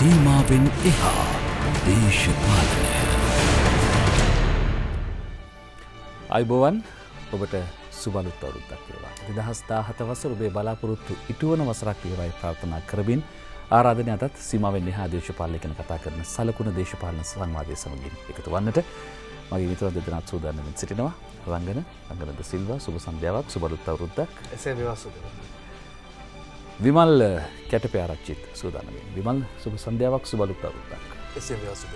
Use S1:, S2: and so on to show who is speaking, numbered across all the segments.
S1: සීමාවෙන් එහා දේශපාලනය
S2: අයිබෝවන් ඔබට සුබලුත් අවරුද්දක් වේවා. දෙදහස් දාහත වසර ඔබේ බලාපොරොත්තු ඉටුවන වසරක් වේවායි ප්‍රාර්ථනා කරමින් ආරාධනය අතත් සීමාවෙන් එහා දේශපාලනය ගැන කතා කරන සලකුණ දේශපාලන සංවාදය සමගින් එකතු වන්නට මගේ මිතුර දෙදෙනත් සූදානමින් සිටිනවා. රංගන රංගනද සිල්වා සුබ සන්ධ්‍යාවක් සුබලුත් අවරුද්දක්.
S3: එසේ විවස්සද.
S2: විමල් කැටප ආරච්චිත් සූදානමින්. විමල් සුබ සන්ධ්‍යාවක් සුබලුත් අවරුද්දක්.
S3: එසේ විවසුද.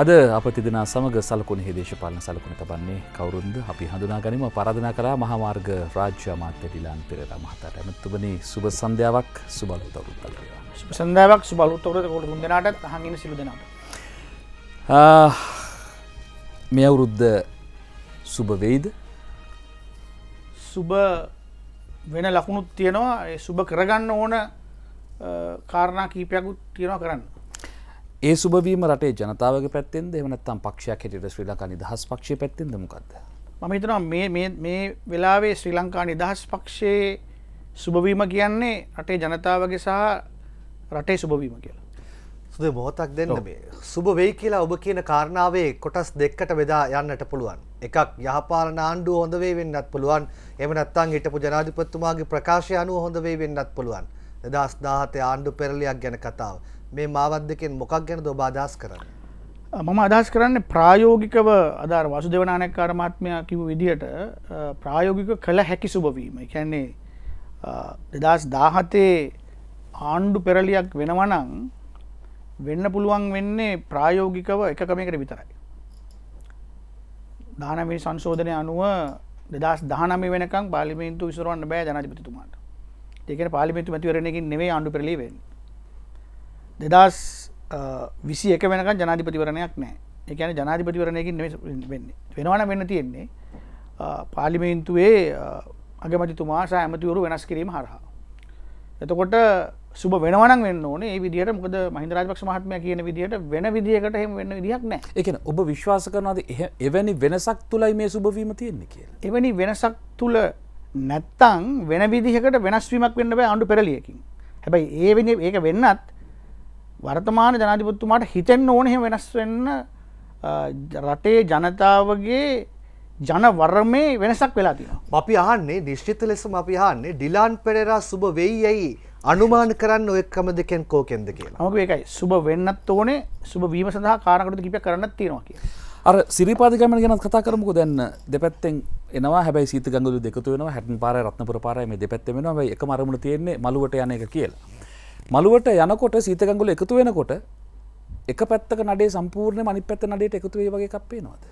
S2: අද අප තිදෙන සමග සලකුණ දේශපාලන සලකුණ තබන්නේ කවරුන්ද? අපි හඳුනා ගනිම. පරධනා කර මහමාර්ග රාජ්‍ය අමාත්‍ය ඩිලාන් පෙරර මහතට. ඇමතුබන සුබ සන්ධ්‍යාවක් සුබලු තවරුත්තල්
S4: සන්දාවක් සුබලුත්තවරද කොට හොඳනාට හඟින සිලු දෙනට.
S2: මේ අවුරුද්ධ සුභවෙයිද
S4: සුබ වෙන ලකුණුත් තියෙනවා ඒ සුබ කරගන්න ඕන කාරණා කීපයකුත් තියෙනවා කරන්න.
S2: ඒ සුබවීම රටේ ජනතාවගේ පැත්තෙන්ද? එමනත්තම් පක්ෂයක් හැටියට ශ්‍රී ලංකා නිදහස් පක්ෂය පැත්තෙන්ද මොකක්ද
S4: මම හිතනවා මේ මේ වෙලාවේ ශ්‍රී ලංකා නිදහස් පක්ෂයේ සුභවීම කියන්නේ රටේ ජනතාවගේ සහ රටේ සුභවීම කියලා.
S3: සුද මොහොතක් දෙන්න මේ. සුබ වෙයි කියලා ඔබ කියන කාරණාවේ කොටස් දෙක්කට බෙදා යන්නට පුළුවන් එකක් යහපාලන ආණ්ඩුව හොඳ වේ වෙන්නත් පුළුවන්. එම නැත්තම් හිටපු ජනාධිපතිතුමාගේ ප්‍රකාශය අනුව හොඳ වේ වෙන්නත් පුළුවන්. 2017 ආණ්ඩු පෙරලියක් ගැන කතාව. මේ මාවත් දෙකෙන් මොකක් ගැනද ඔබ අදහස් කරන්නේ?
S4: මම අදහස් කරන්න ප්‍රායෝගිකව අදාර වසු දෙවනානැක්කාර මාත්මය කිව විදිහට ප්‍රායෝගික කළ හැකි සුභවීම කැන්නේ දෙදස් දාහතේ ආණ්ඩු පෙරලියක් වෙනවනං වෙන්න පුළුවන් වෙන්නේ ප්‍රායෝගිකව එකකමකට විතරයි. දානමේ සංශෝධනය අනුව දෙදස් දහනම වෙනකම් පාලිමේන්තු විසරවන්න බෑ ජනතිපතිතුමාට ඒකන පාලිමේතු මැතිවරණයකින් නෙවේ ආණ්ඩු පෙරලිවෙන්. දෙදස් විසි එක වෙනක ජනාධිපතිවරණයක් නෑ එකන ජනාධිපතිවරණයකින් වෙන්නේ වෙනවන වෙන්න තියෙන්නේ පාලිමේන්තුවේ අගමතිතුමාසා ඇමතිවරු වෙනස් කිරීම හරහා. එතකොට සුබ වෙනවන වෙන්න ඕන විදිට මොකද මහින්ද රාජපක්ෂ මහත්මය කියන විදිට වෙන විදිකට හෙම වෙන්න විදික් නෑ
S2: එකන ඔබ විශ්වාස කරනද එවැනි වෙනසක් තුළයි මේ සුභවීම තියෙන්නේ කිය.
S4: එවැනි වෙනසක් තුළ නැත්තං වෙන විදිහකට වෙනස්වීමක් වෙන්න බෑ අන්ඩු පෙරලියකින් හැබැයි ඒ වෙන ඒක වෙන්නත් වර්තමාන ජනාධිපත්තුමාට හිතෙන් ඕනහෙ වෙනස් වෙන්න රටේ ජනතාවගේ ජනවර්මය වෙනසක් වෙලා තින.
S3: අපි අහන්නේ නිශ්චිත ලෙසම අපි අහන්නේ ඩිලාන් පෙරෙරා සුබ වෙයි යැයි අනුමාන කරන්න ඔයක්කම දෙකෙන් කෝකෙන්ද කියලා.
S4: මක එකයි සුබ වෙන්නත් ඕනේ සුබ වීම සඳහා කාරකට කිප කරන්න තියෙනවා කිය.
S2: අර සිරිපාදිකම ගැන කතා කරමුක. දැන්න දෙපැත්තෙන් එනවා. හැබයි සීත ගඟලු දෙකතු වෙන හැටන් පාර රත්නපුර පාරය මේ දෙපැත්තෙමෙනවා එක මරමුණ තියෙන්නේ මළුවට යන එක කියලා. මළුවට යනකොට සීතකංගුල එකතු වෙනකොට එක පැත්තක නඩේ සම්පූර්ණ මනි පැත්ත නඩට එකතු වේ වගේ කප්පේ නොද.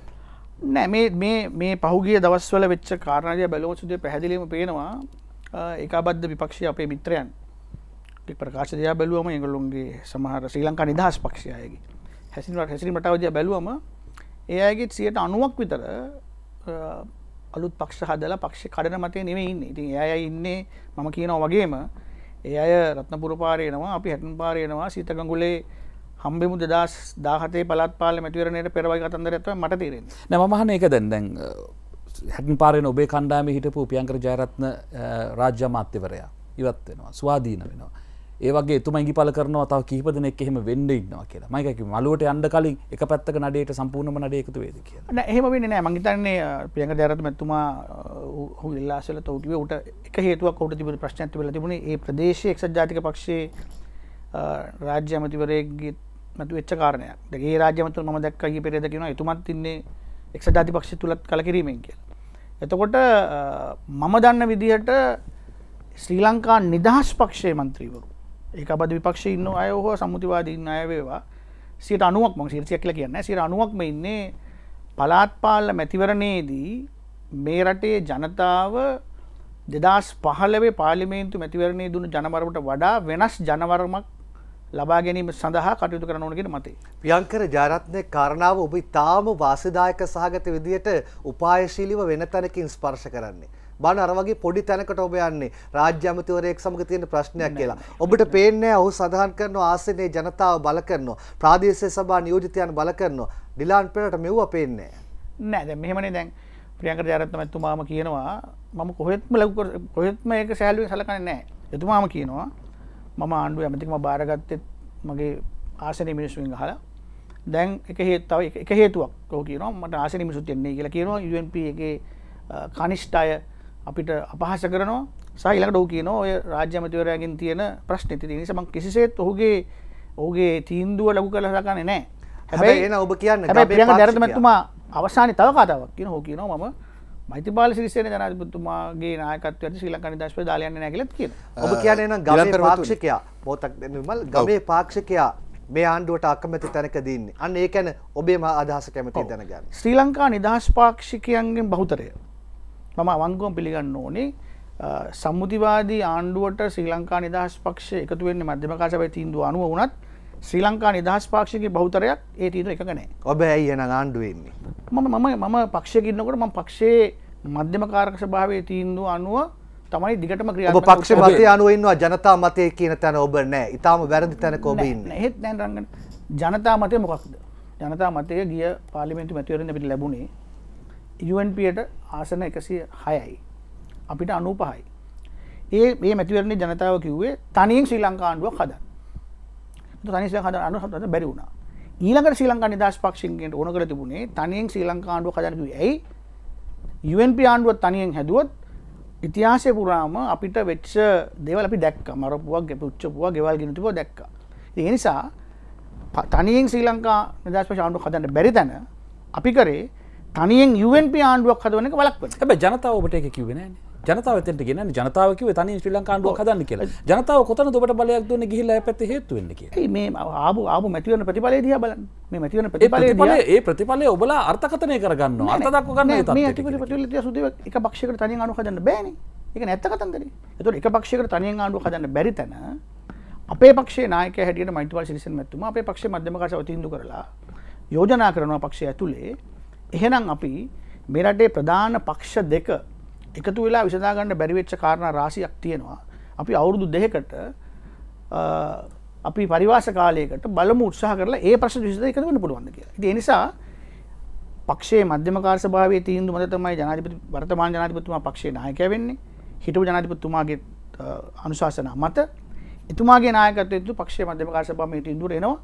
S4: නෑ මේ මේ පහුගිය දවස්වල වෙච්ච කාරණය බැලෝසුදේ පැහැදිලීම පේනවා. ඒකාබද්ධ විපක්ෂය අපේ මිත්‍රයන් ප්‍රකාශදය බැලුවම ඒගොල්ලුන්ගේ සමහර ශ්‍රී ලංකා නිදහස් පක්ෂයගේ හැසිනට හැසිරි මටවජය බැලුවම ඒ අයගේ සියට අනුවක් විතර අලුත් පක්ෂ හදල පක්ෂ කඩන මතය නෙවේ ඉන්න. ඉතින් එය ඉන්නේ මම කියනව වගේම ඒ අය රත්නපුර පාරයනවා අපි හැටන් පාරයනවා සීතකංගුලේ හම්බෙමු දස් දාහතේ පලත් පාල මැතිවරණයට පෙරවයි කතන්දර ඇත්ව මට තේරෙන
S2: නැමහන එක දැන් දැන් හැටන් පාරෙන ඔබේ කණ්ඩාම හිටපු පියංකර ජයරත්න රාජ්‍ය මාත්‍යවරයා ඉවත් වෙනවා ස්වාධීන වෙනවා. ඒවගේ එතුම ඉගි පල කරනවා තව කිහිප දෙනෙක් එහෙම වෙන්න ඉන්නවා කියලා. මයිකක මලුවට අන්ඩ කලින් එක පැත්තක නඩේට සම්පූර්ණම නඩේකතු වේද කියලා.
S4: එහෙම වෙන්න නෑ. මංහිතන්නේ ප්‍රියක ජරත මැතුමා හු ඉල්ලාසල තෝකිව උට එක හේතුවක් කොට තිබ ප්‍රශ්නඇති වල තිබුණ ඒ ප්‍රදේශ එක්ෂ ජාතික පක්ෂේ රාජ්‍ය ඇමතිවරයගේ මතු වෙච්ච කාරණයක්. දගේ රාජ්‍යමතුර ම දක්කගේ පෙරේද කියෙන එතුමත් තින්නේ එක්ෂ ජාති පක්ෂ තුළත් කලකිරීමෙන් කිය. එතකොට මම දන්න විදිහට ශ්‍රී ලංකා නිදහස් පක්ෂය මන්ත්‍රීවරු ඒක බද විපක්ෂ ඉන්න අය හෝ සමුතිවාදීන්න අය වේවා සියට අනුවක් ම සිරසියක් කියල කියන්න සිර අනුවක්ම ඉන්නේ පලාත්පාල්ල මැතිවරණයේදී මේ රටේ ජනතාව දෙදස් පහලවේ පාලිමේන්තු මැතිවරණය දුන්න ජනවරමට වඩා වෙනස් ජනවරමක් ලබා ගැනීම සඳහා කටයුතු කරන ඕනගෙන මතේ.
S3: පියංකර ජාරත්නය කරණාව ඔබ තාම වාසිදායක සහගත විදියට උපායශීලිව වෙන තැනකින් ස්පර්ශ කරන්නේ. බන අරවගේ පොඩි තැනකට ඔබ යන්නේ රාජ්‍ය අමතිවරයෙක් සමග තියෙන ප්‍රශ්නයක් කියලා. ඔබට පේන්නේ ඔහු සඳහන් කරන ආසනයේ ජනතාව බල කරනවා. ප්‍රාදේශීය සභා නියෝජිතයන් බල කරනවා. ඩිලාන් පෙරට මෙව්ව පේන්නේ
S4: නෑ දැන් මෙහෙමනේ දැන් ප්‍රියංකර ජයරත්න මැතිතුමාම කියනවා මම කොහෙත්ම ලඝු කොහෙත්ම ඒක සෑහලුවෙන් සලකන්නේ නෑ. එතුමාම කියනවා මම ආණ්ඩුව ඇමතිකම බාරගත්තෙත් මගේ ආසනය මිනිස්සුන් හලා දැන් එක හේත්තාව එක හේතුවක් කෝ කියන මට ආසන මිසුත් එන්නේ කියලා කියනවා UNP එක කනිෂ්ටාය අපිට අපහස කරනවා සයිලකට ෝ කියන ඔය රාජ්‍යමතිවරයගෙන් තියෙන ප්‍රශ්න ති නිසමක් කිසිසේත් ඔහුගේ ඔහුගේ තීන්දුව ලබු කළ සකන්නේ නෑ
S3: හැබැයි එන ඔබ කියන්න.
S4: දැරතමැතුමා අවසානය තව කතාවක් කියන හෝ කියනවා මම මෛතිපාල සිරිසේන ජනාධපතුමාගේ නායකත්වයට ශ්‍රී ලංකා නිදහස් දාලයන්න නැගලත් කියන
S3: ඔබ කියන්නේ නම් ගමේ. පාක්ෂිකයා පොතක් දෙන්න විමල් ගමේ පාක්ෂිකයා මේ ආණ්ඩුවට අකමැති තැනක දින්නේ. අන්න ඒ කියන්නේ ඔබේම අදහස කැමති දැනගන්න.
S4: ශ්‍රී ලංකා නිදහස් පාක්ෂිකයන්ගෙන් බහුතරය මම අවංගුවම් පිළිගන්න ඕනේ සම්මුතිවාදී ආණ්ඩුවට ශ්‍රී ලංකා නිදහස් පක්ෂ එකතු වෙන්න මධ්‍යමකාශවයි තීන්දුව අනුව වුණත් ශ්‍රී ලංකා නිදහස් පාක්ෂික බහුතරයක් ඒ තීන්දුව එක නෑ
S3: ඔබ ඇයි එන ආණ්ඩුව වෙන්නේ?
S4: මම මම මම පක්ෂයකින්නකොට ම පක්ෂයේ මධ්‍යමකාරක සභාවේ තීන්දුව අනුව තමයි දිගටම
S3: ඔබ
S4: ක්‍රියාත්මක
S3: පක්ෂ. මතය අනුව ඉන්නවා ජනතා මතය කියන තැන ඔබ නෑ. ඊටාම වැරදි තැනක ඔබ ඉන්නේ.
S4: එහෙත් නෑ රංගන ජනතා මතය මොකක්ද ජනතා මතය ගිය පාලිමෙන්තු මැතිවරණ පිට ලැබුණේ UNPට ආසන එකසිය හයයි. අපිට අනූ පහයි ඒ ඒ මැතිවරණ ජනතාව කිව්වේ තනියෙන් ශ්‍රී ලංකාණ්ඩුවක් හද තනිශ හද අනු හත බැරි වුණ. ඊළඟට ශ්‍රී ලංකා නිදහස් පක්ෂින්ගෙන්ට ඕන කර තිබුණේ තනියෙන් ශ්‍රී ලංකාණ්ඩුව හදනක ඇයි? UNP ආණ්ඩුවත් තනියෙන් හැදුවොත් ඉතිහාසය පුරාම අපිට වෙච්ච දෙවල අපි දැක්ක. මරපුුවක් පුච්චපුුව ගෙවල් ගෙනතිව දැක්ක. ඒ නිසා ප- තනියෙන් ශ්‍රී ලංකා නිදස්ප ආණ්ඩු හදන්න බැරි තැන අපි කරේ තනියෙන් UNP ආණ්ඩුවක් හදවන වලක්වන
S2: හැබ ජනතාව ඔබට එක කිවෙන ජනතාව තෙන්ට ගෙන ජනතාවක තනි ශ්‍රී ලංකාන්ඩුව හදන්න කියලා. ජනතාව කොතන ඔබට බලයක් දුන්න ගිහිල්ල පැත් හේතුවෙන්න
S4: මේ ආබු ආබු මැතිවන ප්‍රතිඵලය දිහ බලන්න. මේ මැතිවන ප්‍රතිඵලය
S2: ඒ ප්‍රතිඵලය ඔබලා අර්ථකතනය කරගන්න අර්ථදක්ව ගන්න
S4: සුදව එක පක්ෂකට තනින් අනු හදන්න බෑන. එක නැත්ත කතන්දර. එතුට එක පක්ෂකට තනියෙන් ආණ්ඩු හදන්න බැරි තැන අපේ පක්ෂේ නායක හැටියට මයිටවල් සිරිසන් මැතුම අපේ පක්ෂ මධ්‍යමකාශ තිීන්දු කරලා යෝජනා කරනවා පක්ෂය ඇතුළේ එහෙනම් අපි මෙරටේ ප්‍රධාන පක්ෂ දෙක එකතු වෙලා විසදාගන්න බැරිවෙච්ච කාරණ රාසියක් තියෙනවා. අපි අවුරුදු දෙකට අපි පරිවාස කාලයකට බලමු උත්සාහ කරලා ඒ ප්‍රශ් විසිද එකතු වන්න පුළුවන්ද කිය නිසා පක්ෂේ මධ්‍යමකාර භාව තීන්දු මත තමයි ජනාධිපති වර්තමාන ජනාධිපතුමා පක්ෂේ නායකය වෙන්නේ. හිටපු ජනාධිපතුමාගේ අනුශාසන මත එතුමාගේ නායකත්වතු පක්ෂේ මධ්‍යමකාර සභාව තීන්දුර එනවා.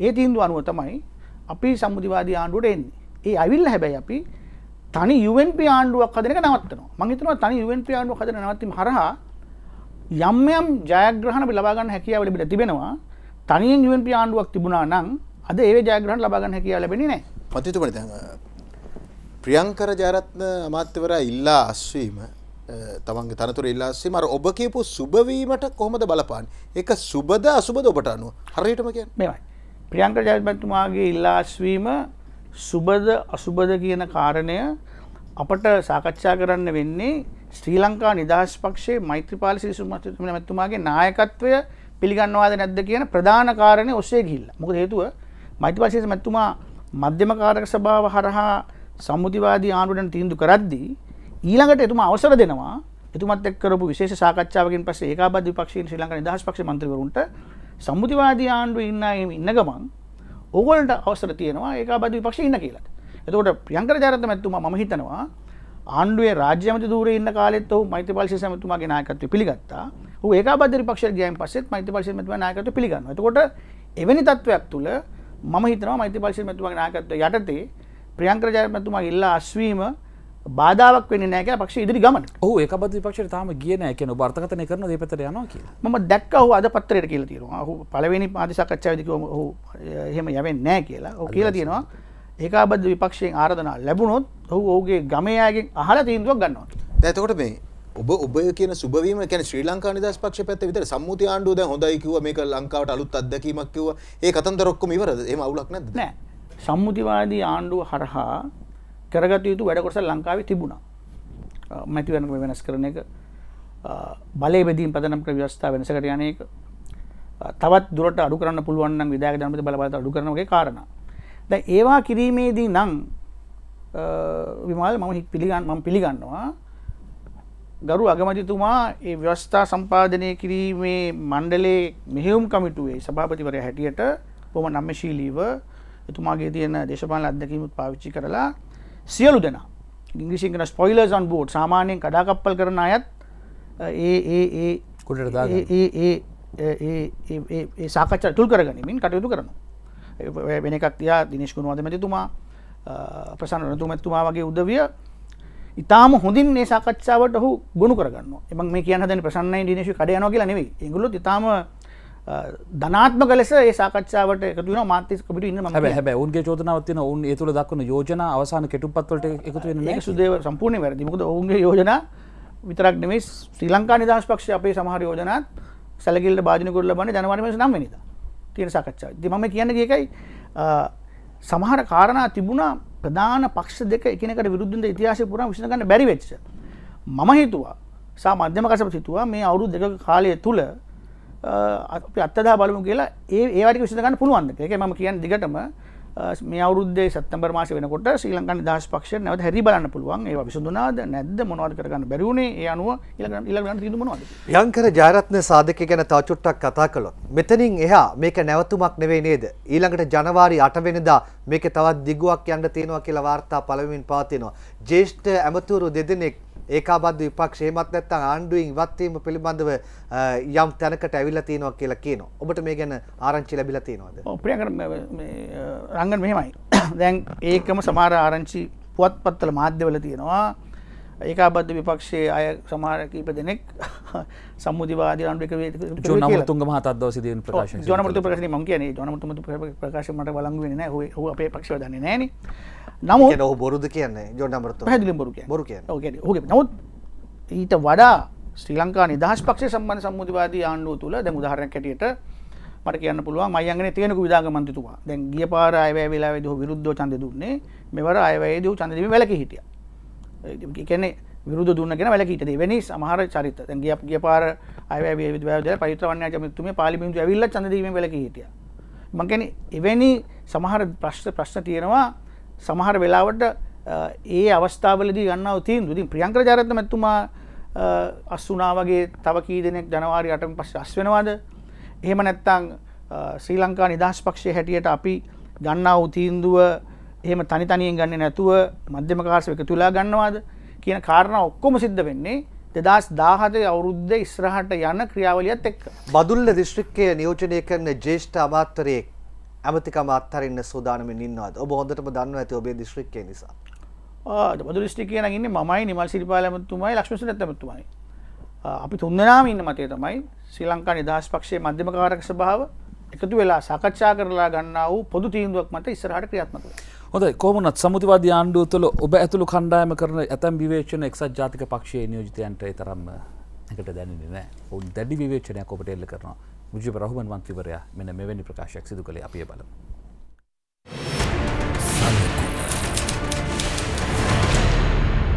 S4: ඒ තීන්දුව අනුව තමයි අපි සම්මුතිවාදී ආණ්ඩුවට එන්නේ. ඒ අවිල්ල හැබැයි අපි තනි UNP ආණ්ඩුවක් හදනක නවත්තනවා මංහිතනවා තනි UNP ආණ්ඩුව හදන නවත්තිම හරහා යම් යම් ජයග්‍රහණ අපි ලබාගන්න හැකියාව ලැබිලා තිබෙනවා තනියෙන් UNP ආණ්ඩුවක් තිබුණා නම් අද ඒ ජයග්‍රහණ ලබාගන්න හැකියාව ලැබෙන්නේ නැහැ
S5: මතිතුමනි දැන් ප්‍රියංකර ජයරත්න අමාත්‍යවරයා ඉල්ලා අස්වීම තමන්ගේ තනතුර ඉල්ලා අස්වීම අර ඔබ කියපු සුබවීමට කොහොමද බලපාන්නේ? ඒක සුබද අසුබද ඔබට අනුව? හරියටම කියන්න.
S4: මෙමයි ප්‍රියංක ජයමැතුමාගේ ඉල්ලාස්වීම සුබද අසුබද කියන කාරණය අපට සාකච්ඡා කරන්න වෙන්නේ ශ්‍රී ලංකා නිදහස් පක්ෂේ මෛත්‍රපාල සිසුමතුම මැතුමාගේ නායකත්වය පිළිගන්නවාද නැද්ද කියන ප්‍රධාන කාරණය ඔස්සේ ගිල්ල මොක හේතුව මෛත්‍රපාලසිස මැතුමා මධ්‍යමකාරක සභාව හරහා සම්මුතිවාදී ආණුඩන් තීන්දු කරද්දී ඊළඟට එතුම අවසර දෙනවා. එතුමත් එක්කරපු විශේෂ සාකච්ඡාවකින් පස්සේ ඒකාබද්ධ විපක්ෂයෙන් ශ්‍රී ලංකා නිදහස් පක්ෂ මන්ත්‍රීවරුන්ට සම්මුතිවාදී ආණ්ඩුව ඉන්න අය ඉන්න ගමන් ඕගොල්ට අවසර තියෙනවා ඒකාබද්ධ විපක්ෂ ඉන්න කියලට එතකොට ප්‍රියංකර ජයරත්න මැතිතුමා මම හිතනවා ආණ්ඩුවේ රාජ්‍යමති දූරේ ඉන්න කාලෙත් ඔහු මෛත්‍රීපාල සිරිසේනමතුමාගේ නායකත්වය පිළිගත්තා. ඔහු ඒකාබද්ධ විපක්ෂයට ගියයින් පස්සෙත් මෛත්‍රීපාල සිරිසේනමතුමාගේ නායකත්වය පිළිගන්නවා. එතකොට එවැනි තත්ත්වයක් තුල මම හිතනවා මෛත්‍රීපාල සිරිසේනමතුමාගේ නායකත්වය යටතේ ප්‍රියංකර ජයරත්නතුමාගේ ඉල්ලා අස්වීම බාධාවක් වෙන්නේ නැහැ කියලා පක්ෂ ඉදිරි ගමනට.
S2: ඔහු ඒකබද විපක්ෂයට තාම ගිය නෑ කියන ඔබ අර්ථකථනය කරන දේ පැත්තට යනවා කියලා.
S4: මම දැක්ක ඔහු අද පත්තරයට කියලා තියෙනවා. පාදි සාකච්ඡාවේදී කිව්වා ඔහු එහෙම යවෙන්නේ නැහැ කියලා. ඔහු කියලා තියෙනවා ඒකාබද්ධ විපක්ෂයෙන් ආරාධනා ලැබුණොත් ඔහු ඔහුගේ ගමේ අයගෙන් අහලා තීන්දුවක් ගන්නවා.
S5: දැන් එතකොට මේ ඔබ ඔබ කියන සුබවීම කියන්නේ ශ්‍රී ලංකා නිදහස් පක්ෂ පැත්ත විතර සම්මුති ආණ්ඩුව දැන් හොඳයි කිව්වා මේක ලංකාවට අලුත් අත්දැකීමක් කිව්වා. ඒ කතන්දර ඔක්කොම ඉවරද? එහෙම අවුලක් නැද්ද?
S4: නෑ සම්මුතිවාදී ආණ්ඩුව හරහා කරගත යුතු වැඩ කොටස ලංකාවේ තිබුණා. මැතිවරණ වෙනස් කරන එක. බලය බෙදීම් පදනම් කර ව්‍යවස්ථා වෙනසකට යන එක. තවත් දුරට අඩු කරන්න පුළුවන් නම් විදායක ජනපති බලපෑම අඩු කරන වගේ කාරණා. දැන් ඒවා කිරීමේදී නම් විමල් මම පිළිගන්න මම පිළිගන්නවා. ගරු අගමතිතුමා ඒ ව්‍යවස්ථා සම්පාධනය කිරීමේ මණ්ඩලේ මෙහෙවුම් කමිටුවේ සභාපතිවරය හැටියට බොම නම්මශීලීව එතුමාගේ තියෙන දේශපාල අත්දැකීමුත් පාවිච්චි කරලා සියලු දෙනා. ඉංග්‍රිසිංකන ස්පොයිලර්ස් අන් බෝඩ් සාමානයෙන් කඩාකප්පල් කරන අයත් ඒ ඒ සාකච්ඡා තුල් කරගනිමින් කටයුතු කරනවා. වෙන එකක් තියා දිනිශ්කුණුවද මැතිතුමා ප්‍රසන්න රතුමැත්තුමා වගේ උදවිය ඉතාම හොඳින් ඒ සාකච්ඡාවට ඔහු ගොුණු කරගන්න එම මේ කියන්න දැන ප්‍රසන්නයි දිනශ කඩයන කියලා නෙවේ ඉගුලු ඉතාම ධනාත්ම කලෙස ඒ සාකච්ඡාවට එකතුන මාතස් කපිට ඉන්න
S2: හැබ උන්ගේ චෝදනාවත්තින ඔවුන් ඒතුළ දක්වන යෝජන අවසාන කෙටුපත්වලට එකතු
S4: ඒ සුදේව සම්පූර්ණ වැරදිමකද ඔවුන්ගේ යෝජන විතරක් නෙමේ ශ්‍රී ලංකා නිදහස් පක්ෂ අපේ සමහර යෝජනත් සැලකිල්ට බාජන කරල බන ජනවනම නම් වෙනිද තියෙන සාකච්ඡා දිමම කියන්න එකයි සමහර කාරණා තිබුණා ප්‍රධාන පක්ෂ දෙක එකනකට විරුද්ධ ඉතිහාස පුර විශෂගන්න බැරි වෙච්ච. මම හිතුවා සා මධ්‍යම කසප සිතුවා මේ අවුරු දෙක කාලය තුළ අත්තදා බලමු කියලා ඒ ඒවට විසිගන්න පුළුවන්ද එක ම කියන්න දිගටම. මේ අවුරුද්දේ සත්තම්බර් මාස වෙනකොට ශ්‍රී ලංකන් දහස් පක්ෂ නැවත හැරි බලන්න පුළුවන්. ඒ විසඳනාද නැද්ද? මොනවද කරගන්න බැරිවුණේ ඒ අනුව ඉලගන්න ඉලගන්න තිබ මොනවද?
S3: යංකර ජයරත්න සාධක ගැන තව චුට්ටක් කතා කළොත් මෙතනින් එහා මේක නැවතුමක් නෙවෙයි නේද? ඊළඟට ජනවාරි 8 වෙනිදා මේක තවත් දිගුවක් යන්න තියෙනවා කියලා වාර්තා පළවෙමින් පවතිනවා. ජ්‍යෙෂ්ඨ ඇමතුරු දෙදෙනෙක් ඒකාබද්ධ විපක්ෂ එහෙමත් නැත්නම් ආණ්ඩුවෙන් ඉවත් වීම පිළිබඳව යම් තැනකට ඇවිල්ලා තියෙනවා කියලා කියනවා. ඔබට මේ ගැන ආරංචි ලැබිලා තියෙනවද?
S4: ඔව් ප්‍රියංකර රංගන් මෙහෙමයි. දැන් ඒකම සමහර ආරංචි පුවත්පත්වල මාධ්‍යවල තියෙනවා. ඒකාබද්ධ විපක්ෂයේ අය සමහර කීප දෙනෙක් සම්මුතිවාදී ආණ්ඩුවක
S2: ජෝනමතුන්ග මහතත් දවස දින ප්‍රකාශ
S4: ජෝනමතු ප්‍රකාශ මම කියන්නේ ජෝනමතු ප්‍රකාශ මට බලංගු වෙන්නේ නැහැ. ඔහු අපේ පක්ෂව දන්නේ නැහනේ. නමුත්
S3: ඔහු බොරුද කියන්නේ ජෝනමතු
S4: පැහැදිලි බොරු.
S3: බොරු.
S4: ඔහුගේ නමුත් ඊට වඩා ශ්‍රී ලංකා නිදහස් පක්ෂය සම්බන්ධ සම්මුතිවාදී ආණ්ඩුව තුළ දැන් උදාහරණයක් හැටියට මට කියන්න පුළුවන් මයංගනේ තියෙනකු විදාග මන්ත්‍රතුමා දැන් ගිය පාර අයවැය වෙලාවේදී ඔහු විරුද්ධව ඡන්දය දුන්නේ මෙවර අයවැයේදී ඔහු ඡන්ද දීමේ වැළකී හිටියා. කියන්නේ විරුද්ධ දුන්න ගෙන වැළකී හිටියේ. එවැනි සමහර චරිත දැන් ගිය ගිය පාර අයවැය විද්‍යාලය පවිත්‍ර වන්‍යාජ මන්ත්‍රතුමේ පාර්ලිමේන්තුවේ ඇවිල්ලා ඡන්ද දීමේ වැළකී හිටියා. මං කියන්නේ එවැනි සමහර ප්‍රශ්න ප්‍රශ්න තියෙනවා සමහර වෙලාවට ඒ අවස්ථාවලදී ගන්නාව තීන්දුව. ඉතින් ප්‍රියංකර ජයරත්න මැතිතුමා අස්සුනා වගේ තව කී දෙනෙක් ජනවාරි 8 පස්සේ අස් වෙනවද? එහෙම නැත්නම් ශ්‍රී ලංකා නිදහස් පක්ෂයේ හැටියට අපි ගන්නා වූ තීන්දුව එහෙම තනි තනියෙන් ගන්නේ නැතුව මධ්‍යම කාර්යව එකතු වෙලා ගන්නවද කියන කාරණා ඔක්කොම සිද්ධ වෙන්නේ දෙදස් දාහත අවුරුද්ධ ඉස්රහට යන ක්‍රියාවලියත් එක්
S3: බදුල්ල දිස්ත්‍රික්කය නියෝජනය කරන ජේෂ්ඨ අමාත්තරයෙක් ඇමතිකම අත්හරින්න සූදානමින් ඉන්නවාද? ඔබ හොඳටම දන්න ඇති ඔබේ දිස්ත්‍රික්කය නිසා.
S4: බදු ලිස්ටි කියන ඉන්න මයි නිමල් සිරිපාලමතුමයි ලක්ෂ්මස ඇතමතුමයි අපි තුන්දනාම ඉන්න මතය තමයි ශ්‍රී ලංකා නිදහස් පක්ෂයේ මධ්‍යම කාරක ස්භාව එකතු වෙලා සාකච්ඡා කරලා ගන්නා වූ පොදු තීන්දුවක් මත ඉස්සරහට ක්‍රියාත්මක
S2: හොඳ කොමනත් සමුතිවාදී ආණ්ඩුව තුළ ඔබ ඇතුළු කණ්ඩායම කරන ඇතැම් විවේචන එක්සත් ජාතික පක්ෂයේ නියෝජිතයන්ට තරම්ම එකට දැනෙන්නේ නෑ ඔවුන් දැඩි විවේචනයක් ඔබට එල්ල කරනවා මුජිප රහුමන් මන්ත්‍රීවරයා මෙන්න මෙවැනි ප්‍රකාශයක් සිදු කළේ අපිය බලමු.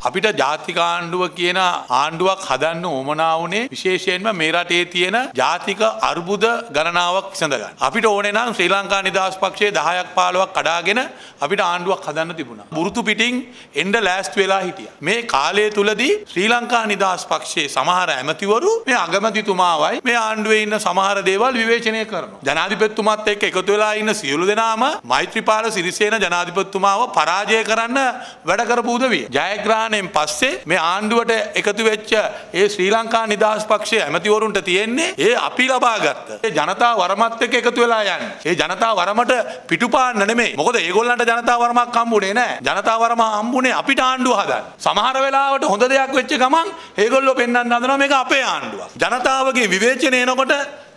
S6: අපිට ජාතික ආණ්ඩුව කියන ආණ්ඩුවක් හදන්න ඕමනා වුණේ විශේෂයෙන්ම මේ රටේ තියෙන ජාතික අර්බුද ගණනාවක් විසඳගන්න. අපිට ඕනේ නම් ශ්‍රී ලංකා නිදහස් පක්ෂයේ 10ක් 15ක් කඩාගෙන අපිට ආණ්ඩුවක් හදන්න තිබුණා. බුරුතු පිටින් එන්න ලෑස්ති වෙලා හිටියා. මේ කාලය තුලදී ශ්‍රී ලංකා නිදහස් පක්ෂයේ සමහර ඇමතිවරු මේ අගමැතිතුමාවයි මේ ආණ්ඩුවේ ඉන්න සමහර දේවල් විවේචනය කරනවා. ජනාධිපතිතුමාත් එක්ක එකතු වෙලා ඉන්න සියලු දෙනාම මෛත්‍රීපාල සිරිසේන ජනාධිපතිතුමාව පරාජය කරන්න වැඩ කරපු උදවිය. ජයග්‍රහණ අවසානයෙන් පස්සේ මේ ආණ්ඩුවට එකතු වෙච්ච ඒ ශ්‍රී ලංකා නිදහස් පක්ෂය ඇමතිවරුන්ට තියෙන්නේ ඒ අපි ලබාගත්ත ඒ ජනතා වරමත් එක්ක එකතු වෙලා යන්නේ. ඒ ජනතා වරමට පිටුපාන්න නෙමෙයි. මොකද ඒගොල්ලන්ට ජනතා වරමක් හම්බුනේ නැහැ. ජනතා වරම හම්බුනේ අපිට ආණ්ඩුව හදන්න. සමහර වෙලාවට හොඳ දෙයක් වෙච්ච ගමන් ඒගොල්ලෝ පෙන්වන්න හදනවා මේක අපේ ආණ්ඩුවක්. ජනතාවගේ විවේචනය එනකොට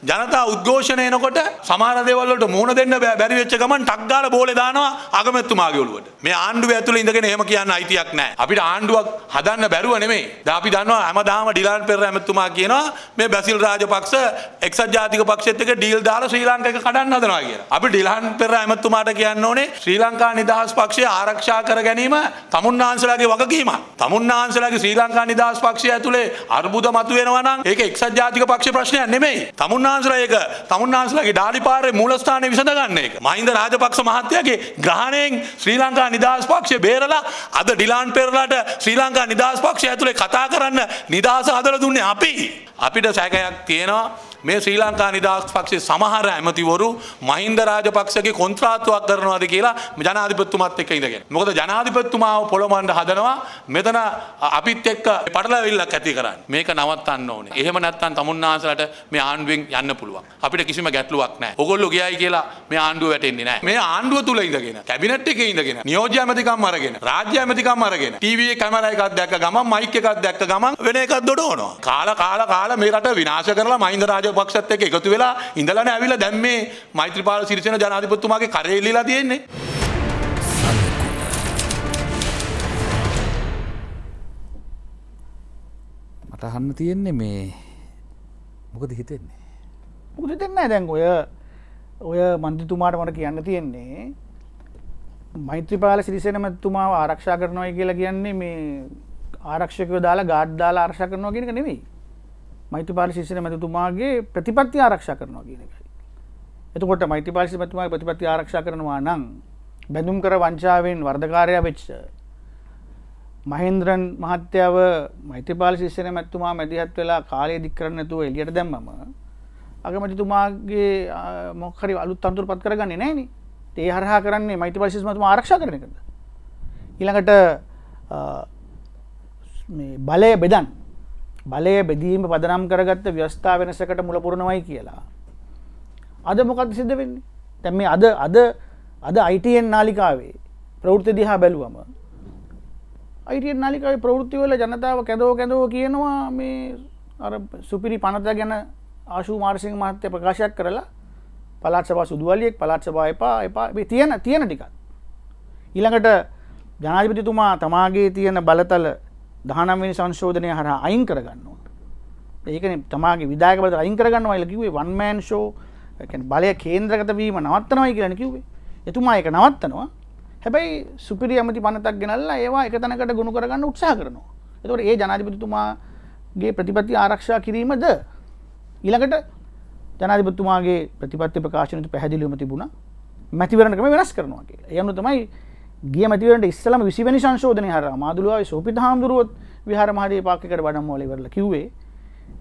S6: ජනතා උද්ඝෝෂණ එනකොට සමහර දේවල් වලට මුහුණ දෙන්න බැරි වෙච්ච ගමන් ටක් ගාලා බෝලේ දානවා අගමැතිතුමාගේ ඔළුවට. මේ ආණ්ඩුව ඇතුළේ ඉඳගෙන එහෙම කියන්න අයිතියක් නැහැ. අපිට ආණ්ඩුවක් හදන්න බැරුව නෙමෙයි. දැන් අපි දන්නවා හැමදාම ඩිලාන් පෙරේරා ඇමතිතුමා කියනවා මේ බැසිල් රාජපක්ෂ එක්සත් ජාතික පක්ෂෙත් එක්ක ඩීල් දාලා ශ්‍රී ලංකාවක කඩන්න හදනවා කියලා. අපි ඩිලාන් පෙරේරා ඇමතිතුමාට කියන්න ඕනේ ශ්‍රී ලංකා නිදහස් පක්ෂය ආරක්ෂා කර ගැනීම තමුන්නාන්සලාගේ වගකීමක්. තමුන්නාන්සලාගේ ශ්‍රී ලංකා නිදහස් පක්ෂය ඇතුලේ අර්බුද මතුවෙනවා නම් ඒක එක්සත් ජාතික පක්ෂ ප්‍රශ්නයක් නෙමෙයි. තමුන්නාන්සලා ඒක තමුන්නාන්සලාගේ ඩාලිපාරේ මූලස්ථානයේ විසඳගන්න එක. මහින්ද රාජපක්ෂ මහත්තයාගේ ග්‍රහණයෙන් ශ්‍රී ලංකා නිදහස් පක්ෂය බේරලා අද ඩිලාන් පෙරලාට ශ්‍රී ලංකා නිදහස් පක්ෂය ඇතුලේ කතා කරන්න නිදහස හදලා දුන්නේ අපි. අපිට සැකයක් තියෙනවා මේ ශ්‍රී ලංකා නිදහස් පක්ෂේ සමහර ඇමතිවරු මහින්ද රාජපක්ෂගේ කොන්ත්‍රාත්තුවක් කරනවාද කියලා ජනාධිපතිතුමත් එක්ක ඉඳගෙන. මොකද ජනාධිපතිතුමාව පොළොමන්ඩ හදනවා මෙතන අපිත් එක්ක පටලවිල්ලක් ඇති කරන්න. මේක නවත්තන්න ඕනේ. එහෙම නැත්නම් තමුන්නාසලට මේ ආණ්ඩුවෙන් යන්න පුළුවන්. අපිට කිසිම ගැටලුවක් නැහැ. ඔගොල්ලෝ ගියයි කියලා මේ ආණ්ඩුව වැටෙන්නේ නැහැ. මේ ආණ්ඩුව තුල ඉඳගෙන කැබිනට් එකේ ඉඳගෙන නියෝජ්‍ය ඇමතිකම් අරගෙන රාජ්‍ය ඇමතිකම් අරගෙන ටීවී කැමරා එකක් දැක්ක ගමන් මයික් එකක් දැක්ක ගමන් වෙන එකක් දොඩවනවා. කාලා කාලා කාලා මේ රට විනාශ කරලා මහින්ද රාජපක්ෂත් එක්ක එකතු වෙලා ඉඳලානේ ඇවිල්ලා දැන් මේ මෛත්‍රීපාල සිරිසේන ජනාධිපතිතුමාගේ කරේ එල්ලීලා තියෙන්නේ.
S2: මට අහන්න තියෙන්නේ මේ මොකද හිතෙන්නේ.
S4: මුද දෙන්න දැන් ඔය ඔය මන්තිතුමාට මට කියන්න තියෙන්නේ මෛත්‍රපාල සිරිසෙනමතුමාව ආරක්ෂා කරනවයි කියලා කියන්නේ මේ ආරක්ෂකව දාලා ගාඩ් දාලා ආරක්ෂා කරනවා කියනක නෙවෙයි මෛත්‍රපාල ශිෂ්‍යන මැතිතුමාගේ ප්‍රතිපත්ති ආරක්ෂා කරනවා කියන එකයි. එතකොට මෛත්‍රපාල මැතිතුමාගේ ප්‍රතිපත්ති ආරක්ෂා කරනවා නම් බැඳුම් කර වංචාවෙන් වර්ධකාරය වෙච්ච මහින්ද්‍රන් මහත්‍යාව මෛත්‍රපාල ශිෂ්‍යන මැත්තුමා මැදිහත් වෙලා කාලය දික් කරන්න නැතුව එළියට දැම්මම අගමැතිතුමාගේ මොක්හරි අලුත් අන්තුර පත් කරගන්නේ නෑනේ ඒ හරහා කරන්නේ මෛත්‍රපාල ශිෂ්‍යමතුමා ආරක්ෂා කරන එකද? ඊළඟට බලය බෙදන් බලය බෙදීම පදනම් කරගත්ත ව්‍යස්ථා වෙනසකට මුලපුරණවයි කියලා. අද මොකද සිද්ධ වෙන්නේ තැම මේ අද අද අද අයිටන් නාලිකාවේ ප්‍රවෘත්ති දිහා බැලුවම අයිටන් නාලිකාව ප්‍රවෘත්තිවල ජනතාව කැදෝ කැදෝ කියනවා මේ අර සුපිරි පනත ගැන ආශූ මාර්සිං මහත්‍ය ප්‍රකාශයක් කරලා පලාත් සබා සුදුවලියෙක් පලාත් සබා එපා එපා තියෙන තියෙන ටිකත්. ඊළඟට ජනාධිපතිතුමා තමාගේ තියෙන බලතල දහනම්වෙනි සංශෝධනය හර අයින් කරගන්නවා. ඒකන තමාගේ විදායක බද අයින් කරගන්න වයිල කිවේ වන්මෑන් ෂෝ බලය කේන්ද්‍රගත වීම නවත්තනවයි කියලන කිවේ එතුමා එක නවත්තනවා. හැබැයි සුපිරි ඇමති පනතක් ගෙනල්ලා ඒවා එක තැනකට ගුණ කරගන්න උත්සා කරනවා. එතවට ඒ ජනාධිපතිතුමාගේ ප්‍රතිපත්ති ආරක්ෂා කිරීමද ඊළඟට ජනාධිපත්තුමාගේ ප්‍රතිපත්ති ප්‍රකාශනතු පැහැදිලිවම තිබුණ. මැතිවරණකම වෙනස් කරනවා කියලා. යනු තමයි ගිය මතිවරට ඉස්සලම විසිවනි සංශෝධනය හර මාදුලාව සෝපිත හාමුදුරුවොත් විහාර මහදේ පාකට වඩම් ොලිවරල කිවේ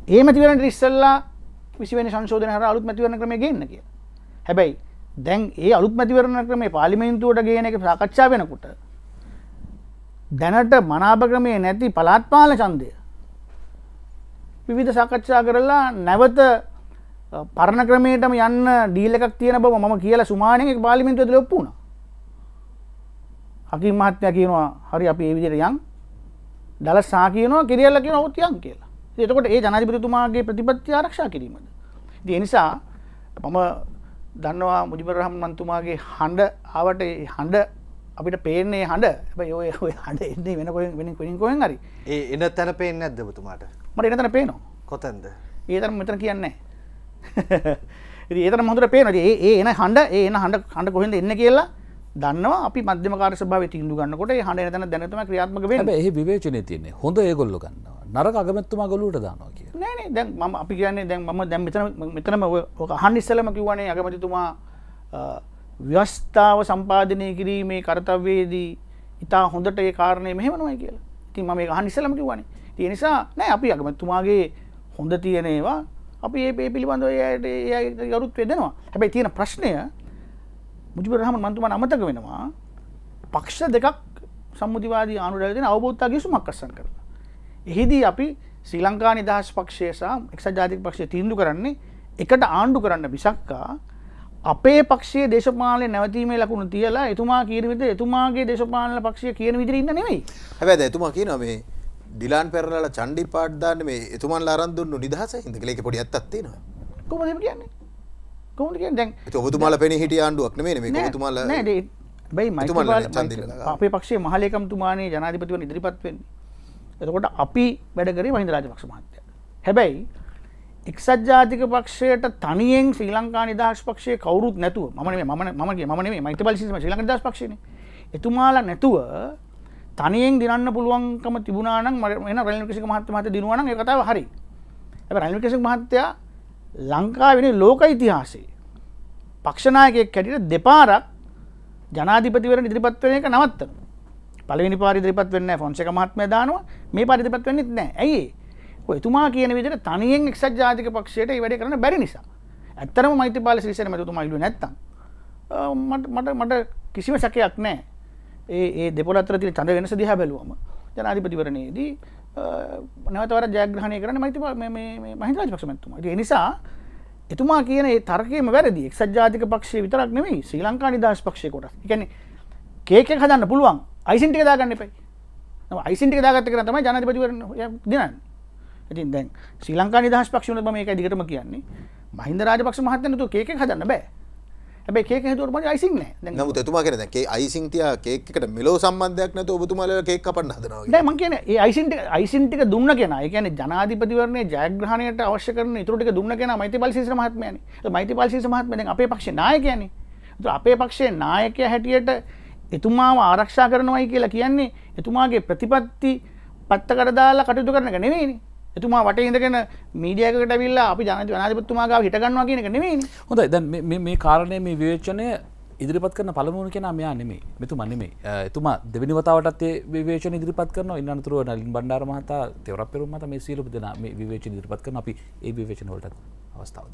S4: ඒ මතිවරට ඉස්සල්ලා විසිවනි සංශෝධන හර අලුත් මතිවරණ ක්‍රම ගන්න කිය හැබැයි දැන් ඒ අලුත් මතිවරණ ක්‍රමේ පාලිමෙන්තුවට ගේන එක සාකච්ඡා වෙනකුට දැනට මනාප ක්‍රමය නැති පලාත්පාල චන්දය විවිධ සාකච්ඡා කරලා නැවත පරණ ක්‍රමයටම යන්න ඩීල එකක් තියෙන බව ම කියලා සුමානය පාලිමින්තුව ලොප්පුුණ හකි මහත්ය කියනවා හරි අපි ඒ විදියට යන්. දල සා කියනවා කිරියල්ල කියෙන ඔවත්යන් කියලා. එතකොට ඒ ජනතිපතිතුමාගේ ප්‍රතිපත්ති ආරක්ෂා කිරීමද. දී නිසා මම දන්නවා මුජිබරහම් මන්තුමාගේ හඬ ආවට හඬ අපිට පේන්නේ හඬ. ඔය ඔය හඬ එන්නේ වෙන කො වෙන කොින් කොහෙන් හරි.
S3: ඒ එන තැන පේෙන් නැද්දබතුමාට
S4: මට එනතන පේනවා.
S3: කොතැන්ද?
S4: ඒතරම් මෙතන කියන්නේ ඒතර මොදර පේන ඒ එන හඬ ඒ එන හඬ හඬ කොහෙද එන්න කියලා දන්නවා අපි මධ්‍යමකාර සභාව තිීන්දු ගන්නකොට හඬ තන දැනතම ක්‍රියාත්මක වේ
S2: එහි විවේචනය තියන්නේ. හොඳ ඒගොල්ල ගන්නවා. නරක අගමැත්තුමා ගොලුට දානවා කිය
S4: නෑනේ දැන් ම අපි කියන්නේ දැන් ම දැම් මෙතන මෙතනම ඕක හන් ඉස්සලම කිවනේ අගමතිතුමා ව්‍යස්ථාව සම්පාධනය කිරීමේ කරතව්‍යේදී ඉතා හොඳට ඒ කාරණය මෙහෙමනොයි කියලා. ඉතින් ම මේ හන් ඉස්සලම කිවන්නේ තිය නිසා නෑ අපි අගමැත්තුමාගේ හොඳ තියනේවා අපි ඒ පිළිබඳව යට යරුත් වෙදෙනවා හැබැයි තියෙන ප්‍රශ්නය මුජිබරහම මන්තුමන් අමතක වෙනවා. පක්ෂ දෙකක් සම්මුතිවාදී ආනුරයතින අවබෝධතා ගිසුමක් අස්සන් කරලා. එහිදී අපි ශ්‍රී ලංකා නිදහස් පක්ෂයසා එක්ෂ ජාතික පක්ෂය තීන්දු කරන්නේ එකට ආණ්ඩු කරන්න බිසක්කා අපේ පක්ෂේ දේශපාලය නැවතීමේ ලකුණු තියලා එතුමා කියීරවිත එතුමාගේ දේශපාලන පක්ෂය කියන විදිරන්න නෙවෙයි
S5: හැබැද එතුමා කියන මේ ඩිලාන් පෙරල චන්ඩි පාට්දාන්න මේ එතුමන් අරන්දුන්න නිදහස හිදකලෙක පොඩි ඇත්තත්තිනවා
S4: කොමද කියන්නේ කොමද දැන්
S5: ඔබතුමාල පෙන හිට ආණ්ඩුවක් නේ මේ තුමාල
S4: බයි මයි අපේ පක්ෂේ මහලකම්තුමානේ ජනාධිපතිව ඉදිරිපත්වෙන් එතකොට අපි වැඩකරේ මහින්ද රාජපක්ෂ මහත්තය. හැබැයි එක්සත් ජාතික පක්ෂයට තනියෙන් ශ්‍රී ලංකා නිදහස් පක්ෂය කවරුත් නැතුව මන ම මගේ මනේ මයිත පලිසිම ශ්‍රී ලංක දස් පක්ෂණ එතුමාල නැතුව තනියෙන් දිනන්න පුළුවන්කම තිබුණන ම රල කිසි මහත්ත මත දිනුවන කතාව හරි ඇ රනිල් කිසි මහත්තයා ලංකාවෙන ලෝක ඉතිහාසේ. පක්ෂනායකෙක් කැටිට දෙපාරක් ජනාධිපතිවර ඉදිරිපත් වන එක නවත්තන. පලවිනි පාරි දිරිපත් වෙන්න ෆොන්සක මහත්මය දානවා. මේ පරිදිපත් වෙන්නෙත් නෑ ඇයි ඔය එතුමා කියන විදිට තනියෙන් එක්සත් ජාතික පක්ෂයට ඒ වැඩ කරන බැරි නිසා. ඇත්තරම මෛත්‍ය පාල ශිෂන මැතුමා ඉල්ලු නැත්තම් මට මට මට කිසිම සැකයක් නෑ ඒ ඒ දෙපොල අතර තින චඳ වෙනස දිහා බැලුවම ජනාධිපතිවරණයේදී නවතවර ජයග්‍රහණය කරන මෛති මහින්ද පක්ෂමැතුම නිසා එතුමා කියන තර්කයම වැරදි. එක්සත් ජාතික පක්ෂය විතරක් නෙවෙයි ශ්‍රී ලංකා නිදහස් පක්ෂය කොට එකැනෙ කේක හදන්න පුළුවන්. අයිසින්ටික දාගන්න එපයි. අයිසින්ටික දාගත්ත කර තමයි ජනතිපතිවරන දිනන්න ඉතින් දැන් ශ්‍රී ලංකා නිදහස් පක්ෂණ මේක දිගටම කියන්නේ? මහින්ද රාජපක්ෂ මහත්තනතු කේක හදන්න බෑ. හැබැ කේක හතුරම අයිසින් නෑ.
S5: නමුත් එතුමා කෙන ඒ අයිසිංතිය කේකට මෙලෝ සම්බන්ධයක් නැත ඔබතුමල කේක් කපන්න හදනවා
S4: දැ මං කියන ඒ අයිසින්ට අයිසින්ටික දුන්න කෙන කියන ජනාධිපතිවරණය ජයග්‍රහණයට අවශ්‍ය කරන ඉතුරටික දුන්න කෙන මයිති පල්සිස මහත්මයන. මයිති පල්සිස මහත්මය අපේ පක්ෂ නායකයන. අපේ පක්ෂේ නායකය හැටියට එතුමාව ආරක්ෂා කරනවයි කියලා කියන්නේ එතුමාගේ ප්‍රතිපත්ති පත්ත කරදාලා කටයුතු කරන එක නෙවෙයිනි එතුමා වට ඉඳගෙන මීඩියකට විල්ල අපි ජනත ජනාධපත්තුමාගාව හිටගන්නවා කියනක නෙවෙයි
S2: හොඳයි. දැන් මේ කාරණය මේ විවේචනය ඉදිරිපත් කරන පළමුණ කෙන මෙයා නෙමේ මෙතු මනෙමේ එතුමා දෙවනි වතාවටත් විවේචන ඉදිරිපත් කරන ඉන්නතුරුව නලින් බණ්ඩාර මහතා තෙවර පෙරුම් මත මේ සීලප දෙන මේ විවේචන ඉදිරිපත් කරන අපි ඒ විවේචන වලට අවස්ථාවද.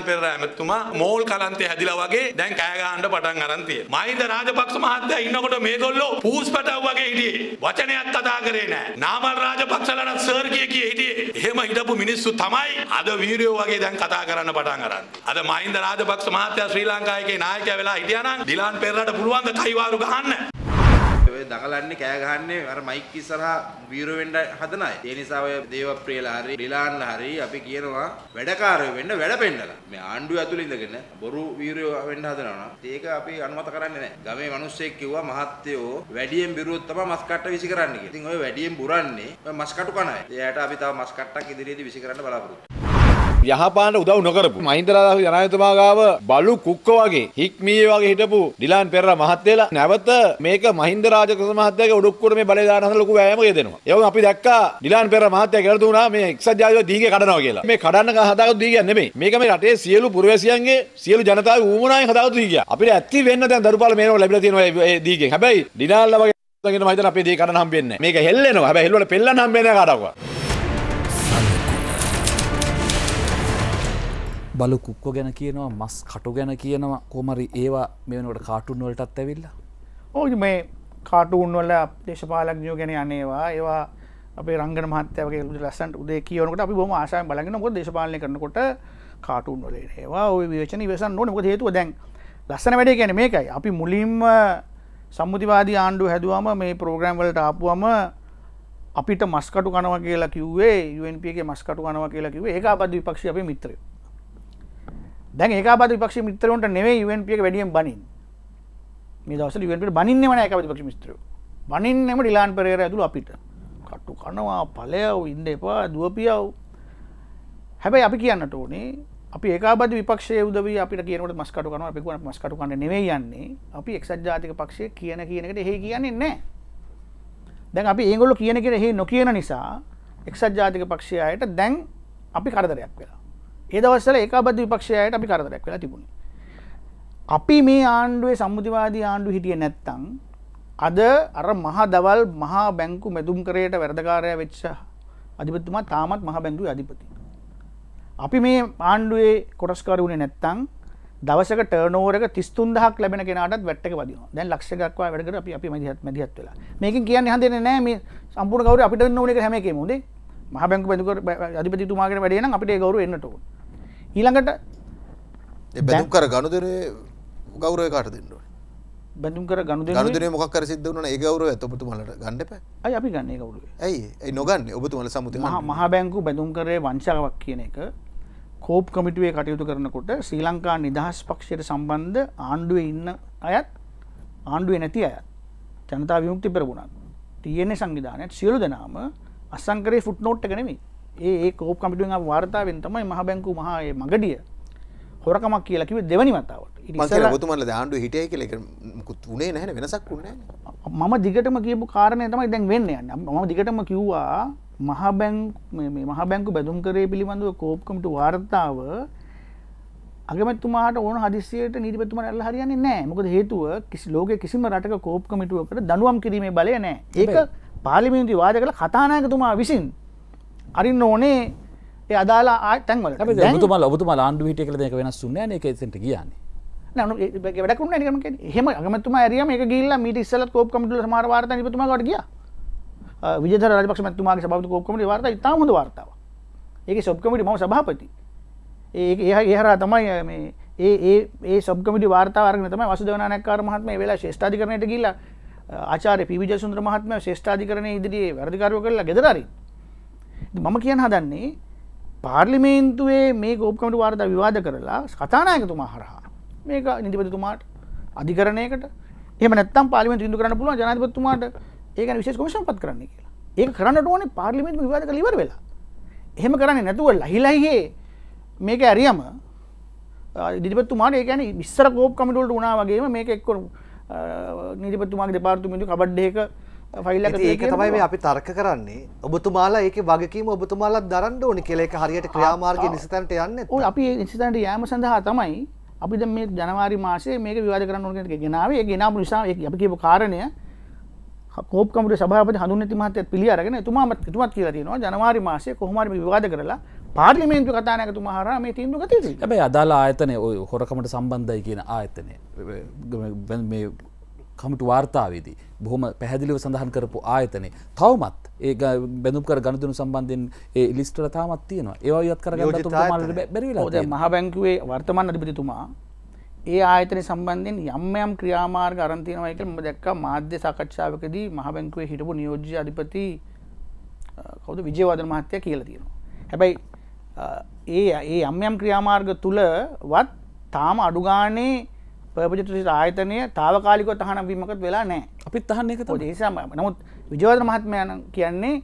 S6: ඉලාන් පෙර ඇමතුමා මෝල් කලන්තේ හැදිලා වගේ දැන් කෑගහන්න පටන් අරන් තියෙනවා. මහින්ද රාජපක්ෂ මහත්තයා ඉන්නකොට මේගොල්ලෝ පූස් පැටව් වගේ හිටියේ. වචනයක් කතා කරේ නෑ. නාමල් රාජපක්ෂලට සර් කිය කිය හිටියේ. එහෙම හිටපු මිනිස්සු තමයි අද වීරයෝ වගේ දැන් කතා කරන්න පටන් අරන්. අද මහින්ද රාජපක්ෂ මහත්තයා ශ්‍රී ලංකාවේ නායකයා වෙලා හිටියා නම් ඩිලාන් පෙරරට පුළුවන් ද කයිවාරු ගහන්න.
S7: ඔය දඟලන්නේ කෑ ගහන්නේ අර මයික් ඉස්සරහා වීරෝ වෙන්න හදන අය. ඒ නිසා ඔය දේවප්‍රියලා හරි රිලාන්ලා හරි අපි කියනවා වැඩකාරයෝ වෙන්න වැඩ පෙන්නලා. මේ ආණ්ඩුව ඇතුළේ ඉඳගෙන බොරු වීරයෝ වෙන්න හදනවා නම් ඒක අපි අනුමත කරන්නේ නැහැ. ගමේ මිනිස්සෙක් කිව්වා මහත්තයෝ වැඩියෙන් බිරුවොත් තමයි මස් කට්ට විසි කරන්න කියලා. ඉතින් ඔය වැඩියෙන් බුරන්නේ ඔය මස් කටු කන අය. එයාට අපි තව මස් කට්ටක් ඉදිරියේදී විසි කරන්න බලාපොරොත්තු
S8: යහපාලට උදව් නොකරපු මහින්දරාදාස ජනාධිපතිතුමා ගාව බලු කුක්ක වගේ හික්මීයේ වගේ හිටපු ඩිලාන් පෙරේරා මහත්තයලා නැවත මේක මහින්ද රාජපක්ෂ මහත්තයාගේ උඩුක්කුවට මේ බලය දාන හදන ලොකු වෑයමක් යෙදෙනවා. ඒ වගේම අපි දැක්කා ඩිලාන් පෙරේරා මහත්තයා කියලා දුනා මේ එක්සත් ජාතික දීගේ කඩනවා කියලා. මේ කඩන්න හදාගත්තු දීගයක් නෙමෙයි. මේක මේ රටේ සියලු පුරවැසියන්ගේ සියලු ජනතාවගේ ඌමනායෙන් හදාගත්තු දීගයක්. අපිට ඇත්ති වෙන්න දැන් දරුපාල මේනව ලැබිලා තියෙනවා මේ දීගෙන්. හැබැයි ඩිලාන්ලා වගේ ගෙන මහිතන අපේ දී කඩන හම්බෙන්නේ නැහැ. මේක හෙල්ලෙනවා. හැබැයි හෙල්ලුවට පෙල්ලන්න හම්බෙන්නේ නැහැ කාටවත්.
S2: බලු කුක්කො ගැන කියනවා මස් කටු ගැන කියනවා. කොමරි ඒවා මෙවනට කාටුන් වලටත් ඇවිල්ල.
S4: ඕ මේ කාටුන් වල දේශපාලක්ඥෝ ගැන අනේවා ඒවා. අපේ රංගන මහත්‍යවගේ ලස්සන්ට උදේ කියවනකට අපි බොම ආශය බලගෙන ො දේශපාලය කරනකොට කාටුන් වල ඒවා ඔය විවචන වසන් නොනක හේතුව දැන් ලස්සන වැඩේ ගැන මේකයි. අපි මුලින්ම සම්මුතිවාදී ආණ්ඩු හැදුවම මේ ප්‍රෝග්‍රම් වලට ආපුුවම අපිට මස්කටු කනව කියලා කිව්වේ UNPගේ මස්කටු කනව කියලා කිවේ ඒ අපද විපක්ෂ අපේ මිත්‍රය. දැන් ඒකාබද විපක්ෂ මිත්‍රවන්ට නෙවේ UNPක වැඩියෙන් බනින් මේ දවස ුවට බනින්න වන එකපති පක්ෂ මිත්‍ර බනින්නෙම ඩිලාන් පෙරේර ඇතුළ අපිට. කට්ටු කනවා පලයව ඉන්න එපා දුවපියව්. හැබැයි අපි කියන්නට ඕනේ අපි ඒකාබද විපක්ෂය උදව අපිට කියනට මස්කටු කන අපිකුණ මස්කටු කන්න නෙවේ යන්නේ. අපි එක්සත් ජාතික පක්ෂය කියන කියනකට හෙ කියන්නේ නෑ දැන් අපි ඒගොල්ල කියන කෙන හෙ නොකියන නිසා එක්සත් ජාතික පක්ෂයයට දැන් අපි කරදරයක් වෙලා. ඒදවස්සල ඒකාබද විපක්ෂයට අපි කරදරයක් වෙලා තිබුණ. අපි මේ ආණ්ඩුවේ සම්මුතිවාදී ආණ්ඩු හිටිය නැත්තං අද අර මහා දවල් මහා බැංකු මැදුම් කරයට වැරදකාරය වෙච්ච අධිපත්තුමා තාමත් මහ බැංගු අධිපති. අපි මේ ආණ්ඩුවේ කොටස්කරුණේ නැත්තං දවසක ටර්නෝරක තිස්තුන්දහක් ලැබෙන කෙනට වැට්ක වද දැන් ලක්ෂකක්වා වැඩකට අපි අපි මදිහත් මදිහත් වෙලා. මේක කියන්න හදන නෑ මේ සම්පූර් කවර අපිට නොනක හැමක මුදේ මහ බැංකු බැඳකර අධිපතිතුමාගෙන වැඩන අපිට ගවරු එන්නට ඊළඟට
S5: බැදුම් කර ගනුදරේ ගෞරය කාට දෙන්නට
S4: බැඳුම් කර ගණු
S5: ගනුදරේ මොක් කර සිද්ධ වන ඒ ගෞරව ඇතපතුමලට ගන්නප
S4: අයි අපි ගන්නේ කවුරුව
S5: ඇයි? ඒ නොගන්න? ඔබතුමල සමුති
S4: මහා බැංකු බැඳුම් කරේ වංචාවක් කියන එක කෝප් කමිටුවේ කටයුතු කරනකොට ශ්‍රී ලංකා නිදහස් පක්ෂයට සම්බන්ධ ආණ්ඩුවේ ඉන්න අයත් ආණ්ඩුවේ නැති අයත් ජනතා විමුක්ති පෙරබුණත් තියෙන්නේ සංවිධානයට සියලු දෙනාම අසංකරේ ෆුට් නෝට් එක නෙමෙයි ඒ කෝප් කමිටුවෙන් වාර්තාවෙන් තමයි මහ බැංකු මහා මගඩිය හොරකමක් කියලා කිව්වේ දෙවනි වතාවට.
S5: ඔබතුමල ආණ්ඩු හිටිය කියල. මුකුත් වනේ නැහැ වෙනසක් වුණේ
S4: මම දිගටම කියපු කාරණය තමයි දැන් වෙන්න යන්න. මම දිගටම කිව්වා මහ බැං මහ බැංකු බැදුම් කරේ පිළිබඳව කෝප්කමට වාර්තාව අගමතුමාට ඕන හදිසියට නීතිපතුම ඇල්ල හරියන්නේ නෑ මොකද හේතුව කිසි ලෝක කිසිම රටක කෝප් කමිටුවකට දනුවම් කිරීමේ බලය නෑ ඒක පාලිමින්ති වාද කළ කතානායකතුමා විසින් අරින්න ඕනේ ඒ අදාලා ආය තැන්වල
S2: ඔබතුමා ආණ්ඩු හිටිය කළ දෙක වෙනස් වුන්නේ ඒක එතෙන්ට කියන්නේ
S4: වැඩකුන්න නිකම හෙම අගමතුම ඇරියම එක ගිල්ල මීට ඉස්සල කෝප් කමිටුල සමාර වාර්තා නිපතුමාට ගිය. විජත රජපක්ෂ මතුමාගේ සභාපති කෝප් කමිටි වාර්තා ඉතාම හොඳ වාර්තාව ඒක සොබ් කමිටි මම සභාපති. ඒ ඒ හරා තමයි මේ ඒ ඒ සබ්කමිටි වාර්තාවරන තම වසුදවනානක්කාර මහත්ම වෙලා ශේෂ්ඨාධිකරනයට ගිල්ල ආචාර පිවිජ සුන්ද්‍ර මහත්ම ශේෂ්ඨාධිකරණය ඉදිරියේ වැරදිකාරය කරලා ගෙදරරි මම කියන්න හදන්නේ පාර්ලිමේන්තුවේ මේ ගෝප්කමට වාර්තා විවාද කරලා කතානායකතුමා හරහා. මේක නිතිපතිතුමාට අධිකරණයකට. එම නැත්තම් පාලිමෙන් ඉදු කරන්න පුළුව ජනපතුමාට ඒක විශේෂ කොමිෂන් පත් කරන්න කියලා. ඒක කරන්නට ඕනේ පාර්ලිමෙන්ට විවාද කලිවර වෙලා. එහෙම කරන්නේ නැතුව ලහිලයියේ මේක ඇරියම දිපත්තුමාට ඒකැන විස්සර කෝප් කමිටුල්ට උනා වගේම මේක එක්කො නිතිපත්තුමාගේ දෙපාර්තුමිතු කබඩ්ඩේක ෆයිල්ල
S3: ඒක තමයි මේ අපි තර්ක කරන්නේ. ඔබතුමාලා ඒක වගකීම ඔබතුමාලා දරන්න ඕනි කියලා ඒක හරියට ක්‍රියාමාර්ගය නිසිතන්ට යන්නේ
S4: ඔය අපි නිසිතන්ට යෑම සඳහා තමයි අපිද මේ ජනවාරි මාසේ මේක විවාද කරන්න ඕන ගෙනාවේ. ඒ ගෙනාපු නිසා අපි කියපු කාරණය කෝප්කමට සභාපති හඳුන් මහත පිළි අරගෙන තුමාමත් තුමත් කියලා තියෙනවා. ජනවාරි මාසය කොහොමරි විවාද කරලා පාර්ලිමේන්තු කතානකතු මහර මේ තීන්දු ගත
S2: හැබැයි අදාලා ආයතනය ඔය හොරකමට සම්බන්ධයි කියන ආයතනය. මේ කමිටු වාර්තාවේදී බොහොම පැහැදිලිව සඳහන් කරපු ආයතනේ තවමත් ඒ බැඳුම් කර ගණතුනු සම්බන්ධයෙන් ඒ ලිස්ටල තාමත් තියෙනවා. ඒවා යත් කර
S4: බැරිලා මහ බැංකුවේ වර්තමාන අධිපතිතුමා ඒ ආයතන සම්බන්ධයෙන් යම් යම් ක්‍රියාමාර්ග අරන්තියනවයි කියල ම දැක්ක. මාධ්‍ය සාකච්ඡාවකදී මහ බැංකුවේ හිටපු නියෝජ්‍ය අධිපති කවුද? විජයවාදන මහත්තය කියල තියෙනවා. හැබැයි ඒ ඒ යම් යම් ක්‍රියාමාර්ග තුළ වත් තාම අඩුගානේ පපජතුසි ආයතනය තාවකාලිකො තහන වීමකත් වෙලා නෑ
S2: අපිත් තහන්න එක
S4: දේශම නමුත් විජවද මහත්මයන කියන්නේ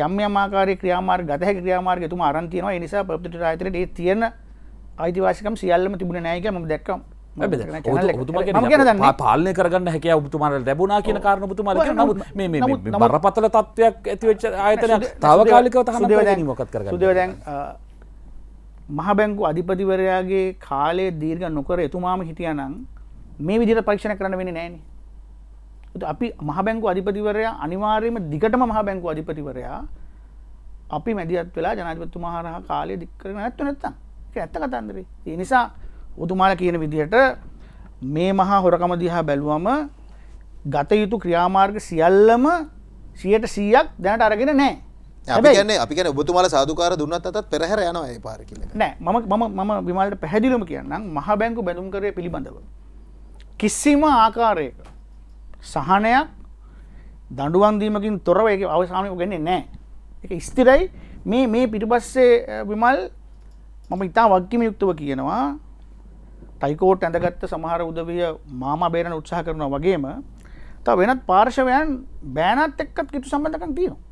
S4: යම් යමාකාරය ක්‍රියාමාර් ගතහ ක්‍රියාමාර්ග තුම අරන්තියනවා නිසා පපට ආතනට ඒ තියෙන අයිතිවාසිකම් සියල්ලම තිබුණ නෑකම දැක්කම්
S2: පාලනය කරගන්න හැක ඔබතුමාට ලැබුණනා කියන කාරණ පුතුමාල නමුත් බරපතල තත්වයක් ඇතිවෙච්ච ආයතන තාවකාලිකව තහන මොකත් කර
S4: දැන් මහ බැංකු අධිපතිවරයාගේ කාලය දීර්ග නොකර එතුමාම හිටිය නම් මේ විදිට පරීක්ෂණ කරන වෙන නෑන අපි මහ බැංකු අධිපතිවරයා අනිවාර්යම දිගටම මහ බැංකු අධිපතිවරයා අපි මැදිත් වෙලා ජනාධපත්තු මහරහ කාලය දික්කරන ඇත්තු නැත්තම්? ඇත්ත කතන්දරේ. ඒ නිසා උතුමාල කියන විදිහට මේ මහා හොරකම දිහා බැලුවම ගත යුතු ක්‍රියාමාර්ග සියල්ලම සියට සීයක් දැනට අරගෙන නෑ
S5: අපිගන්නේ අපිගෙන ඔබතුමාල සාධකාර දුන්නත් අතත් පෙරහැර යනවා ඒ පාර කියල.
S4: නෑ මම මම මම විමල්ට පැහැදිලම කියන්නම් මහ බැංකු බැඳුම් කරය පිළිබඳව. කිසිම ආකාරයක සහනයක් දඩුවන්දීමකින් තොරව එක අවසාමය ගෙන්නේ නෑ. එක ස්තිරයි මේ මේ පිටිපස්සේ විමල් මම ඉතා වක්කිම යුක්තව කියනවා. ටයිකෝට් ඇඳගත්ත සමහර උදවිය මාම බේරණ උත්සාහ කරනවා වගේම ත වෙනත් පාර්ශවයන් බෑනත් එක්කත් කිටු සම්බඳකන් තියෙනවා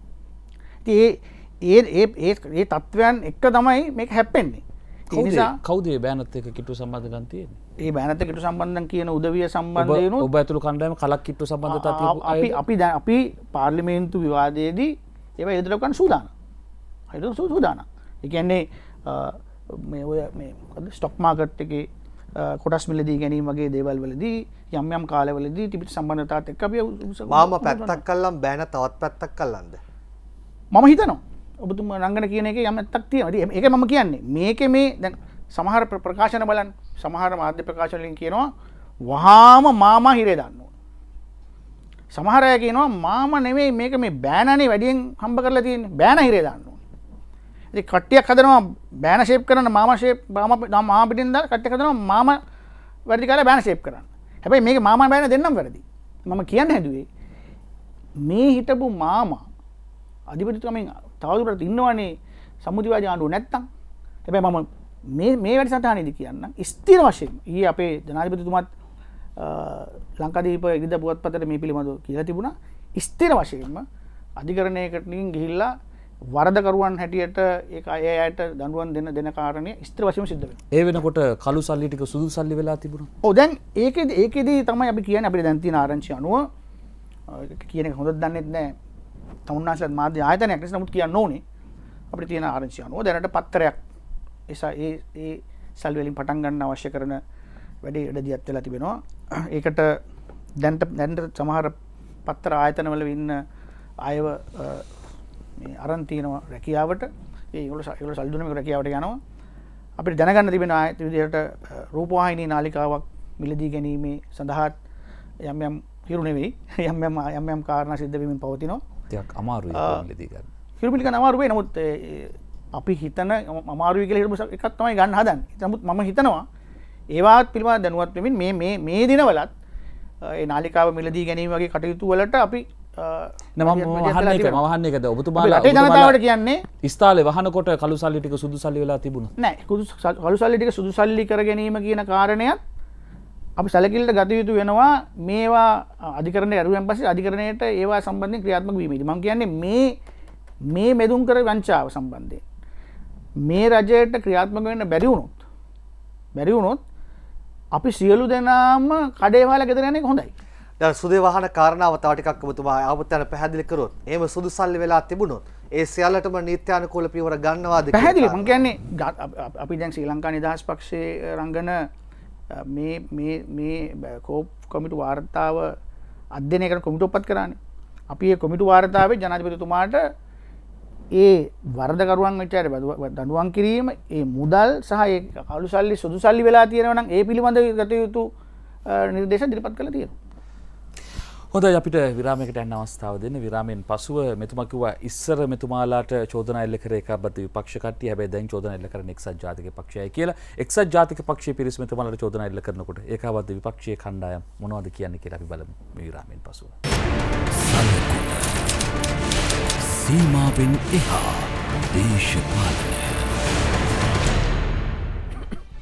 S4: ඒ ඒ ඒ ඒ තත්ත්වයන් එක්ක තමයි මේක හැප්පෙන්නේ.
S2: නිසා කවදේ බෑනත් එක කිටු සම්බන්ධගන් තියෙන
S4: ඒ බෑනත කිටු සම්බන්ධන් කියන උදවිය සම්බන්ධයන
S2: ඔබ ඇතුළු කණ්ඩයම කලක් කිට්ටු සම්බන්ධ
S4: අපි අපි දැ අපි පාර්ලිමේන්තු විවාදයේදී ඒව එදරකන් සූදාන හයිතු සූදාන එකන්නේ මේ ඔය මේ ස්ටොක් මාකට් එක කොටස් මිලදී ගැනීම වගේ දේවල් වලදී යම් යම් කාලවලදී තිබිට සම්බන්ධතාත් එක්
S3: මාම පැත්තක් කල්ලම් බෑන තවත් පැත්තක් කල්ලන්ද
S4: මම හිතනවා. ඔබතුම රංගන කියන එක යම ඇත්තක් තියෙන එක මම කියන්නේ. මේක මේ දැන් සමහර ප්‍රකාශන බලන් සමහර මාධ්‍ය ප්‍රකාශනලින් කියනවා වහාම මාමා හිරේ දන්න සමහරය කියනවා මාම නෙවෙයි මේක මේ බෑනනේ වැඩියෙන් හම්බ කරලා තියෙන බෑන හිරේ දන්න කට්ටියක් හදනවා බෑන ශේප් කරන මාම ශේප් බාම මා පිටින්ද කට්ට හදනවා මාම වැඩි කාල බෑන ශේප් කරන්න. හැබයි මේක මාම බෑන දෙන්නම් වැරදි. මම කියන්න හැදුවේ මේ හිටපු මාම අධිපතිකමින් තවදුරට ඉන්නවනේ සමුතිවාජ ආණ්ඩුව නැත්තම්. හැබැයි මම මේ මේ වැඩි සටහනේදී කියන්න ස්ථිර වශයෙන්. ඊ අපේ ජනාධිපතිතුමත් ලංකාදීප ඉරිද පුවත්පතට මේ පිළිබඳව කියලා තිබුණා. ස්ථිර වශයෙන්ම අධිකරණයකටින් ගිහිල්ලා වරදකරුවන් හැටියට ඒ අයට දඩුවන් දෙන්න දෙන කාරණය ස්ත්‍ර වශම සිද්ධ
S2: ඒ වෙනකොට කලු සල්ලිටික සුදු සල්ලි වෙලා තිබුණ.
S4: ඕ දැන් ඒක ඒකෙදී තමයි අපි කියන අපි දැන්තින ආරංචි අනුව කියන හොඳ දන්නෙත් නෑ තමුන්නාස මාධ්‍ය ආයතනයක් ලෙස නමුත් කියන්න ඕනේ. අපට තියෙන ආරංචි අනුව දැනට පත්තරයක් එසා ඒ සල්වලින් පටන් ගන්න අවශ්‍ය කරන වැඩි ඉඩ දියත් වෙලා තිබෙනවා. ඒකට දැන්ට දැන්ට සමහර පත්තර ආයතනවල ඉන්න අයව අරන්තියනවා රැකියාවට. ඒගොල සල් සල්දුනම රැකියාවට යනවා. අපිට දැනගන්න තිබෙන ආයත විදියට රූපවාහිනී නාලිකාවක් මිලදී ගැනීමේ සඳහාත් යම් යම් හිරුණෙවෙයි යම් යම් යම් යම් කාරණ සිද්ධවීමෙන් පවතිනවා.
S2: යක් අමාරු ලෙදිගන්න
S4: හිරුපිලික අමාරුවේ. නමුත් අපි හිතන අමාරුව කියල හිරම එකත් තමයි ගන්න හදන් නමුත් ම හිතනවා ඒවාත් පිළිවා දැනුවත්වමින් මේ මේ මේ දිනවලත් නාලිකාව මිලදී ගැනීම වගේ කටයුතු වලට අපි
S2: නම මහන්න එක මහන්න එකද ඔබතුමා
S4: රටේ ජනතාවට කියන්නේ
S2: ස්ථාල වහනකොට කළු සල්ලිටික සුදු සල්ලි වෙලා තිබුණ.
S4: නෑ කළු සල්ලිටික සුදු සල්ලි කර ගැනීම කියන කාරණයත් අපි සැලකිල්ට ගත යුතු වෙනවා මේවා අධිකරන ඇරුවෙන් පස අධිකරණයට ඒවා සම්බන්ධය ක්‍රියාත්මක වීමට මං කියන්නේ මේ මේ මෙදුම් කර වංචාව සම්බන්ධය මේ රජයට ක්‍රියාත්මක වෙන්න බැරිවුණොත් බැරිවුණොත් අපි සියලු දෙනාම කඩේවාල ගෙදරනෙ හොඳයි.
S3: සුදේ වහන කාරණාව තවටිකක් ඔබතුමා ආපතන පැහැදිලි කරොත් එහෙම සුදු සල්ලි වෙලා තිබුණොත් ඒ සියල්ලටම නීත්‍යානුකූල පියවර ගන්නවාද
S4: පැහැදිලි මං කියන්නේ අපි දැන් ශ්‍රී ලංකා නිදහස් පක්ෂයේ රංගන Uh, මේ මේ මේ කෝප් කොමිටු වාර්තාව අධ්‍යනයකට කොමිට ඔපත් කරන්නේ අපි කොමිටු වාර්තාවේ ජනාධිපතිතුමාට ඒ වර්දකරුවන් වෙච්චාට දඩුවන් කිරීම ඒ මුදල් සහ ඒ කලු සල්ලි සුදු සල්ලි වෙලා තියෙනවනම් ඒ පිළිබඳ ගත යුතු uh, නිර්දේශ දිරිපත් කළ තියෙන
S2: හොඳ අපිට විරාමයකට යන්න අවස්ථාව දෙන්න. විරාමයෙන් පසුව මෙතුමකිවා ඉස්සර මෙතුමාලාට චෝදන එල්ල කර එකබද විපක්ෂකට හැබැ දැන් චෝදන එල්ල කරන එක්සත් ජාතික පක්ෂය කියලා. එක්සත් ජාතික පක්ෂ පිරිස් මෙතුමාලට චෝදන එල්ල කරනකොට ඒකබද විපක්ෂය කණ්ඩායම් මොනවද කියන්න කියලා අපි බලමු විරාමයෙන් පසුව.
S1: සීමාවෙන් එහා දේශපාලනය.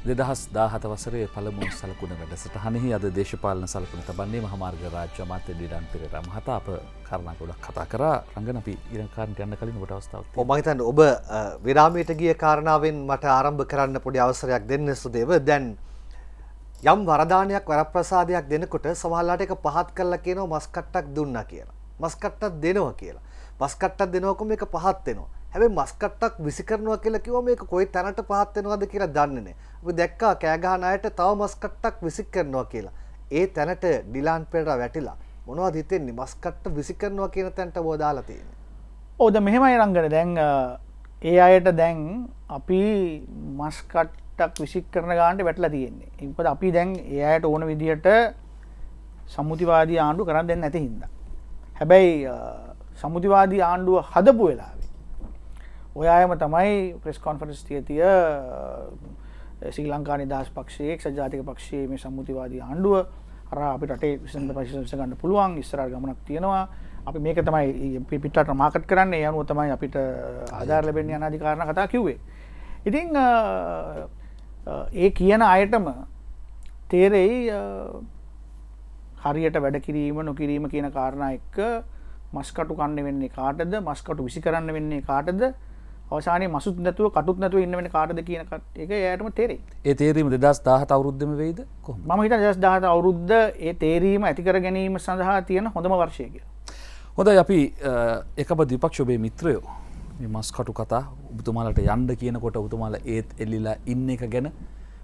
S2: දෙදහස් දාහත වසරේ පළමු සලකුණ වැඩසටහනෙහි අද දේශපාලන සලකුණ තබන්නේ මහමාර්ග රාජ්‍ය අමාත්‍ය ඩිඩන් පෙරේරා මහතා අප කාරණා ගොඩක් කතා කරා රංගන අපි ඊළඟ යන්න කලින් ඔබට අවස්ථාවක්
S3: තියෙනවා. මම හිතන්නේ ඔබ විරාමයට ගිය කාරණාවෙන් මට ආරම්භ කරන්න පොඩි අවසරයක් දෙන්න සුදේව. දැන් යම් වරදානයක් වරප්‍රසාදයක් දෙනකොට සමහරලාට ඒක පහත් කරලා කියනවා මස් කට්ටක් දුන්නා කියලා. මස් කට්ටක් දෙනවා කියලා. මස් කට්ටක් දෙනවකො මේක පහත් වෙනවා. හැබැයි මස් කට්ටක් විසි කරනවා කියලා කිව්වම මේක කොයි තැනට පහත් වෙනවද කියලා දන්නේ නැහැ. අපි දැක්කා කෑ ගහන අයට තව මස් කට්ටක් විසි කරනවා කියලා. ඒ තැනට ඩිලාන් පෙරේරා වැටිලා මොනවද හිතෙන්නේ මස් කට්ට විසි කරනවා කියන තැනට බෝ දාලා තියෙන්නේ.
S4: ඔව්ද මෙහෙමයි රංගන දැන් ඒ අයට දැන් අපි මස් කට්ටක් විසි කරන ගානට වැටලා තියෙන්නේ. මොකද අපි දැන් ඒ අයට ඕන විදිහට සම්මුතිවාදී ආණ්ඩු කරන් දෙන්න නැති හින්දා. හැබැයි සමුතිවාදී ආණ්ඩුව හදපු වෙලාවේ ඔය අයම තමයි ප්‍රෙස් කොන්ෆරන්ස් තියතිය ශ්‍රී ලංකා නිදහස් පක්ෂයේ සජාතික පක්ෂයේ මේ සම්මුතිවාදී ආණ්ඩුව. අර අපි රටේ විසඳ පරිශංස ගන්න පුළුවන් ඉස්සරහට ගමනක් තියෙනවා. අපි මේක තමයි පිටට මාකට් කරන්න. ඒ අනුව තමයි අපිට ආධාර ලැබෙන්නේ අනාදි කාරණා කතා කිව්වේ. ඉතින් ඒ කියන අයටම තේරෙයි හරියට වැඩ කිරීම නොකිරීම කියන කාරණා එක්ක මස්කටු කන්න වෙන්නේ කාටද? මස්කටු විසි කරන්න වෙන්නේ කාටද? අවසානය මසුත් නැතුව කටුත් නැතුව ඉන්න වෙන කාටද කියන එක ඒයටම තේරේ
S2: ඒ තේරීම දෙදස් දාහත අවුරුද්ධම වෙයිද
S4: ම හිත දස් දාහත අවුරුද්ධ ඒ තේරීම ඇතිකර ගැනීම සඳහා තියෙන හොඳම වර්ෂයක
S2: හොඳ අපි එකබ දිපක්ෂෝබේ මිත්‍රයෝ මස් කටු කතා ඔබතුමාලට යන්ඩ කියනකොට ඔබතුමාල ඒත් එල්ලිලා ඉන්න එක ගැන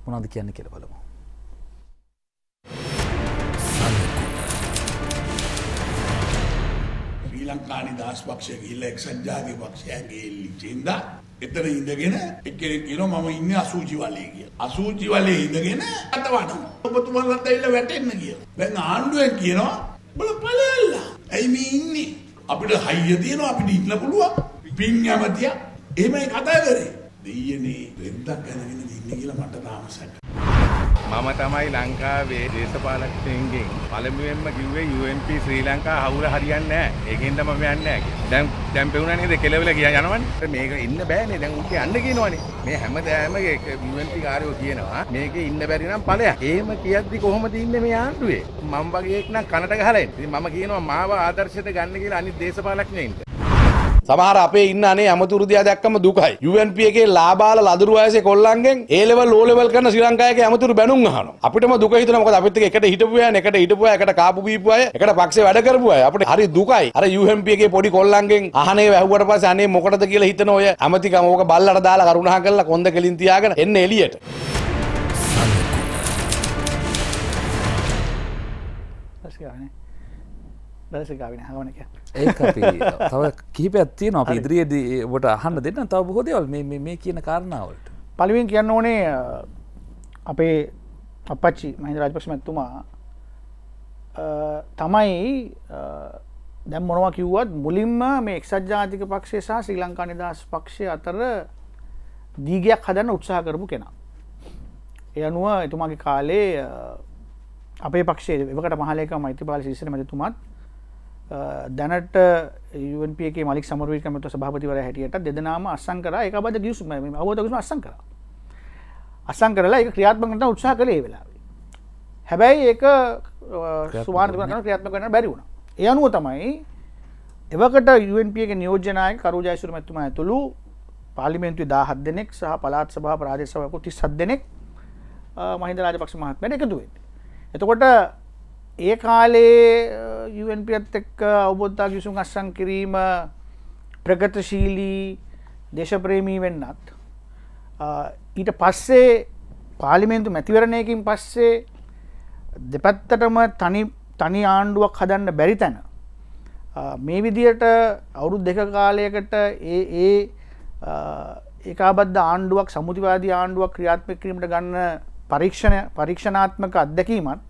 S2: මොනද කියන්න කියල බලමු
S9: ශ්‍රී ලංකානි දස් පක්ෂය ඉල්ල එක්සත් ජාති පක්ෂයන්ගේ එල්ලිචෙන්ද එතන ඉඳගෙන එක්කෙනෙක් කියනවා මම ඉන්නේ අසූචි වලේ කියලා. අසූචි වලේ ඉඳගෙන අත වඩනවා. ඔබතුමාලත් ඇවිල්ලා වැටෙන්න කියලා. දැන් ආණ්ඩුවෙන් කියනවා බල පළයල්ලා. ඇයි මේ ඉන්නේ? අපිට හයිය තියෙනවා අපිට ඉන්න පුළුවන්. පින් යමතිය. එහෙමයි කතා කරේ. දෙයියනේ වෙද්දක් ගැනගෙන ඉන්නේ කියලා මට තාම සැක.
S10: මම තමයි ලංකාවේ දේශපාලකයන්ගෙන් පළමුවෙන්ම කිව්වේ UNP ශ්‍රී ලංකා හවුල හරියන්නේ නැහැ. ඒකෙන් තමයි මම යන්නේ නැහැ. දැන් දැන් පෙවුණා නේද කෙලවෙල ගියා යනවනේ. මේක ඉන්න බෑනේ. දැන් උන්ට යන්න කියනවනේ. මේ හැමදාම UNP කාර්යෝ කියනවා මේකේ ඉන්න බැරි නම් ඵලයක්. එහෙම කියද්දි කොහොමද ඉන්නේ මේ ආණ්ඩුවේ? මම වගේ එක් නම් කනට ගහලා ඉන්නේ. ඉතින් මම කියනවා මාව ආදර්ශයට ගන්න කියලා අනිත් දේශපාලකයන්ට.
S8: සමහර අපේ ඉන්න අනේ අමතුරුදියා දැක්කම දුකයි. UNP එකේ ලාබාල ලදරු වයසේ කොල්ලන්ගෙන් ඒ ලෙවල් ඕ ලෙවල් කරන ශ්‍රී ලංකාවේ අමතුරු බැනුම් අහනවා. අපිටම දුක හිතෙනවා මොකද අපිත් එක්ක එකට හිටපු අය, එකට හිටපු අය, එකට කාපු බීපු අය, එකට පක්ෂේ වැඩ කරපු අය. අපිට හරි දුකයි. අර UNP එකේ පොඩි කොල්ලන්ගෙන් අහනේ වැහුවට පස්සේ අනේ මොකටද කියලා හිතන ඔය අමතිකම ඕක බල්ලට දාලා කරුණා කරලා කොන්ද කෙලින් තියාගෙන එන්න එළියට.
S4: ගාවින හවනක
S2: ඒ තව කීපයක් තියෙන අප ඉදිරියේදී ඔබට අහන්න දෙන්න. තව බොහෝ දේවල් මේ- කියන කාරණාවලට.
S4: පලිවෙන් කියන්න ඕනේ අපේ අපච්චි මහිද රාජපක්ෂ මැත්තුමා තමයි දැම් මොනවා කිව්වත් මුලින්ම මේ එක්සත් ජාතික පක්ෂය සහ ශ්‍රී ලංකා නිදහස් පක්ෂය අතර දීගයක් හදන්න උත්සාහ කරපු කෙනා. එය අනුව එතුමාගේ කාලේ අපේ පක්ෂේ එවකට මහලක මෛත්‍රපාල ශිෂණ මැතිතුමත් දැනට යුවන්පියගේ මලික් සමරවිකමතු සභාපතිවර හැටියට දෙදනාම අස්සං කර. එක බද ගියසුම අවතකම අස්සං කර. අස්සං කරලා එක ක්‍රියාත්මකට උත්සා කළේ වෙලාවේ. හැබැයි ඒක සුමාර්ග කන ක්‍රියාත්ම කරන බැරි වුණ. ඒ අනුව තමයි එවකට යුවන්පියගේ නියෝජනය කරු ජයසුර මැතුම ඇතුළු පාලිමෙන්තු දාහත් දෙනෙක් සහ පලාත් සභා ප්‍රාදේශවකු තිස් සත් දෙනෙක් මහින්ද රාජපක්ෂ මහත්මට එකතුවෙන්. එතකොට ඒ කාලේ යුවන්පියත් එක්ක අවබොද්ධා කිසුම් අස්සං කිරීම ප්‍රගතශීලී දේශප්‍රේමී වෙන්නත් ඊට පස්සේ පාලිමෙන්තු මැතිවරණයකින් පස්සේ දෙපැත්තටම තනි තනි ආණ්ඩුවක් හදන්න බැරි තැන. මේ විදියට අවුරුද් දෙක කාලයකට ඒ ඒ ඒකාබද්ධ ආණ්ඩුවක් සමුතිවාදී ආණ්ඩුවක් ක්‍රියාත්මක කිරීමට ගන්න පරීක්ෂණය පරීක්ෂණාත්මක අත්දැකීමත්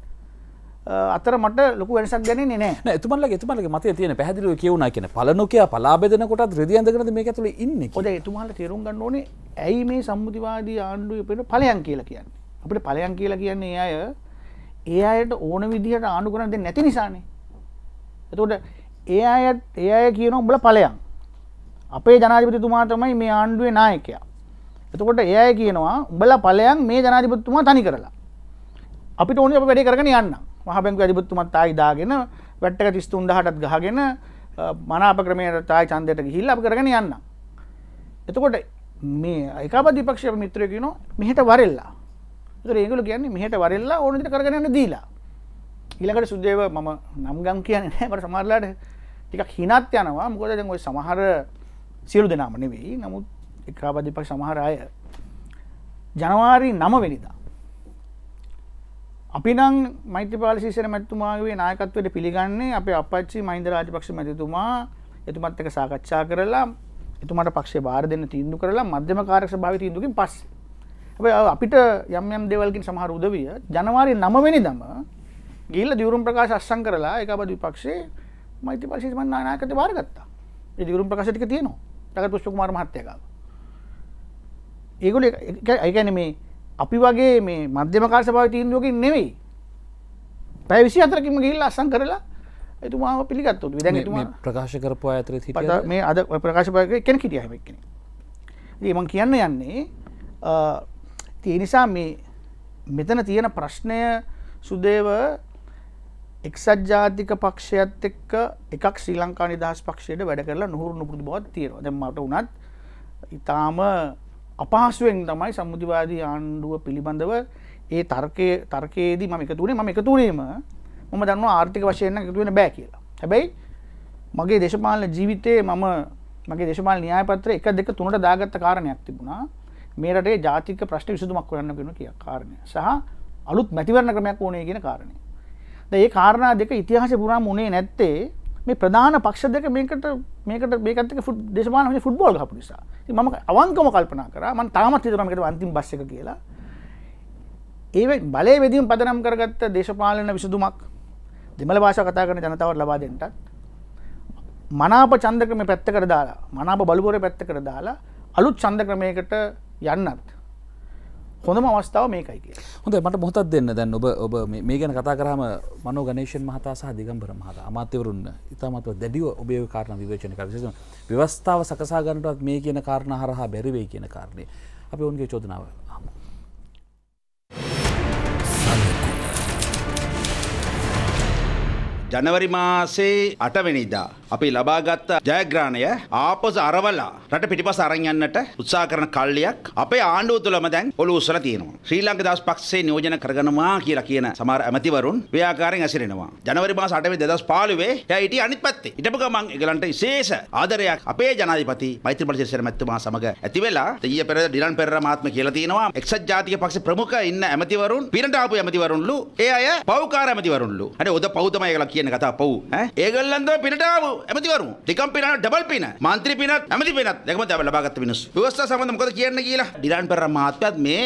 S4: අතර මට ලොකු වෙනසක් ගැන නෑ.
S2: එතුමල්ල එතුමලගේ මතය තියෙන පැදිලිව කියවුණ කියන පලනොකය පලාබෙදන කොටත් රදියන්දකනද මේ ඇතුළ ඉන්න ොද
S4: එතුමාල තේරුම් ගන්න ඕනේ ඇයි මේ සම්මුතිවාදී ආණ්ඩුව පෙන පලයන් කියලා කියන්න? අපට පලයන් කියලා කියන්නේ අය ඒ අයට ඕන විදිහට ආණු කරන්න දෙ නැති නිසානේ. එතකොට ඒ අයට ඒ අය කියන උඹල පලයන් අපේ ජනාධිපතිතුමා තමයි මේ ආණ්ඩුවේ නායකයා. එතකොට ඒ අය කියනවා උඹල පලයන් මේ ජනාධිපතිතුමා තනි කරලා. අපිට ඕන අප වැඩි කරගෙන යන්න මහබැංක අධිපත්තුමත් අයි දාගෙන වැට්ටක තිස්තුන්ද හටත් ගහගෙන මනාප ක්‍රමයට තායි චන්දයට ගිහිල්ල අප කරගෙන යන්න. එතකොට මේ එකපදිපක්ෂ මිත්‍රය කියන මෙහට වරෙල්ලා. ඒගල කියන්නේ මෙහට වරෙල්ලා ඕනට කරගන්න දීලා. ඉළකට සුද්දේව මම නම්ගම් කියන මට සමරලාට ටිකක් හිනත් යනවා. මොකද දැන් ඔය සමහර සියලු දෙනාම නෙවෙයි. නමුත් එකපදිපක් සමහර අය ජනවාරී නම වෙනිදා අපි නම් මෛත්‍රපාල ශිෂ්‍යන මැතිතුමාගේ නායකත්වයට පිළිගන්නේ අපේ අපච්චි මහින්ද රාජපක්ෂ මැතිතුමා එතුමත් එක සාකච්ඡා කරලා එතුමට පක්ෂ බාර දෙන්න තීන්දු කරලා මධ්‍යම කාරක භාව තීන්දුකින් පස්සේ. හැබැයි අපිට යම් යම් දේවල්කින් සමහර උදවිය ජනවාරි නමවෙනි දම ගිල්ල දියවරුම් ප්‍රකාශ අස්සං කරලා එක බද විපක්ෂේ මෛත්‍රපාල ශිෂ්‍ය නායකත්වයට බාරගත්තා ඒ දියවරුම් ප්‍රකාශ ටික තියෙනවා. ටගත් පුෂ්ප කුමාර මහත්තයාගාව ඒගොල්ලෝ ඒ කියන්නේ මේ අපි වගේ මේ මධ්‍යම කාල සභාව තීන්දුවකින් නෙවෙයි. පැය විසි අතරකිම ගිල්ල අසං කරලා එතුමාව පිළිගත්තු එතුමා
S2: ප්‍රකාශ කරපු
S4: පත මේ අද ප්‍රකාශ පය කෙන කිටිය හැමක්කෙන ඒමන් කියන්න යන්නේ තිය නිසා මේ මෙතන තියෙන ප්‍රශ්නය සුදේව එක්සත් ජාතික පක්ෂයත් එක්ක එකක් ශ්‍රී ලංකා නිදහස් පක්ෂයට වැඩ කරලා නොහුරු නොපුරදු බවත් තියෙනවා. දැමට උනත් ඉතාම අපහසුවෙන් තමයි සම්මුතිවාදී ආණ්ඩුව පිළිබඳව ඒ තර්කය තර්කයේදී ම එකතුනේ ම එකතුනේම මම දන්න ආර්ථික වශයෙන් එකතුවෙන බෑ කියලා. හැබැයි මගේ දේශපාලන ජීවිතයේ මම මගේ දේශපාල න්‍යායපත්‍ර එක දෙක තුනට දාගත්ත කාරණයක් තිබුණා. මේරටේ ජාතික ප්‍රශ්න විසුදුමක් කරන්න කෙන කිය කාරණය. සහ අලුත් මැතිවරණ ක්‍රමයක් ඕනේ කියන කාරණය. ඒ කාරණා දෙක ඉතිහාස පුරා මුණේ නැත්තේ මේ ප්‍රධාන පක්ෂ දෙක මේකට මේකට මේකත් ෆුට් දේශමාන ෆුට්බෝල් හපු නිසා. ම අවංකම කල්පනා කර ම තාමත් හිතරමකට අන්තිම බස්ස එක කියලා. ඒ බලය වෙදීම පදනම් කරගත්ත දේශපාලන විසදුමක් දෙමල භාෂ කතා කරන ජනතාවට ලබා දෙන්නට මනාප චන්දක්‍රම පැත්ත කර දාලා මනාප බලපුර පැත්ත කර දාලා අලුත් චන්ද ක්‍රමයකට යන්නත් හොඳම අවස්ථාව මේකයි කිය
S2: හොඳ මට මොහොතත් දෙන්න? දැන් ඔබ ඔබ මේ ගැන කතා කරම මනෝ ගනේෂන් මහතා සහ දිගම්බර මහත අමාත්‍යවරුන්න ඉතාමත්ව දැඩිව ඔබේ කාරණ විවේචන කර. විශේෂම ව්‍යවස්ථාව සකසා ගන්නටත් මේ කියන කාරණ හරහා බැරිවේ කියන කාරණය. අපි ඔවුන්ගේ චෝදනාව හමු.
S11: ජනවරි මාසේ අටවැනිදා අපි ලබාගත්ත ජයග්‍රාණය ආපස අරවලා රට පිටිපස අරන් යන්නට උත්සාහ කරන කල්ලියක් අපේ ආණ්ඩුව තුළම දැන් ඔලුව උස්සලා තියෙනවා. ශ්‍රී ලංකා දාස් පක්ෂේ නියෝජන කරගනවා කියලා කියන සමහර ඇමතිවරුන් ව්‍යාකාරයෙන් ඇසිරෙනවා. ජනවරි මාස 8 වෙනිදා 2015 එයා හිටියේ අනිත් පැත්තේ. හිටපු ගමන් ඒගලන්ට විශේෂ ආදරයක් අපේ ජනාධිපති මෛත්‍රීපාල සිරිසේන මැතිතුමා සමග ඇති වෙලා ඊයේ පෙර ඩිලන් පෙරේරා මහත්මයා කියලා තියෙනවා එක්සත් ජාතික පක්ෂ ප්‍රමුඛ ඉන්න ඇමතිවරුන් පිරට ආපු ඇමතිවරුන්ලු ඒ අය පව්කාර ඇමතිවරුන්ලු. හරි ඔද පව් තමයි ඒගොල්ලෝ කියන කතාව පව්. ඈ ඒගොල්ලන්ද පිරට ආපු ඇමතිවරුන්. දෙකම් පින ඩබල් පින. මන්ත්‍රී පිනත් ඇමති පිනත් දෙකම තමයි ලබාගත්ත මිනිස්සු. ව්‍යවස්ථා සම්බන්ධ මොකද කියන්න කියලා ඩිලන් පෙරේරා මහත්මයාත් මේ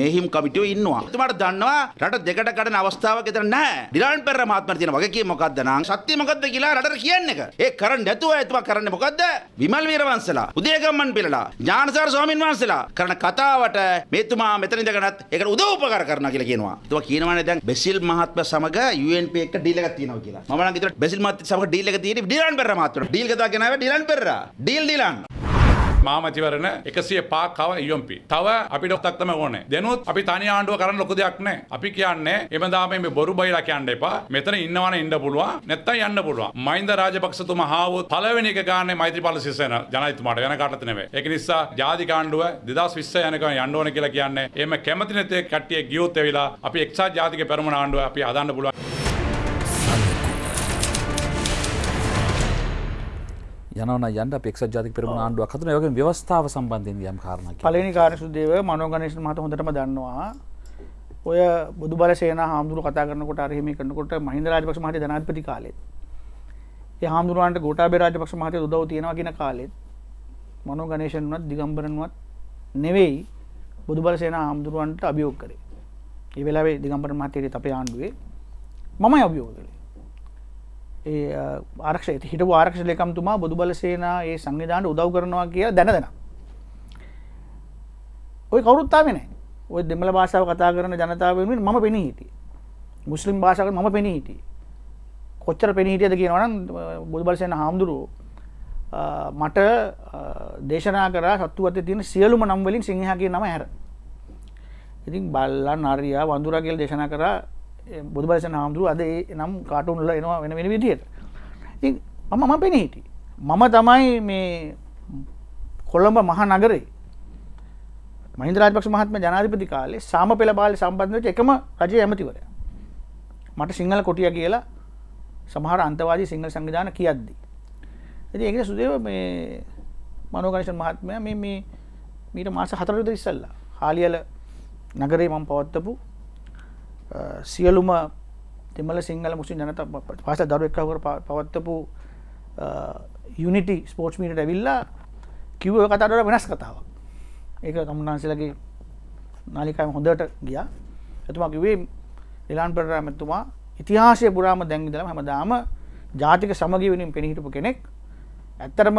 S11: මෙහිම් කමිටුවේ ඉන්නවා. එතුමාට දන්නවා රට දෙකට කඩන අවස්ථාවක් එතන නැහැ. ඩිලන් පෙරේරා මහත්මයාට තියෙන වගකීම මොකක්ද නම් සත්‍ය මොකක්ද කියලා රටට කියන්න එක. ඒ කරන්නේ නැතුව එතුමා කරන්නේ මොකද්ද? විමල් වීරවංශලා, උදේගම්මන් පිළලා, ඥානසාර ස්වාමින් වහන්සේලා කරන කතාවට මේතුමා මෙතන ඉඳගෙනත් ඒකට උදව් උපකාර කරනවා කියලා කියනවා. එතුමා කියනවානේ දැන් බෙසිල් මහත්මයා සමග UNP එක්ක ඩීල් එකක් තියෙනවා කියලා. මම නම් හිතුවා බෙසිල් මහත්මයා සමග ඩීල් එක තියෙන්නේ ඩිලන් පෙරේරා මහත්මයාට. ඩීල් කතා ගෙනාවේ ඩිලන් පෙරේරා. ඩීල් ඩිලන්.
S12: මාමතිවරණ එකසිය පාක්කව යොම්පි තව අපිට ඔත්තක්තම ඕනේ. දෙනුත් අපි තනි ආණ්ඩුව කරන්න ලොකු දෙයක් නෑ. අපි කියන්නේ එමදාම මේ බොරු බයිලා කියන්න එපා. මෙතන ඉන්නවන ඉන්න පුළුවන්. නැත්තම් යන්න පුළුවන්. මහින්ද රාජපක්ෂතුමා හාවොත් පළවෙනි එක ගානේ මෛත්‍රීපාල සිරිසේන ජනාධිපතිතුමාට වෙන කාටවත් නෙවෙයි ඒක නිසා ජාතික ආණ්ඩුව 2020 යනකම් යන්න ඕනේ කියලා කියන්නේ එහෙම කැමති නැති කට්ටිය ගියොත් එවිලා අපි එක්සත් ජාතික පෙරමුණ ආණ්ඩුව අපි හදන්න පුළුවන්.
S2: යනවන යන්න අප එක්සත් ජාතික පෙරමුණ ආණ්ඩුවක් ඒ වගේම ව්‍යවස්ථාව සම්බන්ධයෙන් යම් කාරණා කියන්න.
S4: පළවෙනි කාර්ය සුදේව මනෝ ගණේෂ් මහතා හොඳටම දන්නවා. ඔය බුදු බල සේන හාමුදුරු කතා කරනකොට අරහෙම කරනකොට මහින්ද රාජපක්ෂ මහතා ජනාධිපති කාලෙත් ඒ හාමුදුරුවන්ට ගෝඨාභය රාජපක්ෂ මහතා උදව් තියෙනවා කියන කාලෙත් මනෝ ගණේෂන්වත් දිගම්බරන්වත් නෙවෙයි බුදු බල සේන හාමුදුරුවන්ට අභියෝග කරේ. ඒ වෙලාවේ දිගම්බරන් මහත්තයාට අපේ ආණ්ඩුවේ මමයි අභියෝග කළේ. ඒ ආරක්ෂ හිට ආරක්ෂ ලකම්තුමා බොදු බල සේනා ඒ සංවිධානට උදව් කරනවා කිය දැන දෙෙන ඔය කවරුත්තාාවෙන ඔය දෙමල භාෂාව කතා කරන ජනතාවෙන් ම පෙනී හිටිය. මුස්ලිම් භාෂාව ම පෙනී හිටිය. කොච්චර පෙනීටියද කියනවන බොදු බල සේන හාමුදුරුව මට දේශනා කර සත්තුවත තියෙන සියලුම නම්වලින් සිංහ කිය නම හැර ඉතින් බල්ලා නරයා වඳුරගල් දේශනා කරා බුදුබලසන හාමුදුරුව අද නම් කාටුන්ල එනවා වෙන වෙන විදියට මම මම පෙන හිටි මම තමයි මේ කොළඹ මහ නගරේ මහින්දරාජපක්ෂ මහත්ම ජනාධිපති කාලේ සාම පෙළ බාල සම්බන්ධවට එකම රජය ඇමතිවරය. මට සිංහල කොටිය කියලා සමහර අන්තවාදී සිංහල සංවිධාන කියද්දී. ඇති ඒක සුදේව මේ මනෝගනිෂන් මහත්මය මේ මේ මීට මාස හතරද ඉස්සල්ලා හාලියල නගරේ මම පවත්තපු සියලුම දෙමල සිංහල මුසි ජනත පස දරුවක්කවර පවත්තපු යුනිටි ස්පෝට්ස් මීට ඇවිල්ලා කිව්ව කතාට වෙනස් කතාව ඒක තමුන්නාන්සලගේ නාලිකාම හොඳට ගිය. ඇතුමා කිවේ එලාන් පෙරරාමතුමා ඉතිහාසය පුරාම දැන්ගිදල හැමදාම ජාතික සමගී වනින් පෙනහිටපු කෙනෙක්. ඇත්තරම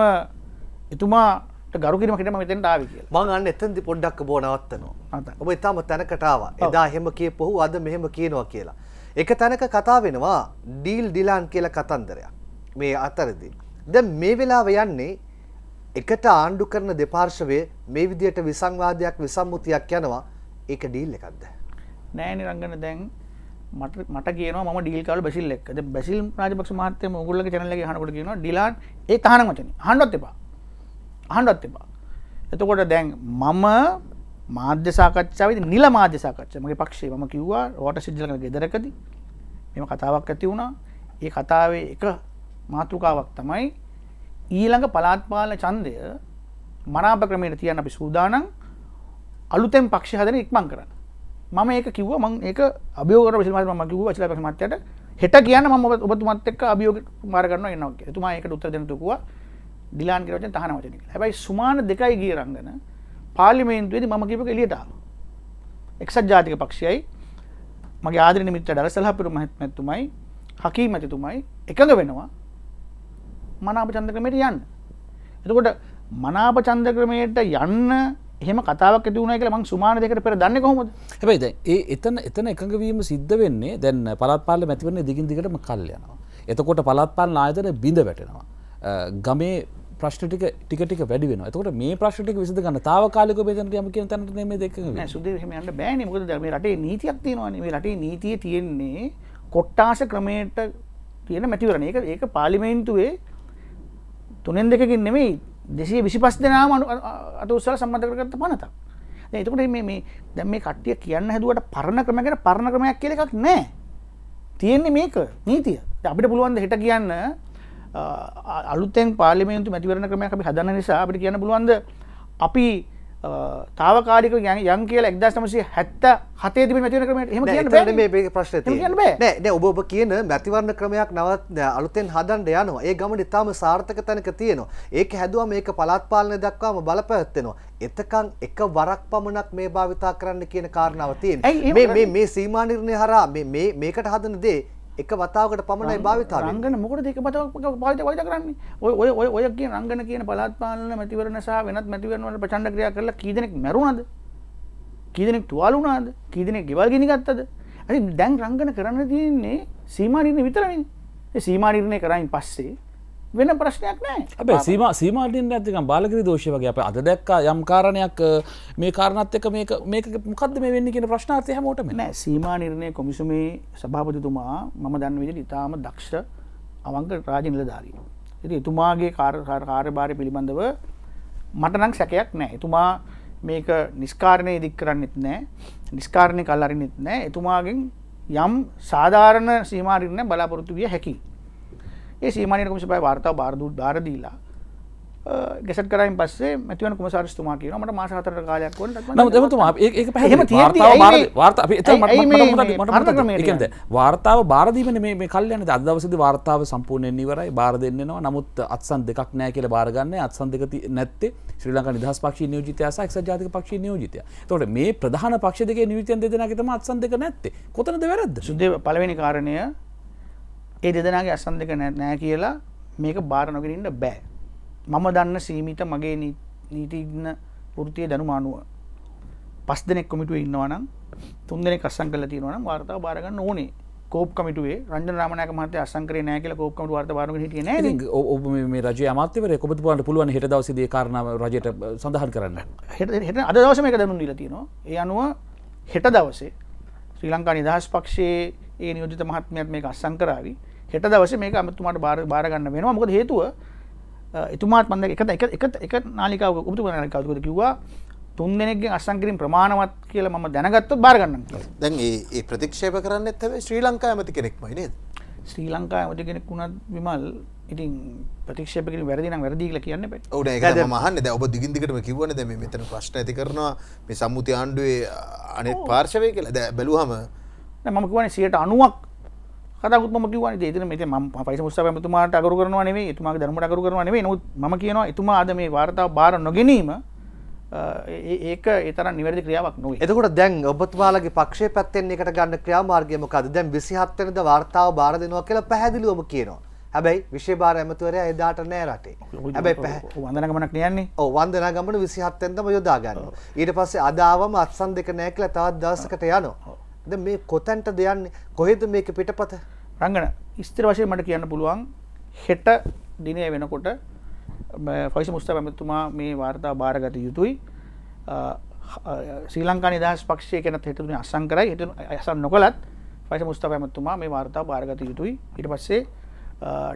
S4: එතුමා ගරුකිරීම හිටම මෙතෙන්ට ආවි කියලා.
S3: මං අන්න එතනදි පොඩ්ඩක් බෝ නවත්තනවා. ඔබ ඊටම තැනකට ආවා. එදා එහෙම කියපොහු අද මෙහෙම කියනවා කියලා. එක තැනක කතා වෙනවා ඩීල් ඩිලාන් කියලා කතන්දරයක්. මේ අතරදී. දැන් මේ වෙලාව යන්නේ එකට ආණ්ඩු කරන දෙපාර්ශවයේ මේ විදියට විසංවාදයක් විසම්මුතියක් යනවා. ඒක ඩීල් එකක්ද?
S4: නෑනේ රංගන දැන් මට මට කියනවා ම ඩිල් කාල බැසිල් එක් බැසිල් රාජපක්ෂ මහත්තය මුගුල්ලගේ චැනලගේ හනකොට කියනවා ඩිලාන් ඒ තහන වචන හන්ඩොත් එපා අහන්ඩත් එපා. එතකොට දැන් මම මාධ්‍ය සාකච්ඡාවද නිල මාධ්‍ය සාකච්ඡ. මගේ පක්ෂේ ම කිව්වා රෝට සිද්ධලක ගෙදරකද මෙම කතාවක් ඇති වුණා. ඒ කතාවේ එක මාතෘකාවක් තමයි ඊළඟ පලාත්පාල චන්දය මනාප ක්‍රමයට තියන්න අපි සූදානන් අලුතෙන් පක්ෂ හදන ඉක්මං කරන්න. මම ඒක කිව්ව මං ඒක අභියෝගර විසිල්ම ම කිව චල මත්තයට හෙට කියන්න ම ඔබතුමත් එක් අභියෝග මාරගන්න එනවා තුමා එකට උත්තර දෙනතුකවා දිලාන් කරවචන තහන වචන හැබයි සුමාන දෙකයි ගිය රංගන පාලිමේන්තුවේද මම කිපක එලියටාව එක්සත් ජාතික පක්ෂයයි මගේ ආදර නිමිත්ත ඩරසලහපිරු මහත්මැත්තුමයි හකී මැතිතුමයි එකඟ වෙනවා. මනාප චන්ද ක්‍රමයට යන්න. එතකොට මනාප චන්ද ක්‍රමයට යන්න එහෙම කතාවක් ඇති වුණයි කියලා මං සුමාන දෙකට පෙර දන්නේ කොහොමද?
S2: හැබැයි දැන් ඒ එතන එතන එකඟවීම සිද්ධ වෙන්නේ දැන් පළාත් පාර්ලිමේන්තු මැතිවරණ දිගින් දිගටම කල් යනවා. එතකොට පළාත් පාලන ආයතන බිඳ වැටෙනවා. ගමේ ප්‍රශ්ටික ටික වැඩි වෙන තකට මේ ප්‍රශ්ටික විසද ගන්න තාවකාලක බේදට යම කිය තැනට මේ දෙක
S4: සුදහමට බෑන. මොකද මේ රටේ නීතියක් තියෙනවාන. මේ රටේ නීතිය තියෙන්නේ කොට්ටාස ක්‍රමයට තියෙන මැතිවරණ එක ඒක පාලිමේන්තුවේ තුනෙන් දෙකින් නෙමෙයි දෙසේ විසි පස් දෙනාම අත උත්සල සම්බඳ කරගත්ත පනතක්. එතකට මේ මේ දැම් මේ කට්ටිය කියන්න හැදුවට පරණ ක්‍රමකට පරණ ක්‍රමයක් කියල එකක් නෑ. තියෙන්නේ මේක නීතිය. අපිට පුළුවන්ද හිට කියන්න අලුතෙන් පාලිමේන්තු මැතිවරණ ක්‍රමයක් අපි හදන්න නිසා අපිට කියන්න පුළුවන්ද? අපි තාවකාරික යන් කියල එක්දස්මසය හැත්ත හතේ තිබ මතිවන ක්‍රමට හෙම
S3: මේ ප්‍රශ්න නෑ ඔබ ඔබ කියන මැතිවරණ ක්‍රමයක් නවත් අලුතෙන් හදන්ට යනවා. ඒ ගමට ඉතාම සාර්ථක තැනක තියෙනවා. ඒක හැදුව මේක පළත් පාලන දක්වාම බලපැත්තෙනවා එතකං එක වරක් පමණක් මේ භාවිතා කරන්න කියන කාරණාව තියෙන මේ සීමානිර්ණය හරා මේකට හදන දේ එක වතාවකට පමණයි භාවිතා
S4: රංගන මොකට දෙක පත පාවිත වයිත කරන්නේ? ඔය ඔය ඔය කිය රංගන කියන පළත්පාලන මැතිවරණ සහ වෙනත් මැතිවරණවල ප්‍රචණ්ඩ ක්‍රියා කරලා කී දෙනෙක් මැරුණාද? කී දෙනෙක් තුවාල වුණාද? කී දෙනෙක් ගෙවල් ගිනි ගත්තද? අයි දැන් රංගන කරන්න තියෙන්නේ සීමා නිර්ණය විතරයි ඒ සීමා නිර්ණය කරයින් පස්සේ වෙන ප්‍රශ්නයක් නෑ
S2: ඇබේ සීම සීමාටින් ඇතිකම් බාලකිරි දෝෂය වගේ අප අද දැක්කා යම් කාරණයක් මේ කාරණත් එක මේක මේක මොකක්ද මේ වෙන්න කියන ප්‍රශ්නාර්තය හැමෝටම
S4: නෑ සීමා නිර්ණය කොමිසුමේ සභාපතිතුමා මම දන්න විදිහට ඉතාම දක්ෂ අවංක රාජ නිලධාරී. ඉතින් එතුමාගේ කාර්යභාරය පිළිබඳව මට නම් සැකයක් නෑ. එතුමා මේක නිස්කාරණය ඉදික් කරන්නෙත් නෑ. නිස්කාරණය කල් අරින්නෙත් නෑ. එතුමාගෙන් යම් සාධාරණ සීමාරින්න බලාපොරොත්තු විය හැකි. ඒ සීමානය කොමිසපයි වාර්තාව බාරදූ බාරදීලා ගෙසට කරයින් පස්සේ මැතිවන කුමසාරස්තුමා කියන මට මාස හතර කාලයක් වන
S2: නමුතුමා ඒ වාර්තාව බාරදීමන මේ කල්යන අදවසද වාර්තාව සම්පූර්ණයෙන් නිවරයි බාර දෙන්නවා නමුත් අත්සන් දෙකක් නෑ කියල බාරගන්න අත්සන් දෙක නැත්තේ ශ්‍රී ලංක නිදහස් පක්ෂ නියෝජිතයස එක් ජාතික පක්ෂ නියෝජිතය. තොට මේ ප්‍රධාන පක්ෂ දෙක නිවිතයන් දෙදෙනගතම අත්සන් දෙක නැත්තේ. කොතනද වැරද
S4: සුද්ද පලවෙනි කාරණය ඒ දෙදෙනගේ අසන් දෙක නෑ කියලා මේක බාර නොකරන්න බෑ. මම දන්න සීමිත මගේ නීතිග්න වෘතිය දැනුමානුව පස් දෙනෙක් කොමිටුව ඉන්නවනම් තුන් දෙනෙක් අස්සං කල තියෙනවනම් වාර්තාව බාරගන්න ඕනේ. කෝප කමිටුවේ රජ රාමණයක මත අසංකරය නෑ කියල කෝප්කමට වාර්ත බාරග හිටිය නෑ
S2: ඔබ මේ රජ අමාත්‍යවර කොපතුපුවන්ට පුළුවන් හෙට දවසදේ කාරණාව රජයට සඳහන් කරන්න.
S4: හෙට අද දවස මේක දැනුම් දීලා තියෙනවා. ඒ අනුව හෙට දවසේ ශ්‍රී ලංකා නිදහස් පක්ෂයේ ඒ නියෝජිත මහත්මයත් මේක අස්සං කරාවී හෙට දවස මේක අමතුමාට බාර බාරගන්න වෙනවා. මොකද හේතුව එතුමාත් මන්ද එක එක එක එක නාලිකාව උපතු නාලිකාවකද කිව්වා තුන් දෙනෙක්ගේ අසංකිරින් ප්‍රමාණවත් කියල ම දැනගත්ත බාරගන්න
S5: දැන් ඒ ප්‍රතික්ෂේප කරන්න ඇත්තව ශ්‍රී ලංකා ඇමති කෙනෙක්මයි නේද?
S4: ශ්‍රී ලංකා ඇමති කෙනෙක් වුණත් විමල් ඉතින් ප්‍රතික්ෂපක වැරදින වැරදිීල කියන්න ප
S5: ඕන ඒ මහන්න ද ඔබ දිගින්දිකටම කිවන දැම මෙතන ප්‍රශ්න ඇති කරනවා මේ සම්මුති ආණ්ඩුවේ අනෙත් පාර්ශවය කියලා. දැ බැලුහම
S4: මම කිවන සියට අනුවක්. කතකුත්ම කිවන ේතන මෙත ම පයිස මුස්ස තුමාට අකරු කරනවා නෙවේ තුමාගේ ධර්මට අකරු කරනවා නෙවේ නොත් ම කියනවා එතුමා අද මේ වාර්තාව බාර නොගැනීම ඒක ඒතර නිවැරදි ක්‍රියාවක් නොව.
S3: එතකොට දැන් ඔබතුමාලගේ පක්ෂය පැත්තෙන් එකට ගන්න ක්‍රියාමාර්ගයමකද දැන් විසිහත්වනද වාර්තාව බාර දෙනවා කියලා පැහැදිලිවම කියනවා. හැබැයි විශෂ ඇමතුවරය එදාට නෑ රටේ. හැබැයි පැ
S4: වන්දනගමනක් කියන්නේ?
S3: ඕ වන්දනා ගමන විසිහත්තෙන්දම යොදාගන්න ඊට පස්සේ අදාවම අත්සන් දෙක නෑ කියලා තවත් දවසකට යනවා ද මේ කොතැන්ට දෙයන්නේ? කොහෙද මේක පිටපත?
S4: රංගන ස්තර වශය මට කියන්න පුළුවන් හෙට දිනය වෙනකොට ෆයිස මුස්ත පැමතුමා මේ වාර්තා භාරගත යුතුයි. ශ්‍රී ලංකා නිදහස් පක්ෂය කෙන හෙතුන අසං කරයි හිට අසන් නොකලත් පයිස මුස්ත පැමතුමා මේ වාර්තා භාරගත යුතුයි. ඉට පස්සේ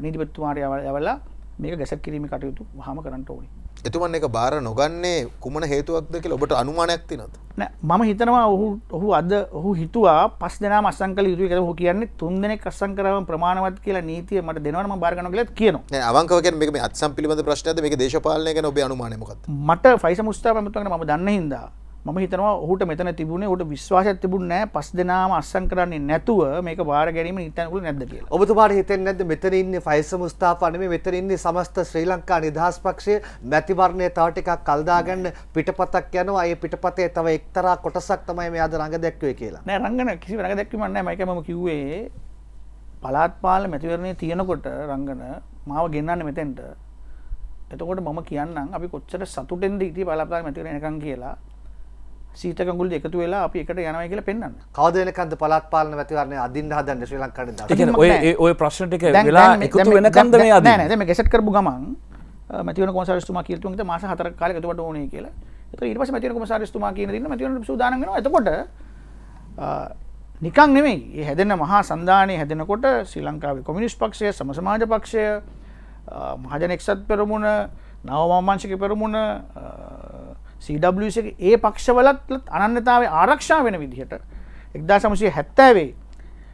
S4: නීතිපත්තුමාරය යවලා මේක ගැසක් කිරීම කටයුතු හම කරන්නට ඕනි.
S5: එතුමන් එක බාර නොගන්නේ කුමන හේතුවක්ද කියලා ඔබට අනුමානයක් තිනොත්
S4: මම හිතනවා ඔහු ඔහු අද ඔහු හිතුවා පස් දෙනා අසං කල යුතු හු කියන්නේ තුන් දෙනෙක් අසං කරව ප්‍රමාණවත් කියලා නීතිය මට දෙනවම බාරගන කලත් කියන
S5: අවංකවක මේ අත්සම් පිළිබඳ ප්‍රශ්නද මේ දේශපාලනය ගැන ඔබ අනුමානයමකත්
S4: මට ෆයිස මුස්ථා පමතුවන ම දන්න හින්දා මම හිතනවා ඔහුට මෙතන තිබුණේ ට විශ්වාසත් තිබුණ නෑ පස් දෙනාම අස්සං කරන්නේ නැතුව මේක බාර ගැනීම ඉතනකුල නැද කිය
S3: ඔබතුමාට හිතෙන් නැද මෙතනඉන්න ෆයිස මුස්ථාපනම මෙතනඉන්න සමස්ත ශ්‍රී ලංකා නිදහස් පක්ෂය මැතිවරණය තවටිකක් කල්දාගන්න පිටපතක් යනවා. ඒ පිටපතේ තව එක්තරා කොටසක් තමයි මේ අද රඟ දැක්වේ කියලා.
S4: නෑ රංගන කිසි රඟ දැක්වීමන්න මයිකම කිව්වේ පලාත්පාල මැතිවරණය තියෙනකොට රංගන මාව ගෙන්න්න මෙතෙන්ට. එතකොට මම කියන්නම් අපි කොච්චර සතුටෙන්ද ඉති පලපා මැතිවරණකන් කියලා සීතකගුල් එකතු වෙලා අපි එකට යනව කියල පෙන්න්න
S3: කවදනකන්ද පලත් පාලන ඇතිවරන්න අදින් හදන්න ශ්‍රී ලංකන්න
S2: ඔය ඔය ප්‍රශ්නටික වෙලා එකතු වෙන කන්ද මේ අද
S4: නැම ගෙසට කරපු ගමන් මතිවන කොසරස්තුමා කියතුන්ට මාස හතර කාලකතුවට ඕනේ කියලා. ඊට මතින කොමසාරස්තුමා කියන න්න මතිවන සූදාන එතකොට නිකං නෙමෙයි. හැදෙන මහා සන්ධානය හැදෙනකොට ශ්‍රී ලංකාවේ කොමිනිස් පක්ෂය සමසමාජ පක්ෂය මහජන එක්සත් පෙරමුණ නවමාංශක පෙරමුණ සඩ ඒ පක්ෂවලත් අනන්නතාව ආරක්ෂා වෙන විදිහට එක්දා සමසය හැත්තෑවේ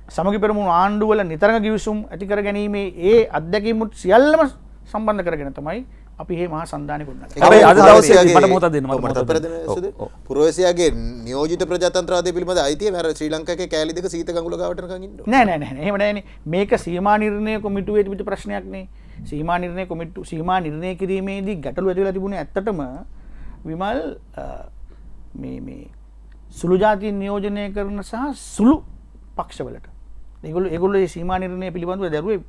S4: සමගි පෙරමුණ ආණ්ඩුවල නිතරග ගිවිසුම් ඇතිකර ගැනීමේ ඒ අත්දැකීමුත් සියල්ලම සම්බන්ධ කරගෙන තමයි අපි ඒ මහා සන්ධානකුන්න
S5: පුරවසියාගේ නියෝජිත ප්‍රජතන්ත්‍රාද පිළිබඳ අයිතිය වැර ශ්‍රී ලංකක කෑලිදක සීත ගුල ගවට
S4: නෑ හෙමනෑන මේක සීමා නිර්ණය කොමිටුවේ විට ප්‍රශ්නයක්නේ සීමා නිර්ණය කොමිට්ටු සීමා නිර්ණය කිරීමේදී ගැටලු ඇතිල තිබුණ ඇත්තටම විමල් මේ සුළු ජාතින් නියෝජනය කරන සහ සුළු පක්ෂවලට. ඒගොල ඒගොල්ල සීමා නිර්ණය පිළිබඳව දැරුවේ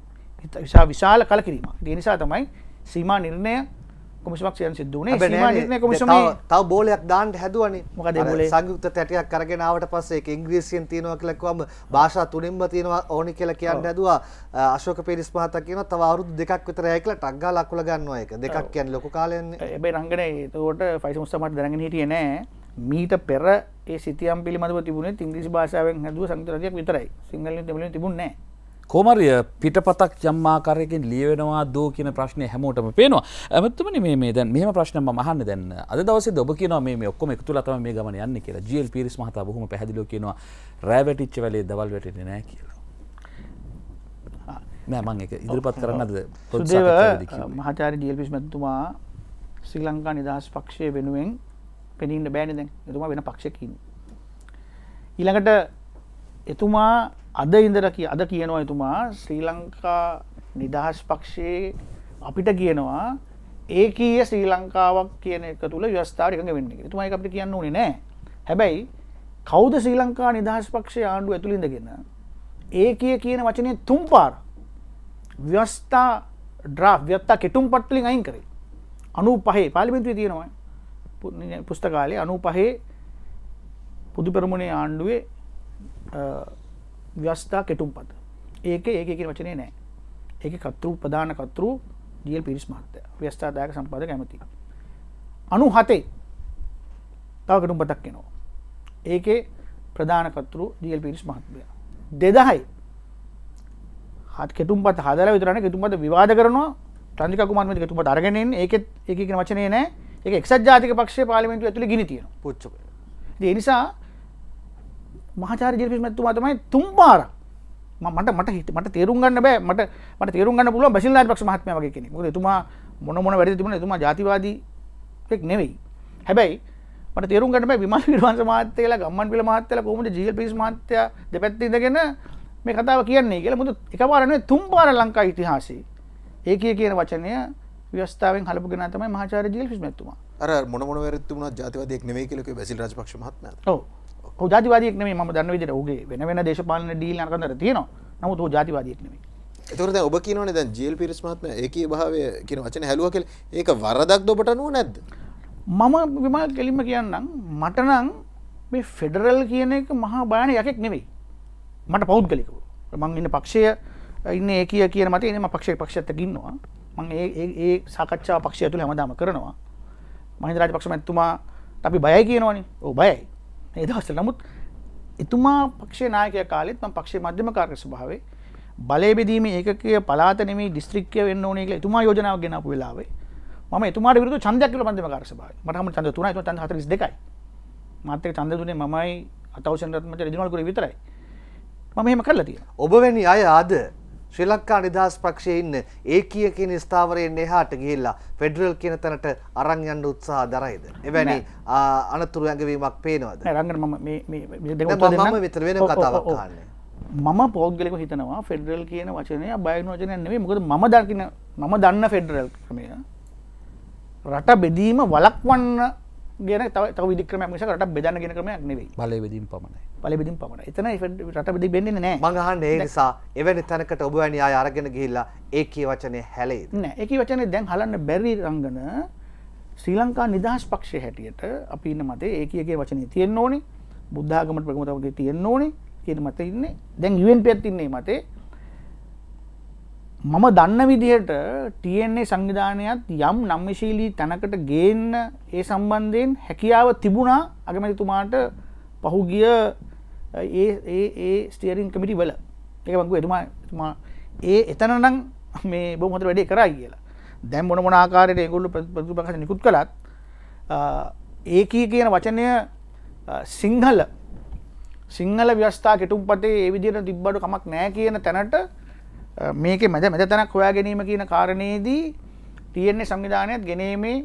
S4: විසා විශාල කල කිරීම නිසා තමයි සීමා නිර්ණය කොමිසමක්ෂයන් සිදුවනේ නිර්ණය කොමිසම
S3: තව බෝලයක් දාන්ට හැදුවනේ.
S4: මොකද බෝලේ?
S3: සංයුක්ත තැටයක් කරගෙනාවට පස්සේ ඉංග්‍රීසියෙන් තියෙනවා කියලක්වම භාෂා තුනින්ම තියෙනවා ඕනි කියලා කියන්න හැදවා. අශෝක පිරිස් මහත කියන තව අවුරුදු දෙකක් විතර ඇයි කියලා ටග්ගා ලකුල ගන්නවා එක දෙකක් කියන්නේ ලොකු කාලයන්නේ
S4: එබේ රංගන ඒතකොට ෆයිස් මුස්තමට දැනගෙන හිටියේ නෑ. මීට පෙර ඒ සිතියම් පිළිබඳව තිබුණේ ඉංග්‍රීසි භාෂාවෙන් හැදුව සංතරතියක් විතරයි. සිංහලෙන් දෙමලින් තිබුණේ
S2: කෝමරිය පිටපතක් ජම්මාකාරයකින් ලියවෙනවා දෝ කියන ප්‍රශ්නය හැමෝටම පේනවා. ඇමතුමනි මේ දැන් මෙම ප්‍රශ්නම මහන්න දැන් අද දවසේ ඔබ කියනවා මේ ඔක්කොම එකතු ලතම මේ ගමන යන්න කියලා. ජීල් පිරිස් මහතා බොහොම පැහැදිලිව කියනවා රෑවැටිච්ච වෙලේ දවල් වැටෙන්නේ නැහැ කියලා. නෑ මං එක ඉදිරිපත් කරන්නද
S4: සුදේව මහාචාර්ය ජීල් පිරිස් මැතිතුමා ශ්‍රී ලංකා නිදහස් පක්ෂය වෙනුවෙන් පෙනීන්න බෑන දැන්. එතුමා වෙන පක්ෂකින්. ඊළඟට එතුමා අද ඉන්දර කිය අද කියනවා එතුමා ශ්‍රී ලංකා නිදහස් පක්ෂයේ අපිට කියනවා ඒ කිය ශ්‍රී ලංකාවක් කියන එක තුළ ව්‍යස්ථාරික වෙන්න තුමයි අපට කියන්න ඕනේ නෑ. හැබැයි කෞද ශ්‍රී ලංකා නිදහස් පක්ෂය ආණ්ඩු ඇතුළින්දගෙන ඒ කිය කියන වචනය තුම් පාර ව්‍යස්ථා ඩ්‍රා ව්‍යත්තා කෙටුම් පට්ටලින් අයින් කරේ. අනු පහේ පාලිමිතුව තියෙනවා. පුස්තකාලේ අනු පහේ පුදු පෙරමුණේ ආණ්ඩුවේ ව්‍යස්ථා කෙටුම් පත ඒක ඒක එක වචනය නෑ. ඒක කතරු ප්‍රධාන කතරු දියල් පිරිස් මහත්තය. ව්‍යස්ථාදායක සම්පාද කැමති අනු හතේ තව කෙටුම් පතක් කෙනවා ඒකේ ප්‍රධාන කතරු දියල් පිරිස් මහත්මය දෙදහයි. හත් කෙතුම් පත් හදර විතරන කෙතුමට විවාද කරනවා. ්‍රන්ික කුමාන්ම කෙතුමට අරගෙනෙන් ඒකෙත් ඒක වචනය නෑ. එක එක්සත් ජාතික පක්ෂ පාලිමෙන්තු ඇතුළ ගිනි තියෙන පුච්ච නිසා මහචාර ජිපිස් මැත්තුමා තමයි තුම්පාර මට මට හිත මට තේරුම් ගන්න බෑ මට මට තේරුම් ගන්න පුළුවන් බැසිල් රාජපක්ෂ මහත්මයා වගේ කෙනෙක්. මොකද එතුමා මොන මොන වැඩ තිබුණා එතුමා ජාතිවාදී එක් නෙවෙයි. හැබැයි මට තේරුම් ගන්න බෑ විමල් විරවංශ මහත්තයලා ගම්මන් පිළ මහත්තයලා කොහොමද ජීල් පිස් මහත්තයා දෙපැත්තේ ඉඳගෙන මේ කතාව කියන්නේ කියලා. මොකද එකපාර නෙවෙයි තුන් පාර ලංකා ඉතිහාසයේ ඒකය කියන වචනය ව්‍යස්ථාවෙන් හලපුගෙන තමයි මහාචාර්ය ජීල් පිස් මහත්තුමා.
S5: අර මොන මොන වැරද්ද වුණත් ජාතිවාදියෙක් නෙවෙයි කියලා කිව්වේ බැසිල් රාජපක්ෂ මහත්මයා.
S4: ඔව්. ඔහු ජාතිවාදියෙක් නෙමෙයි මම දන්න විදිහට ඔහුගේ වෙන වෙන දේශපාලන ඩීල් අරගෙන තියෙනවා. නමුත් ඔහු ජාතිවාදියෙක් නෙමෙයි.
S5: එතකොට දැන් ඔබ කියනවනේ දැන් ජීල් පිරිස් මහත්මයා ඒකීය භාවය කියන වචනේ හැලුවා කියලා. ඒක වරදක්ද ඔබට නුව නැද්ද?
S4: මම විමල් කෙලින්ම කියන්නම් මට නම් මේ ෆෙඩරල් කියන එක මහා භයාන යකෙක් නෙවෙයි. මට පෞද්ගලිකව. මං ඉන්න පක්ෂය ඉන්න ඒ කිය කියන මත එනම පක්ෂය පක්ෂත් ඉන්නවා. මං ඒ ඒ සාකච්ඡා පක්ෂය තුළ හැමදාම කරනවා. මහින්ද රාජපක්ෂ මැතිතුමා අපි බයයි කියනවනේ. ඔව් බයයි. ඒ දවස්වල. නමුත් එතුමා පක්ෂේ නායකය කාලෙත් මම පක්ෂේ මධ්‍යම කාර්ය ස්වභාවයේ බලය බෙදීමේ ඒකකය පළාත නෙමෙයි දිස්ත්‍රික්කය වෙන්න ඕනේ කියලා එතුමා යෝජනාවක් ගෙනාපු වෙලාවේ මම එතුමාට විරුද්ධව ඡන්දයක් කියලා මධ්‍යම කාර්ය ස්වභාවයේ මට හම්බ ඡන්ද තුනයි. එතුමා ඡන්ද 42යි මාත් එක්ක ඡන්ද දුන්නේ මමයි අතවසන් රත්නමට රජිනවල් කුරේ විතරයි. මම එහෙම කරලා තියෙනවා.
S3: ඔබ වැනි අය අද ශ්‍රී ලංකා නිදහස් පක්ෂයේ ඉන්න ඒකීය කියන ස්ථාවරයෙන් එහාට ගිහිල්ලා ෆෙඩරල් කියන තැනට අරන් යන්න උත්සාහ දරයිද? එවැනි අනතුරු ඇඟවීමක් පේනවද?
S4: නෑ රංගන මම මේ මේ දෙක
S3: උත්තර දෙන්න මම විතර වෙන කතාවක් අහන්නේ.
S4: මම පෞද්ගලිකව හිතනවා ෆෙඩරල් කියන වචනය බයන වචනයක් නෙවෙයි මොකද මම දකින මම දන්න ෆෙඩරල් ක්‍රමය රට බෙදීම වලක්වන්න ගෙන තව විදික්‍රම මිස රට බෙදන්න ගෙන ක්‍රමයක් නෙවෙයි.
S2: බලය බෙදීම පමණයි.
S4: බලබෙදින් පමණ එතන රට බෙදි බෙන්නේ නෑ.
S3: මඟහන් ඒ නිසා එවැනි තැනකට ඔබ වැනි අය අරගෙන ගිහිල්ලා ඒකී වචනය හැලේ
S4: නෑ. ඒක වචනය දැන් හලන්න බැරි රංගන ශ්‍රී ලංකා නිදහස් පක්ෂය හැටියට අපි ඉන්න මතේ ඒකගේ වචනය තියෙන්න්න ඕනේ. බුද්ධාගමට ප්‍රගමතවගේ තියෙන්න්න ඕනේ. කියන මත ඉන්නේ. දැන් යුවෙන් පැත්තින්නේ මතේ මම දන්න විදිහට තියෙන්නේ සංවිධානයත් යම් නම්මශීලී තැනකට ගේන්න ඒ සම්බන්ධයෙන් හැකියාව තිබුණා අගමැතිතුමාට පහුගිය ඒ ඒ ස්ටියරින් කමිටි වල. එක මංකු එතුමා ඒ එතන නම් මේ බොහොමත වැඩේ කරයි කියලා. දැම් මොන මොන ආකාරයට ඒගොල්ලු ප්‍රතිපක්ෂ නිකුත් කළත් ඒකී කියන වචනය සිංහල සිංහල ව්‍යස්ථා කෙටුම් පතේ ඒ විදියට තිබ්බඩු කමක් නෑ කියන තැනට මේක මැද මැද තැනක් හොයා ගැනීම කියන කාරණයේදී තියෙන්නේ සංවිධානයත් ගෙනීමේ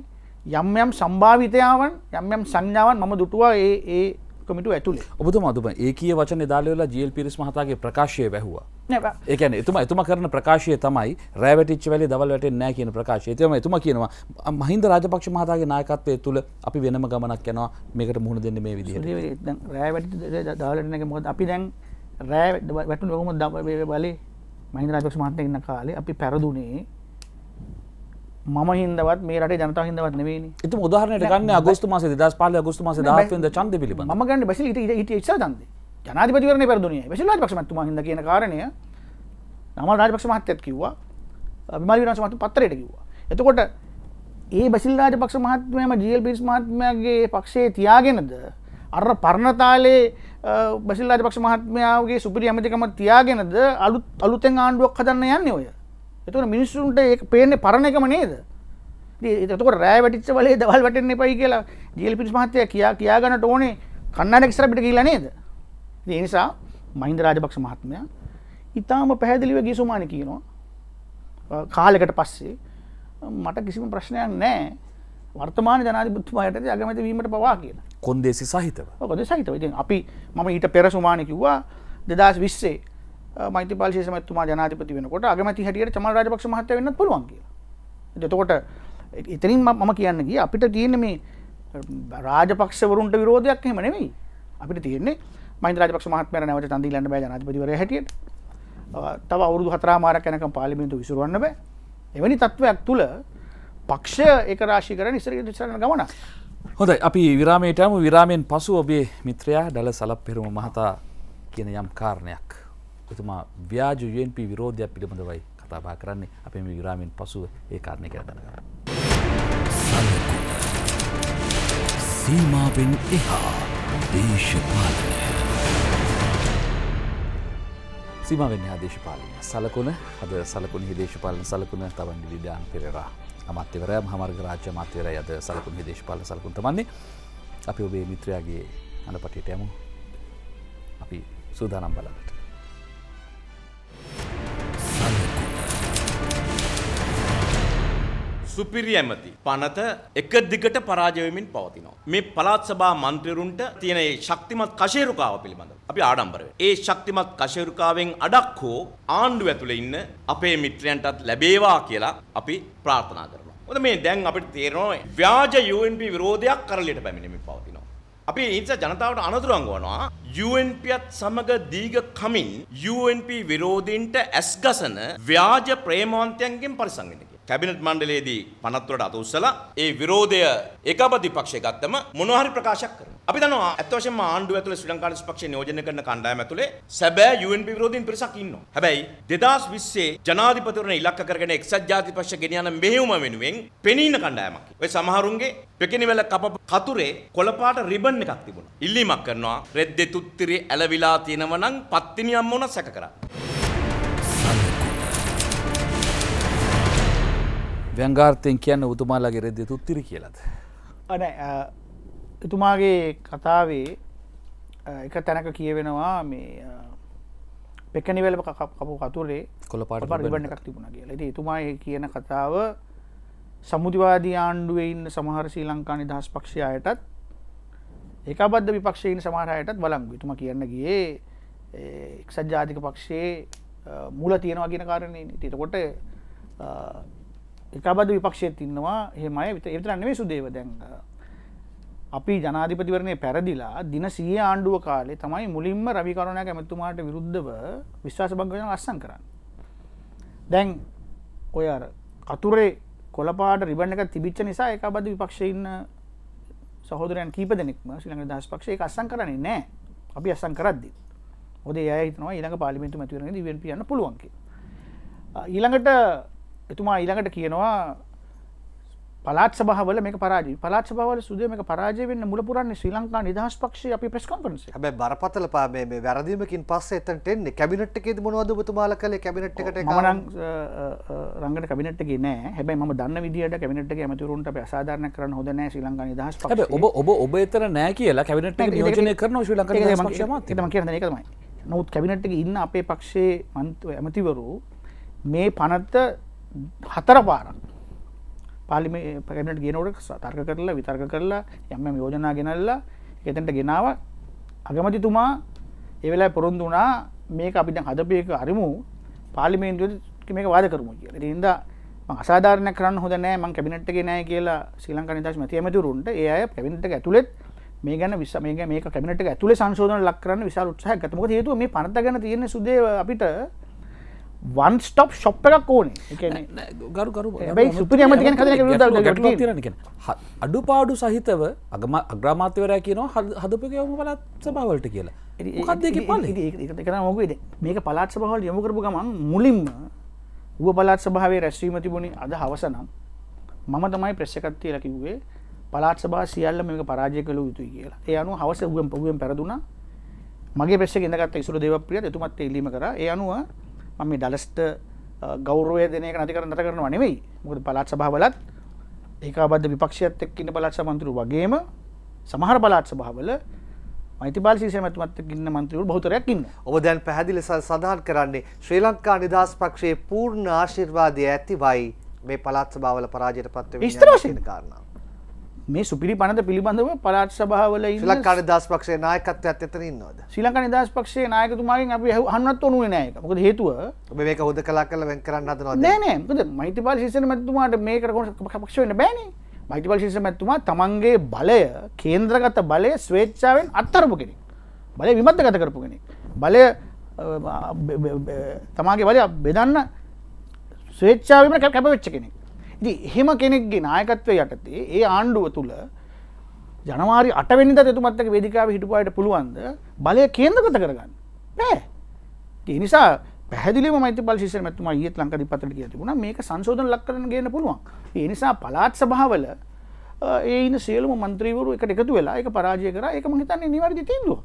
S4: යම් යම් සම්භාවිතයාවන් යම් යම් සංඥාවන් මම දුටුවා ඒ ඒ කමිටු ඇතුළේ
S2: ඔබතුම අතුම ඒ කිය වචන දාලවෙලා ජියල් පිරිස් මහතාගේ ප්‍රකාශය වැැහවා. ඒකන එතුම එතුම කරන ප්‍රකාශය තමයි රෑවටිච් වැලි දවල්ට නෑ කියන ප්‍රකාශය. තම එතුම කියනවා මහින්ද රාජපක්ෂ මහතාගේ නායකත්වය තුළ අපි වෙනම ගමනක් යනවා. මේකට මුහුණ දෙන්න මේ විදි
S4: රෑවැටි දාලටනක මොද අපි දැන් රෑ වැටු නොහම ද බලේ මහින්ද රාජපක්ෂ මහතය ඉන්න කාලේ අපි පැරදුනේ මම හිදවත් මේ රට ජනතා හිදවත් නෙවෙනි
S2: එතු උදාහරනයට ගන්න අගස්තු මාස දස් පාල අගස්තු මාස දාත්වද චන්ද පිලි
S4: ම ගන්න බැසි ට ඉක්ෂ දන්ද ජනාධිපතිවරණ පැරදුනේ. බැසි රාජපක්ෂමත්තුම හිද කියන කාරණය නම රාජපක්ෂ මහත්තයත් කිව්වා අභිමල් විනාශ මතු පත්තරයට කිව්වා. එතකොට ඒ බසිල් රාජපක්ෂ මහත්මයම ජියල් පිස් මහත්මයාගේ පක්ෂයේ තියාගෙනද අර පරණතාලේ බසිල් රාජපක්ෂ මහත්මයාගේ සුපිරි ඇමතිකම තියාගෙනද අලුත් අලුතෙන් ආණ්ඩුවක් හදන්න යන්න ඔය? එතුන මිනිස්සුන්ට ඒ පේන්නේ පරණ එකම නේද? එතකොට රෑ වැටිච්ච වලේ දවල් වැටෙන්න එපයි කියලා ජීල් පිරිස් මහත්තය කියා කියාගන්නට ඕනේ කන්නඩ එක්සර පිට කියලා නේද? ඒ නිසා මහින්ද රාජපක්ෂ මහත්මයා ඉතාම පැහැදිලිව ගිසුමාන කියනවා. කාලෙකට පස්සේ මට කිසිම ප්‍රශ්නයක් නෑ වර්තමාන ජනාධිපතිතුමායට අගමැති වීමට පවා කියලා
S2: කොන්දේසි සහිතව
S4: කොද සහිතව ඉතින් අපි මම ඊට පෙරසුමාන කිව්වා දෙදස් විස්සේ මෛත්‍රපාල ශේෂමතුමා ජනාධිපති වෙනකොට අගමැති හැටියට චමල් රාජපක්ෂ මහත්තයා වෙන්නත් පුළුවන් කියලා. එතකොට එතනින් මම කියන්න ගියේ අපිට තියෙන මේ රාජපක්ෂවරුන්ට විරෝධයක් එහෙම නෙමෙයි. අපිට තියෙන්නේ මහින්ද රාජපක්ෂ මහත්මයාට නැවත තන් දීලන්න බෑ ජනාධිපතිවරයා හැටියට. තව අවුරුදු හතරමාරක් යනකම් පාර්ලිමේන්තුව විසිරවන්න බෑ. එවැනි තත්ත්වයක් තුල පක්ෂ ඒක රාශී කරන ඉස්සර ඉස්සරන ගමන.
S2: හොඳයි. අපි විරාමයටම විරාමයෙන් පසු ඔබේ මිත්‍රයා ඩල සලප් පෙරුම මහතා කියන යම් කාරණයක්. එතුමා ව්‍යාජ UNP විරෝධයක් පිළිබඳවයි කතාබා කරන්නේ. අප මේ විරාමෙන් පසුව ඒ කාරණය කර දැනගන්න.
S1: සීමාවෙන් එහා දේශපාලනය.
S2: සීමාවෙන් හා දේශපාලන සලකුණ? අද සලකුණ දේශපාලන සලකුණ තවන් විඩාන් පෙරරා අමත්‍යවරය හමර්ග රාජ්‍ය මාත්‍යවරය අද සලකුණ දේශපාලන සලකුණ තමන්නේ අපි ඔබේ මිත්‍රයාගේ අන පටියට යමු අපි සූදානම් බලන්නට.
S13: සුපිරි ඇමති පනත එක දිගට පරාජයමින් පවතිනවා. මේ පළාත් සභා මන්ත්‍රරුන්ට තියෙන ඒ ශක්තිමත් කශේරුකාව පිළිබඳව අපි ආඩම්බර ඒ ශක්තිමත් කශේරුකාවෙන් අඩක් හෝ ආණ්ඩුව ඇතුළේ ඉන්න අපේ මිත්‍රයන්ටත් ලැබේවා කියලා අපි ප්‍රාර්ථනා කරනවා. මොකද මේ දැන් අපිට තේරෙනවා ව්‍යාජ UNP විරෝධයක් කරලියට පැමිණෙමින් පවතිනවා. අපි ඒ නිසා ජනතාවට අනතුරු අඟවනවා UNPත් සමග දීග කමින් UNP විරෝධීන්ට ඇස්ගසන ව්‍යාජ ප්‍රේමවන්තයන්ගෙන් පරිසං වෙන්න කැබිනට් මණ්ඩලයේදී පනත්වලට අත උස්සලා ඒ විරෝධය ඒකාබද්ධ විපක්ෂය ගත්තම මොනවා හරි ප්‍රකාශයක් කරනවා. අපි දන්නවා ඇත්ත වශයෙන්ම ආණ්ඩුව ඇතුලේ ශ්‍රී ලංකා නිෂ්පක්ෂය නියෝජනය කරන කණ්ඩායම ඇතුලේ සැබෑ UNP විරෝධීන් පිරිසක් ඉන්නවා. හැබැයි 2020 ජනාධිපතිවරණ ඉලක්ක කරගෙන එක්සත් ජාතික පක්ෂ ගෙන යන මෙහෙයුම වෙනුවෙන් පෙනීන කණ්ඩායමක්. ඔය සමහරුන්ගේ පෙකිනිවැල කප කතුරේ කොළපාට රිබන් එකක් තිබුණා. ඉල්ලීමක් කරනවා රෙද්දේ තුත්තිරි ඇලවිලා තියෙනව නම් පත්තිනියම් මොන සැක කරා.
S2: ව්‍යංගාර්ථයෙන් කියන්න උතුමාලාගේ රෙද්ද තුත්තිරි කියලද.
S4: අන එතුමාගේ කතාවේ එක තැනක කියවෙනවා මේ පෙකනිවල කපු කතුරේ
S2: කොළ පාට
S4: රිබන්න එකක් තිබුණ කියලා. ඇති එතුමා කියන කතාව සමුතිවාදී ආණ්ඩුවේ ඉන්න සමහර ශ්‍රී ලංකා නිදහස් පක්ෂයයටත් ඒකබද්ධ විපක්ෂයෙන් සමහරයටත් බලංගු. තුම කියන්න ගියේ එක්සත් ජාතික පක්ෂයේ මුල තියෙනවා කියන කාරණය තිතකොට එකබද විපක්ෂයත් ඉන්නවා හෙමයි විත එතර නෙවේ සුදේව දැන් අපි ජනාධිපතිවරණය පැරදිලා දින සිය ආණ්ඩුව කාලේ තමයි මුලින්ම රවිකරුණයක් ඇමතුමාට විරුද්ධව විශ්වාස බංගන අස්සන් කරන්න. දැන් ඔය කතුරේ කොළපාට රිබන්න එක තිබිච්ච නිසා එකබද විපක්ෂඉන්න සහෝදරයන් කීප දෙනෙක්ම ශ්‍රලඟ දස් පක්ෂය අස්සන් කරන්නේ නෑ අපි අස්සන් කරද්දි ඔද යහිතනවා ඊළඟ පාලිමිතු මතිවරන වට යන්න පුළුවන්කි. ඊළඟට එතුමා ඊළඟට කියනවා පලාත් සභාවල මේ පරාජ පලාත් සභාවල සුදේ මේ පරාජය වෙන්න මුල පුරන්නේ ශ්‍රී ලංකා නිදහස් පක්ෂ අපි ප්‍රෙස් කොන්ෆරන්ස්
S3: හැබැයි බරපතල පා මේ මේ වැරදීමකින් පස්සේ එතනට එන්නේ කැබිනට් එකේදී මොනවද ඔබතුමාලා කළේ? කැබිනට් එකට
S4: මම නම් රංගන කැබිනට් එකේ නෑ. හැබැයි මම දන්න විදිහට කැබිනට් එකේ ඇමතිවරුන්ට අපි අසාධාරණ කරන්න හොඳ නෑ ශ්‍රී ලංකා නිදහස් පක්ෂය.
S2: හැබැයි ඔබ ඔබ ඔබ එතන නෑ කියලා කැබිනට් එක නියෝජනය කරනවා ශ්‍රී ලංකා නිදහස් පක්ෂය අමාත්‍ය
S4: මම කියන්නේ ඒක තමයි නමුත් කැබිනට් එකේ ඉන්න අපේ පක්ෂයේ ඇමතිවරු මේ පනත්ත හතර පාරක් පාලිමේ පැකනට ගෙනවට තර්ක කරලා විතර්ක කරලා යම්ම යෝජනා ගෙනල්ලා එතැන්ට ගෙනාව අගමතිතුමා ඒවෙලා පොරොන්දු වනා මේක අපිට හදපයක අරිමු. පාලිමේන්තුව මේක වාද කරමු කිය ඉද අසාධාරන කරන්න හොද නෑ මං කැබිනට්ගේ නෑ කියලා ශ්‍රී ලංකා නිදශ මති ඇමතුරුන්ට ඒ අය පැවිනිට ඇතුළෙත් මේ ගැන විස මේ මේක කැබිනට ඇතුළ සංශෝධන ලක්රන්න විශා උත්සහ ගතමක හේතු මේ පනත ගැන තියෙන සුදේ අපිට වන් ස්ටප් ශොප් එකක් ඕනේ.
S2: ගරු කරු
S4: බයි සුපි ඇමතිගෙන කද
S2: අඩු පාඩු සහිතව අගම අග්‍රාමාත්‍යවරය කියනවා හදපක යොම පලත් සභාවලට කියලා.
S4: එකන මොකද මේක පලාත් සභහල් යොමු කරපු ගමන් මුලින්ම ුව පලාත් සභාවේ රැස්වීම තිබුණි අද හවසනම් මම තමයි ප්‍රශ්කත්තිය ලකිවේ පලාත් සභා සියල්ල මේක පරාජය කළ යුතුයි කියලා. ඒ අනු හවස වුවම් පහුවෙන් පැරදුනා. මගේ ප්‍රෙස් ඉඳගත් ඉසුර දෙවප්‍රිය එතුමත් එල්ලීම කර. ඒ අනුව මම ඩලස්ට ගෞරවය දෙනක නති කර නත කරනවා නෙවෙයි. මොකද පලාත් සභාවලත් ඒකාබද්ධ විපක්ෂයත් එක්කින්න පලාත් සමන්තුරු වගේම සමහර පලාත් සභාවල මයිතිබාල ශේෂමතුමත් ඉන්න මන්ත්‍රවරු බහතරයක් ඉන්න
S3: ඔබ දැන් පැහැදිලි සඳහන් කරන්නේ ශ්‍රී ලංකා නිදහස් පක්ෂයේ පූර්ණ ආශිර්වාදය ඇතිවයි මේ පලාත් සභාවල පරාජයට පත්ව
S4: ස්තර වශයෙන්. කාරණාව මේ සුපිරි පනත පිළිබඳව පලාත් සභාවල
S3: ලංකා නිදහස් පක්ෂේ නායකත්වයක් එතන ඉන්නවද?
S4: ශ්‍රී ලංකා නිදහස් පක්ෂයේ නායකතුමාගෙන් අපි අහන්නත් ඕනුවේ නෑ ඒක. මොකද හේතුව?
S3: ඔබ මේක හොද කලා කරලා වෙන් කරන්න හදනවද?
S4: නෑ නෑ. මොකද මෛත්‍රීපාල ශිෂ්‍යන මැතිතුමාට මේක පක්ෂ වෙන්න බෑනේ. මෛත්‍රීපාල ශිෂ්‍ය මැතිතුමා තමන්ගේ බලය කේන්ද්‍රගත බලය ස්වේච්ඡාවෙන් අත්හරපු කෙනෙක්. බලය විමත්තගත කරපු කෙනෙක්. බලය තමාගේ බලය බෙදන්න ස්වේච්ඡාවම කැපවෙච්ච කෙනෙක් ඉති එහෙම කෙනෙක්ගේ නායකත්වය යටතේ ඒ ආණ්ඩුව තුළ ජනවාරි අටවෙනි එතුමත්තක වේදිකාව හිටපුයට පුළුවන්ද බලය කේන්ද්‍රගත කරගන්න? පෑ නිසා පැහදිලි මයිත පල් ශිෂ මැතුම ඒත් ලංකද පතට කිය තිබුණ මේක සංශෝධන ලක්කරන ගන්න පුළුවන්. ඒ නිසා පලාත් සභාවල ඒන සියලම මන්ත්‍රීවරු එක එකතු වෙලා එක පරාජය කර. එක මහිතන්නේ නිවැරදි තිීදුව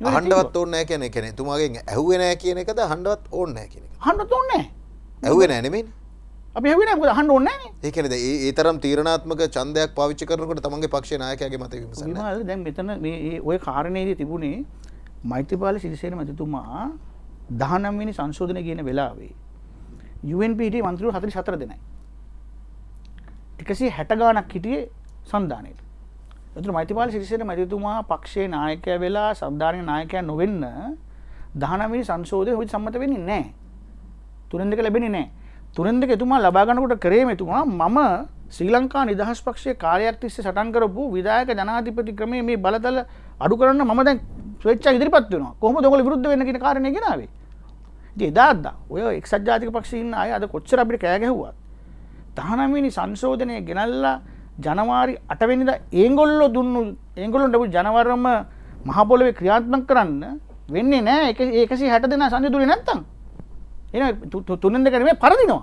S5: හන්ඩවත් ඕන්න කැන කෙනෙ තුමාගේ ඇහුවෙනෑ කියන එකද හන්ඩවත් ඕන්න කෙන
S4: හන්ඩ ඕන්නෑ
S5: ඇහුවෙන ඇනෙමින්
S4: අපි හැවෙන හන්න ඕන්න
S5: ඒකනද ඒ තරම් තීරණාත්මක චන්දයක් පාවිච්චි කරනකට තමන්ගේ පක්ෂ නායකගේ මත
S4: දැන් මෙතන ඔය කාරණයේදී තිබුණේ මෛත්‍රපාල සිරිසේන මැතිතුමා දහනම්වෙනි සංශෝධනය කියන වෙලාවේ UNPට මන්ත්‍රව හතරි සතර දෙනයි. එකසේ හැට ගානක් හිටියේ සන්ධානයට. ඇතුර මෛතිපාල සිරිසේන මැතිතුමා පක්ෂේ නායකය වෙලා සම්ධානය නායකය නොවෙන්න දහනමිනි සංශෝධය හොයි සම්මත වෙන්නේ නෑ. තුරන් දෙක ලැබෙන නෑ තුරන් දෙක එතුමා ලබාගනකොට කරේ මෙතුමා මම ශ්‍රී ලංකා නිදහස් පක්ෂය කාලයක් තිස්සේ සටන් කරපු විදායක ජනාධිපති ක්‍රමේ මේ බලතල අඩු කරන්න මම දැන් ස්වච්චා ඉදිරිපත් වෙනවා. කොහොම දොගල විරුද්ධ වෙන්න කියන කාරණය ගෙනාවේ එදාද ඔය එක්සත් ජාතික පක්ෂන්න අය අද කොච්චර අපිට කෑගැහුවත් තහනමිනි සංශෝධනය ගෙනල්ලා ජනවාරි අටවෙනිද ඒගොල්ලො දුන්නු ඒගොලොන් ඩබු ජනවරම මහපොලොවේ ක්‍රියාත්මක කරන්න වෙන්නේ නෑ. එක ඒකසි හැට දෙෙන සංජතුරි නැත්තම්. එ තුනෙන්ද කරේ පරදිනවා.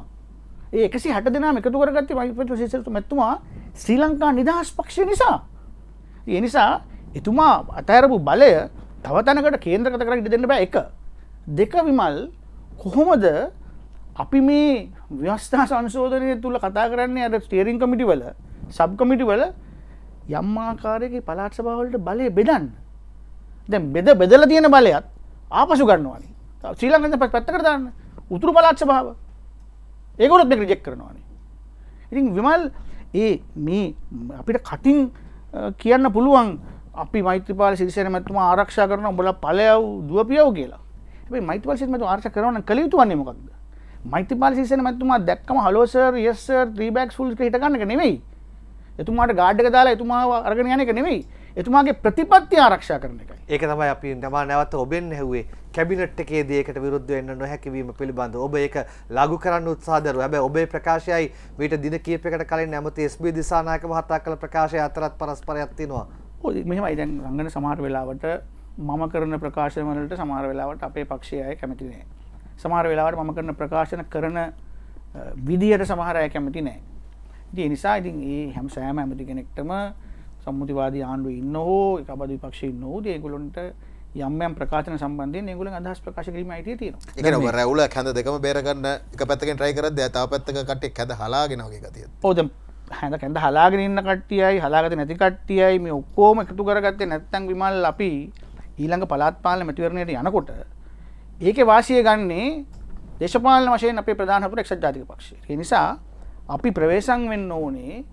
S4: ඒකසි හට දෙනා එකතු කරගත්ත මයිපට ශේෂතු මැත්තුමා ශ්‍රී ලංකා නිදහස් පක්ෂය නිසා. ඒ නිසා එතුමා අතඇරපු බලය තවතනකට කේන්ද්‍රකත කර ඉට දෙන්න බෑ එක. දෙක විමල් කොහොමද අපි මේ ව්‍යස්ථා සංශෝධනය තුළ කතා කරන්නේ අද ස්ටේරිං කමිටි වල සබ් කමිටි වල යම්මාකාරයක පලාත් සභාවලට බලය බෙදන්න. දැ බෙද බෙදල තියෙන බලයත් ආපසු ගන්නවානි. ශ්‍රී ලංගත පත් පත්ත කරදාන්න උතුරු පලාත් සභාව. ඒකොලොත් එක රිජෙක් කරනවානි ඉතින් විමල් ඒ මේ අපිට කටින් කියන්න පුළුවන් අපි මෛත්‍රපාල සිරිසන මැතුම ආරක්ෂා කරන බොල පලයව් දුවපියව් කියලා. මයිතවල් සිමතු ආර්ශ කරන කළ යුතු වන්නේ මොකක්ද මෛත්‍රපාල සිසන මැතුමා දැක්කම හලෝසර් යස්සර් ත්‍රීබක් ෆුල් හිටගන්නක නෙවෙයි. එතුමාට ගාඩ්ක දාලා එතුමා අරගෙන යනක නෙවෙයි. එතුමාගේ ප්‍රතිපත්ති ආරක්ෂා කරන එක
S3: ඒක තමයි අපි තමා නැවත ඔබෙන් හැවේ කැබිනට් එකේ දේකට විරුද්ධ වෙන්න නොහැකිවීම පිළිබඳ ඔබ ඒක ලඝු කරන්න උත්සාහදරු හැබැයි ඔබේ ප්‍රකාශයයි මීට දින කීපයකට කලින් නැමති එස්.බී. දිසානායක මහතා කළ ප්‍රකාශය අතරත් පරස්පරයක් තියෙනවා.
S4: ඔය මෙහෙමයි දැන් රංගන සමහර වෙලාවට මම කරන ප්‍රකාශන වලට සමහර වෙලාවට අපේ පක්ෂය අය කැමති නෑ. සමහර වෙලාවට මම කරන ප්‍රකාශන කරන විදියට සමහර අය කැමති නෑ. ඉතින් ඒ නිසා ඉතින් ඒ හැම සෑම ඇමති කෙනෙක්ටම සම්මුතිවාදී ආණ්ඩුව ඉන්න හෝ එකබද විපක්ෂ ඉන්න හෝ ඒගොල්ලොන්ට යම් යම් ප්‍රකාශන සම්බන්ධයෙන් ඒගොල්ලන් අදහස් ප්‍රකාශ කිරීම අයිතිය තියෙනවා.
S5: ඒ කියන්නේ ඔබ රැවුල කැඳ දෙකම බේර ගන්න එක පැත්තකින් try කරද්දී තව පැත්තක කට්ටිය කැඳ හලාගෙන වගේ ගතිය.
S4: ඔව් දැන් හැඳ කැඳ හලාගෙන ඉන්න කට්ටියයි හලාගත්තේ නැති කට්ටියයි මේ ඔක්කොම එකතු කරගත්තේ නැත්නම් විමල් අපි ඊළඟ පළාත් පාලන මැතිවරණයට යනකොට ඒකේ වාසිය ගන්නේ දේශපාලන වශයෙන් අපේ ප්‍රධාන හතුර එක්සත් ජාතික පක්ෂය. ඒ නිසා අපි ප්‍රවේශම් වෙන්න ඕනේ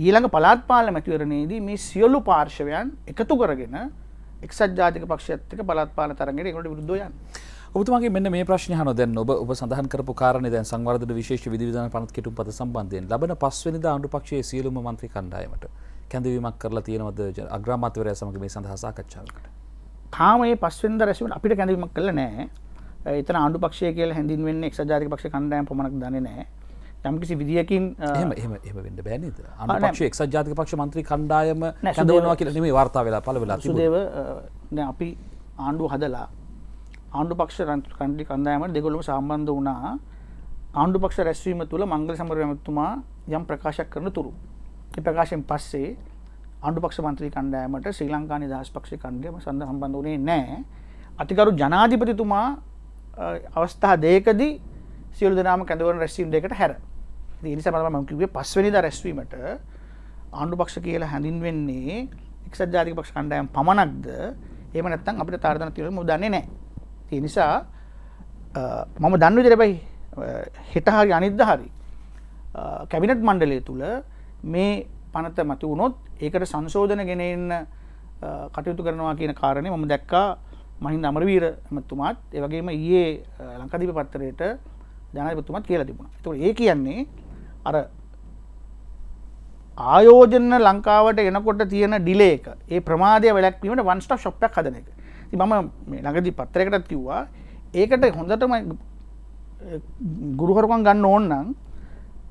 S4: ඊළඟ පළාත් පාලන මැතිවරණයේදී මේ සියලු පාර්ශවයන් එකතු කරගෙන එක්සත් ජාතික පාලන තරඟයට ඒකට විරුද්ධව යන්න.
S2: ඔබතුමාගේ මෙන්න මේ ප්‍රශ්නය අහනවා. දැන් ඔබ ඔබ සඳහන් කරපු කාරණේ දැන් සංවර්ධන විශේෂ විධිවිධාන පනත් කෙටුම්පත සම්බන්ධයෙන් ලබන පස්වෙනිදා ආණ්ඩු පක්ෂයේ සියලුම මන්ත්‍රී කණ්ඩායමට කැඳවීමක් කරලා තියෙනවද? අග්‍රාමාත්‍යවරයා සමග මේ සඳහා සාකච්ඡාවකට.
S4: තාම ඒ පස්වෙන්ද රැසිවට අපිට කැඳවීමක් කළ නෑ එතන ආණ්ඩු පක්ෂය කියල හැඳින්වෙන්න එක් ජාතික පක්ෂ කණ්ඩායම් පමණක් දන්නේ නෑ යම්කිසි විදිියකින්
S2: එහෙම එහෙම එහෙම වෙන්න බෑ නේද? ආණ්ඩු
S4: නෑ.
S2: පක්ෂයේ එක්සත් ජාතික පක්ෂ මන්ත්‍රී කණ්ඩායම
S4: සුදේව-
S2: කියලා නෙමෙයි වාර්තා වෙලා පළ වෙලා
S4: සුදේව අපි ආණ්ඩු හදලා ආණ්ඩු පක්ෂ කණ්ඩි කන්දායමට දෙගොලම සම්බන්ධ වනා ආණ්ඩු පක්ෂ රැස්වීම තුළ මංගල සමර ඇමතුමා යම් ප්‍රකාශයක් කරන තුරු. ප්‍රකාශයෙන් පස්සේ ආණ්ඩු පක්ෂ මන්ත්‍රී කණ්ඩෑමට ශ්‍රී ලංකා නිදහස් පක්ෂ කණ්ඩයම සඳ සම්බන්ධ වනේ නෑ. අතිකරු ජනාධිපතිතුමා අවස්ථා දේකදී සියලු දෙනාම කැඳවන රැස්වීම් දෙකට හැර. නිස මම මකිවේ පස්වනිද රැස්වීමට ආණ්ඩු පක්ෂ කියලා හැඳින්වෙන්නේ එක්සත් ජාතික පක්ෂ කණ්ඩයම් පමණක්ද? ඒම නැත්තන් අපිට තාර්ධන තිරම දන්නේ නෑ ඒ නිසා අ, මම දන්න විදිරබයි හෙටහරි අනිද්ද හරි අ, කැබිනට් මණ්ඩලය තුළ මේ පනත මති වුණොත් ඒකට සංශෝධන ගෙනන්න කටයුතු කරනවා කියන කාරණය මම දැක්කා මහින්ද අමරවීර මතුමාත් ඒවගේම ඒ ලංකදිප පත්තරයට ජනපතුමත් කියලා තිබුණ. තු ඒ කියන්නේ අර ආයෝජන ලංකාවට එනකොට තියෙන ඩිලේක ඒ ප්‍රමාදය වැලක්වීමට වන්ස්ට ශොප්යක් හදන එක. ති මම මේ ළඟදි පත්තරයකටත් කිව්වා ඒකට හොඳටම ගුරුහරකන් ගන්න ඕන්නම්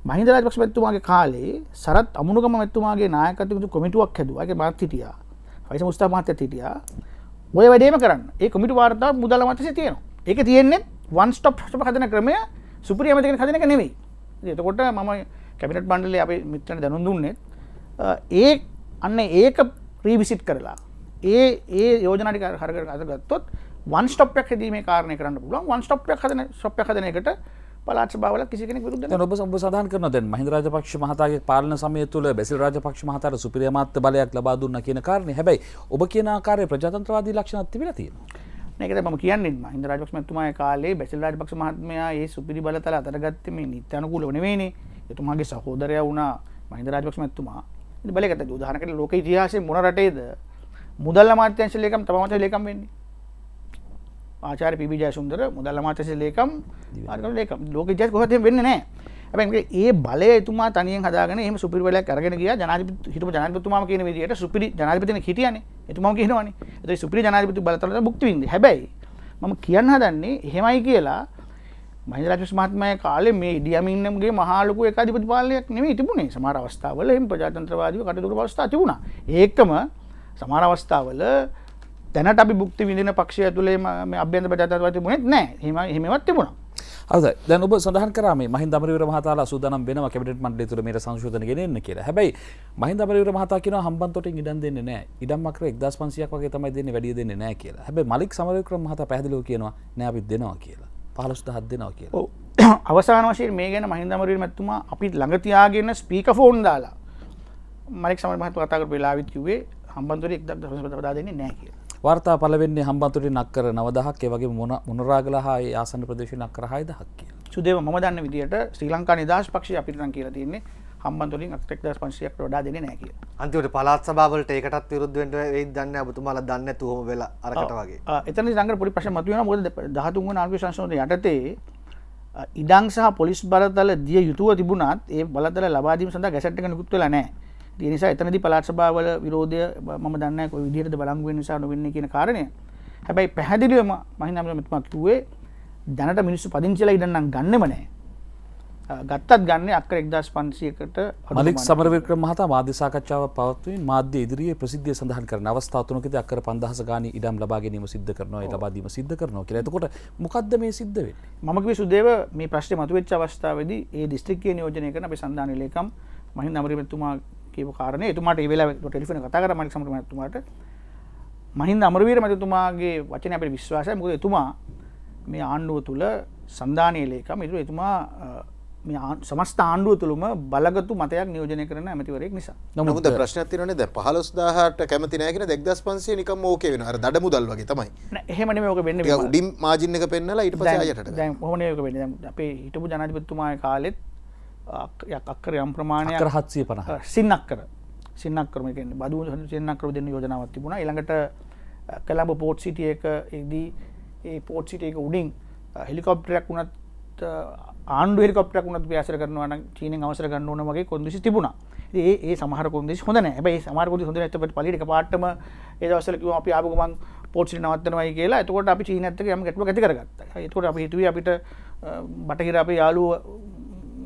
S4: මහින්ද රාජපක්ෂ මැත්තුමාගේ කාලේ සරත් අමුණුගම මැත්තුමාගේ නායකතයුතු කොමිටුවක් හැදුවගේ මාත් හිටියා. වයිස මුස්ථා මාත්‍ය හිටියා. ඔය වැඩේම කරන්න. ඒ කොමිටු වාර්තා මුදල මතස තියෙනවා. ඒක තියෙන්නේ වන් ස්ටප් ෂප හදන ක්‍රමය සුපරිය ඇමතික හදනක නෙවෙයි. එතකොට මම කැපිනට බන්ඩලේ අප මිත්‍රන දැනුම් දුන්නෙත් ඒ අන්න ඒක ප්‍රීවිසිට් කරලා ඒ ඒ යෝජනටි හරකර අතගත්තොත් වන් ස්ටප්යක් හැදීම කාරණය කරන්න පුළුවන්. වන් ස්ටප්යක් හදන ශප්ය හදනකට පලාච බවල කිසිෙනෙ විරුද්ධ
S2: දැන් ඔබ ඔබ සඳහන් කරන දැන් මහින්ද රාජපක්ෂ මහතාගේ පාලන සමය තුළ බැසිල් රාජපක්ෂ මහතාට සුපිරිය මාත්‍ය බලයක් ලබා දුන්න කියන කාරණේ. හැබැයි ඔබ කියන ආකාරයේ ප්‍රජාතන්ත්‍රවාදී ලක්ෂණත් තිබිලා තියෙනවා.
S4: ඒකද ම කියන්නේ හිද රජපක්ෂ මතුමා කාලේ බැසිල් රජපක්ෂ මහත්මයා ඒ සුපිරි බලතල අතරගත්තම නිත්‍යනකුල වනවේනේ එතුමාගේ සහෝදරය වුණා මහිද රජපක්ෂ මැත්තුමා. බලකට උදාහනකට ලෝක ඉතිහාසේ මොන රටේද මුදල්ල මාත්‍යංශ ලේකම් තමමත ලේකම් වෙන්නේ? ආචාර පිබිජය සුන්දර මුදල්ල මාතශ ලේකම් ලේකම්. ලෝක ජය කොහත වෙන්න නෑ ඇැ ඒ බලය එතුමා තනිය හදාගෙන එම සුපිරිවල කරගෙන ගිය. ජනාධිපති හිටපු ජනාධිපතිතුමා කියන විදිහට සුපිරි ජනාධිපතින හිටියනේ. එතුමා කියනවනේ. එතයි සුපිරි ජනාධිපති බලතල බුක්තිවිද හැබැයි මම කියන්න හදන්නේ එහෙමයි කියලා මහිරජ මහත්මය කාලේ මේ ඉඩියමින්නගේ මහලක එකධිපති පාලයක් නෙමේ තිබුණේ. සමාර අවස්ථාවල එම ප්‍රජාතන්ත්‍රවාදීව කටතුර අවස්ථා තිබුණ. ඒකම සමාර අවස්ථාවල තැනට අපි බුක්ති විදින පක්ෂය තුළේ අභ්‍යන්ත ප්‍රජාතවත මුණෙත් නෑ. හෙම හෙමවත් තිබුණා.
S2: අද දැන් ඔබ සඳහන් කරම මහින්ද අමරවීර මහතාලා සූදානම් වෙනවා කැබිනට් මණ්ඩලය තුළ මේට සංශෝධන ගෙනෙන්න කියලා. හැබැයි මහින්ද අමරවීර මහතා කියනවා හම්බන්තොටින් ඉඩම් දෙන්නේ නැහැ. ඉඩම් අක්‍ර 1500ක් වගේ තමයි දෙන්නේ වැඩි දෙන්නේ නැහැ කියලා. හැබැයි මලික් සමරවික්‍රම මහතා පැහැදිලිව කියනවා නෑ අපි දෙනවා කියලා. 15000ක් දෙනවා කියලා.
S4: ඔව් අවසාන වශයෙන් මේ ගැන මහින්ද අමරවීර මැතිතුමා අපි ළඟ තියාගෙන ස්පීකර් ෆෝන් දාලා මලික් සමර මහතා කතා කරපු වෙලාවෙත් කිව්වේ හම්බන්තොට 1500 දෙන්නේ නැහැ කියලා.
S2: වාර්තා පලවෙන්නේ හම්බන්තුරින් අක්කර නවදහක් ඒවගේ මොන මොනරාගල හා ඒ ආසන්න ප්‍රදේශන අක්කර හයිද හක් කිය
S4: සුදේව ම දන්න විදිට ශ්‍රී ලංකා නිදශ පක්ෂ අපිටන් කියලා තියන්නේ හම්බන්තුලින් අක්ටෙක් දස් පංශයක් ොඩා දෙන නෑ කිය
S3: අන්තිවට පලාත් සභාවලට ඒකටත් විරුද්ධුවට ඒ දන්න ඔබතුමාල දන්න තුහම වෙලා අරකට වගේ.
S4: එතන සංග පොඩි ප්‍රශ මතුවන මොද දහතුන්ග නාග සංශෝධ යටතේ ඉඩං සහ පොලිස් බලතල දිය යුතුව තිබුණත් ඒ බලතල ලබාදීම සඳ ගැසට්ක නිකුත්වල නෑ නිසා එතනදි පලාත් සභාවල විරෝධය ම දන්න විදිහට බලංගුව නිසා නොවෙන්න කියන කාරණය. හැබැයි පැහැදිලිවම මහිනම මෙතුමක් කිවේ දැනට මිනිස්සු පදිංචල ඉඩන්නම් ගන්නම නෑ ගත්තත් ගන්න අක්කර එක්දස් පන්සියකට
S2: මලික් සමරවික්‍රම මහතා මාධ්‍ය සාකච්ඡාව පවත්වමින් මාධ්‍ය ඉදිරියේ ප්‍රසිද්ධිය සඳහන් කරන අවස්ථා තුනකදී අක්කර 5000 ගාණි ඉඩම් ලබා ගැනීම සිද්ධ කරනවා. ඒ ලබා දීම සිද්ධ කරනවා කියලා. එතකොට මොකද්ද මේ සිද්ධ වෙන්නේ?
S4: මම කිව්වේ සුදේව මේ ප්‍රශ්නේ මතුවෙච්ච අවස්ථාවේදී ඒ දිස්ත්‍රික්කීය නියෝජනය කරන අපේ සන්ධාන ලේකම් මහින්ද අමරවීරතුමා කියපු කාරණේ එතුමාට ඒ වෙලාවේ ටෙලිෆෝන් කතා කරා මලික් සමරවික්‍රමතුමාට මහින්ද අමරවීර මැතිතුමාගේ වචනය අපිට විශ්වාසයි. මොකද එතුමා මේ ආණ්ඩුව තුළ සන්ධානය ලේකම්. ඉතුරු එතුමා සමස්ථ ආණ්ඩුව තුළම බලගතු මතයක් නියෝජනය කරන ඇමතිවරයෙක් නිසා.
S5: නමුද ප්‍රශ්නතිරන ද පහලොස් දාහට කැමති නෑගෙන දෙක්දස් පන්සේ නිකම් ඕක වෙන අර දඩ මුදල් වගේ තමයි.
S4: එහෙමන ඕක වෙන්න
S5: උඩින් මාජින්නක පෙන්නලා ඉට පසයට
S4: හොනයක වෙන්න? අපේ හිටපු ජනතිපත්තුමාය කාලෙත් අක්කර යම් ප්‍රමාණය
S2: හත්සය පන
S4: සින්නක් කර සින්නක් කරම බදු සින්නක් කර දෙන්න යෝජනාවත් තිබුණ. ළඟට කළඹ පෝට් සිටිය එක එදී ඒ පෝට් සිට එක උඩින් හෙලිකොප්ටරයක් වුණත් ආණ්ඩු හෙලිකොප්ටරයක් වුණත් ව්‍යාසර කරනවා චීනෙන් අවසර ගන්න ඕන වගේ කොන්දිසි තිබුණා. ඒ ඒ සමහර කොන්දිසි හොඳ නෑ. හැබැයි සමහර කොන්දිසි හොඳ නැත්නම් පළිට පාටම ඒ දවස්වල කිව්වා අපි ආපු ගමන් පෝට් සිට නවත්තනවායි කියලා. එතකොට අපි චීනත් එක්ක යම් ගැටලුවක් ඇති කරගත්තා. එතකොට අපි හිතුවේ අපිට බටහිර අපේ යාළුවෝ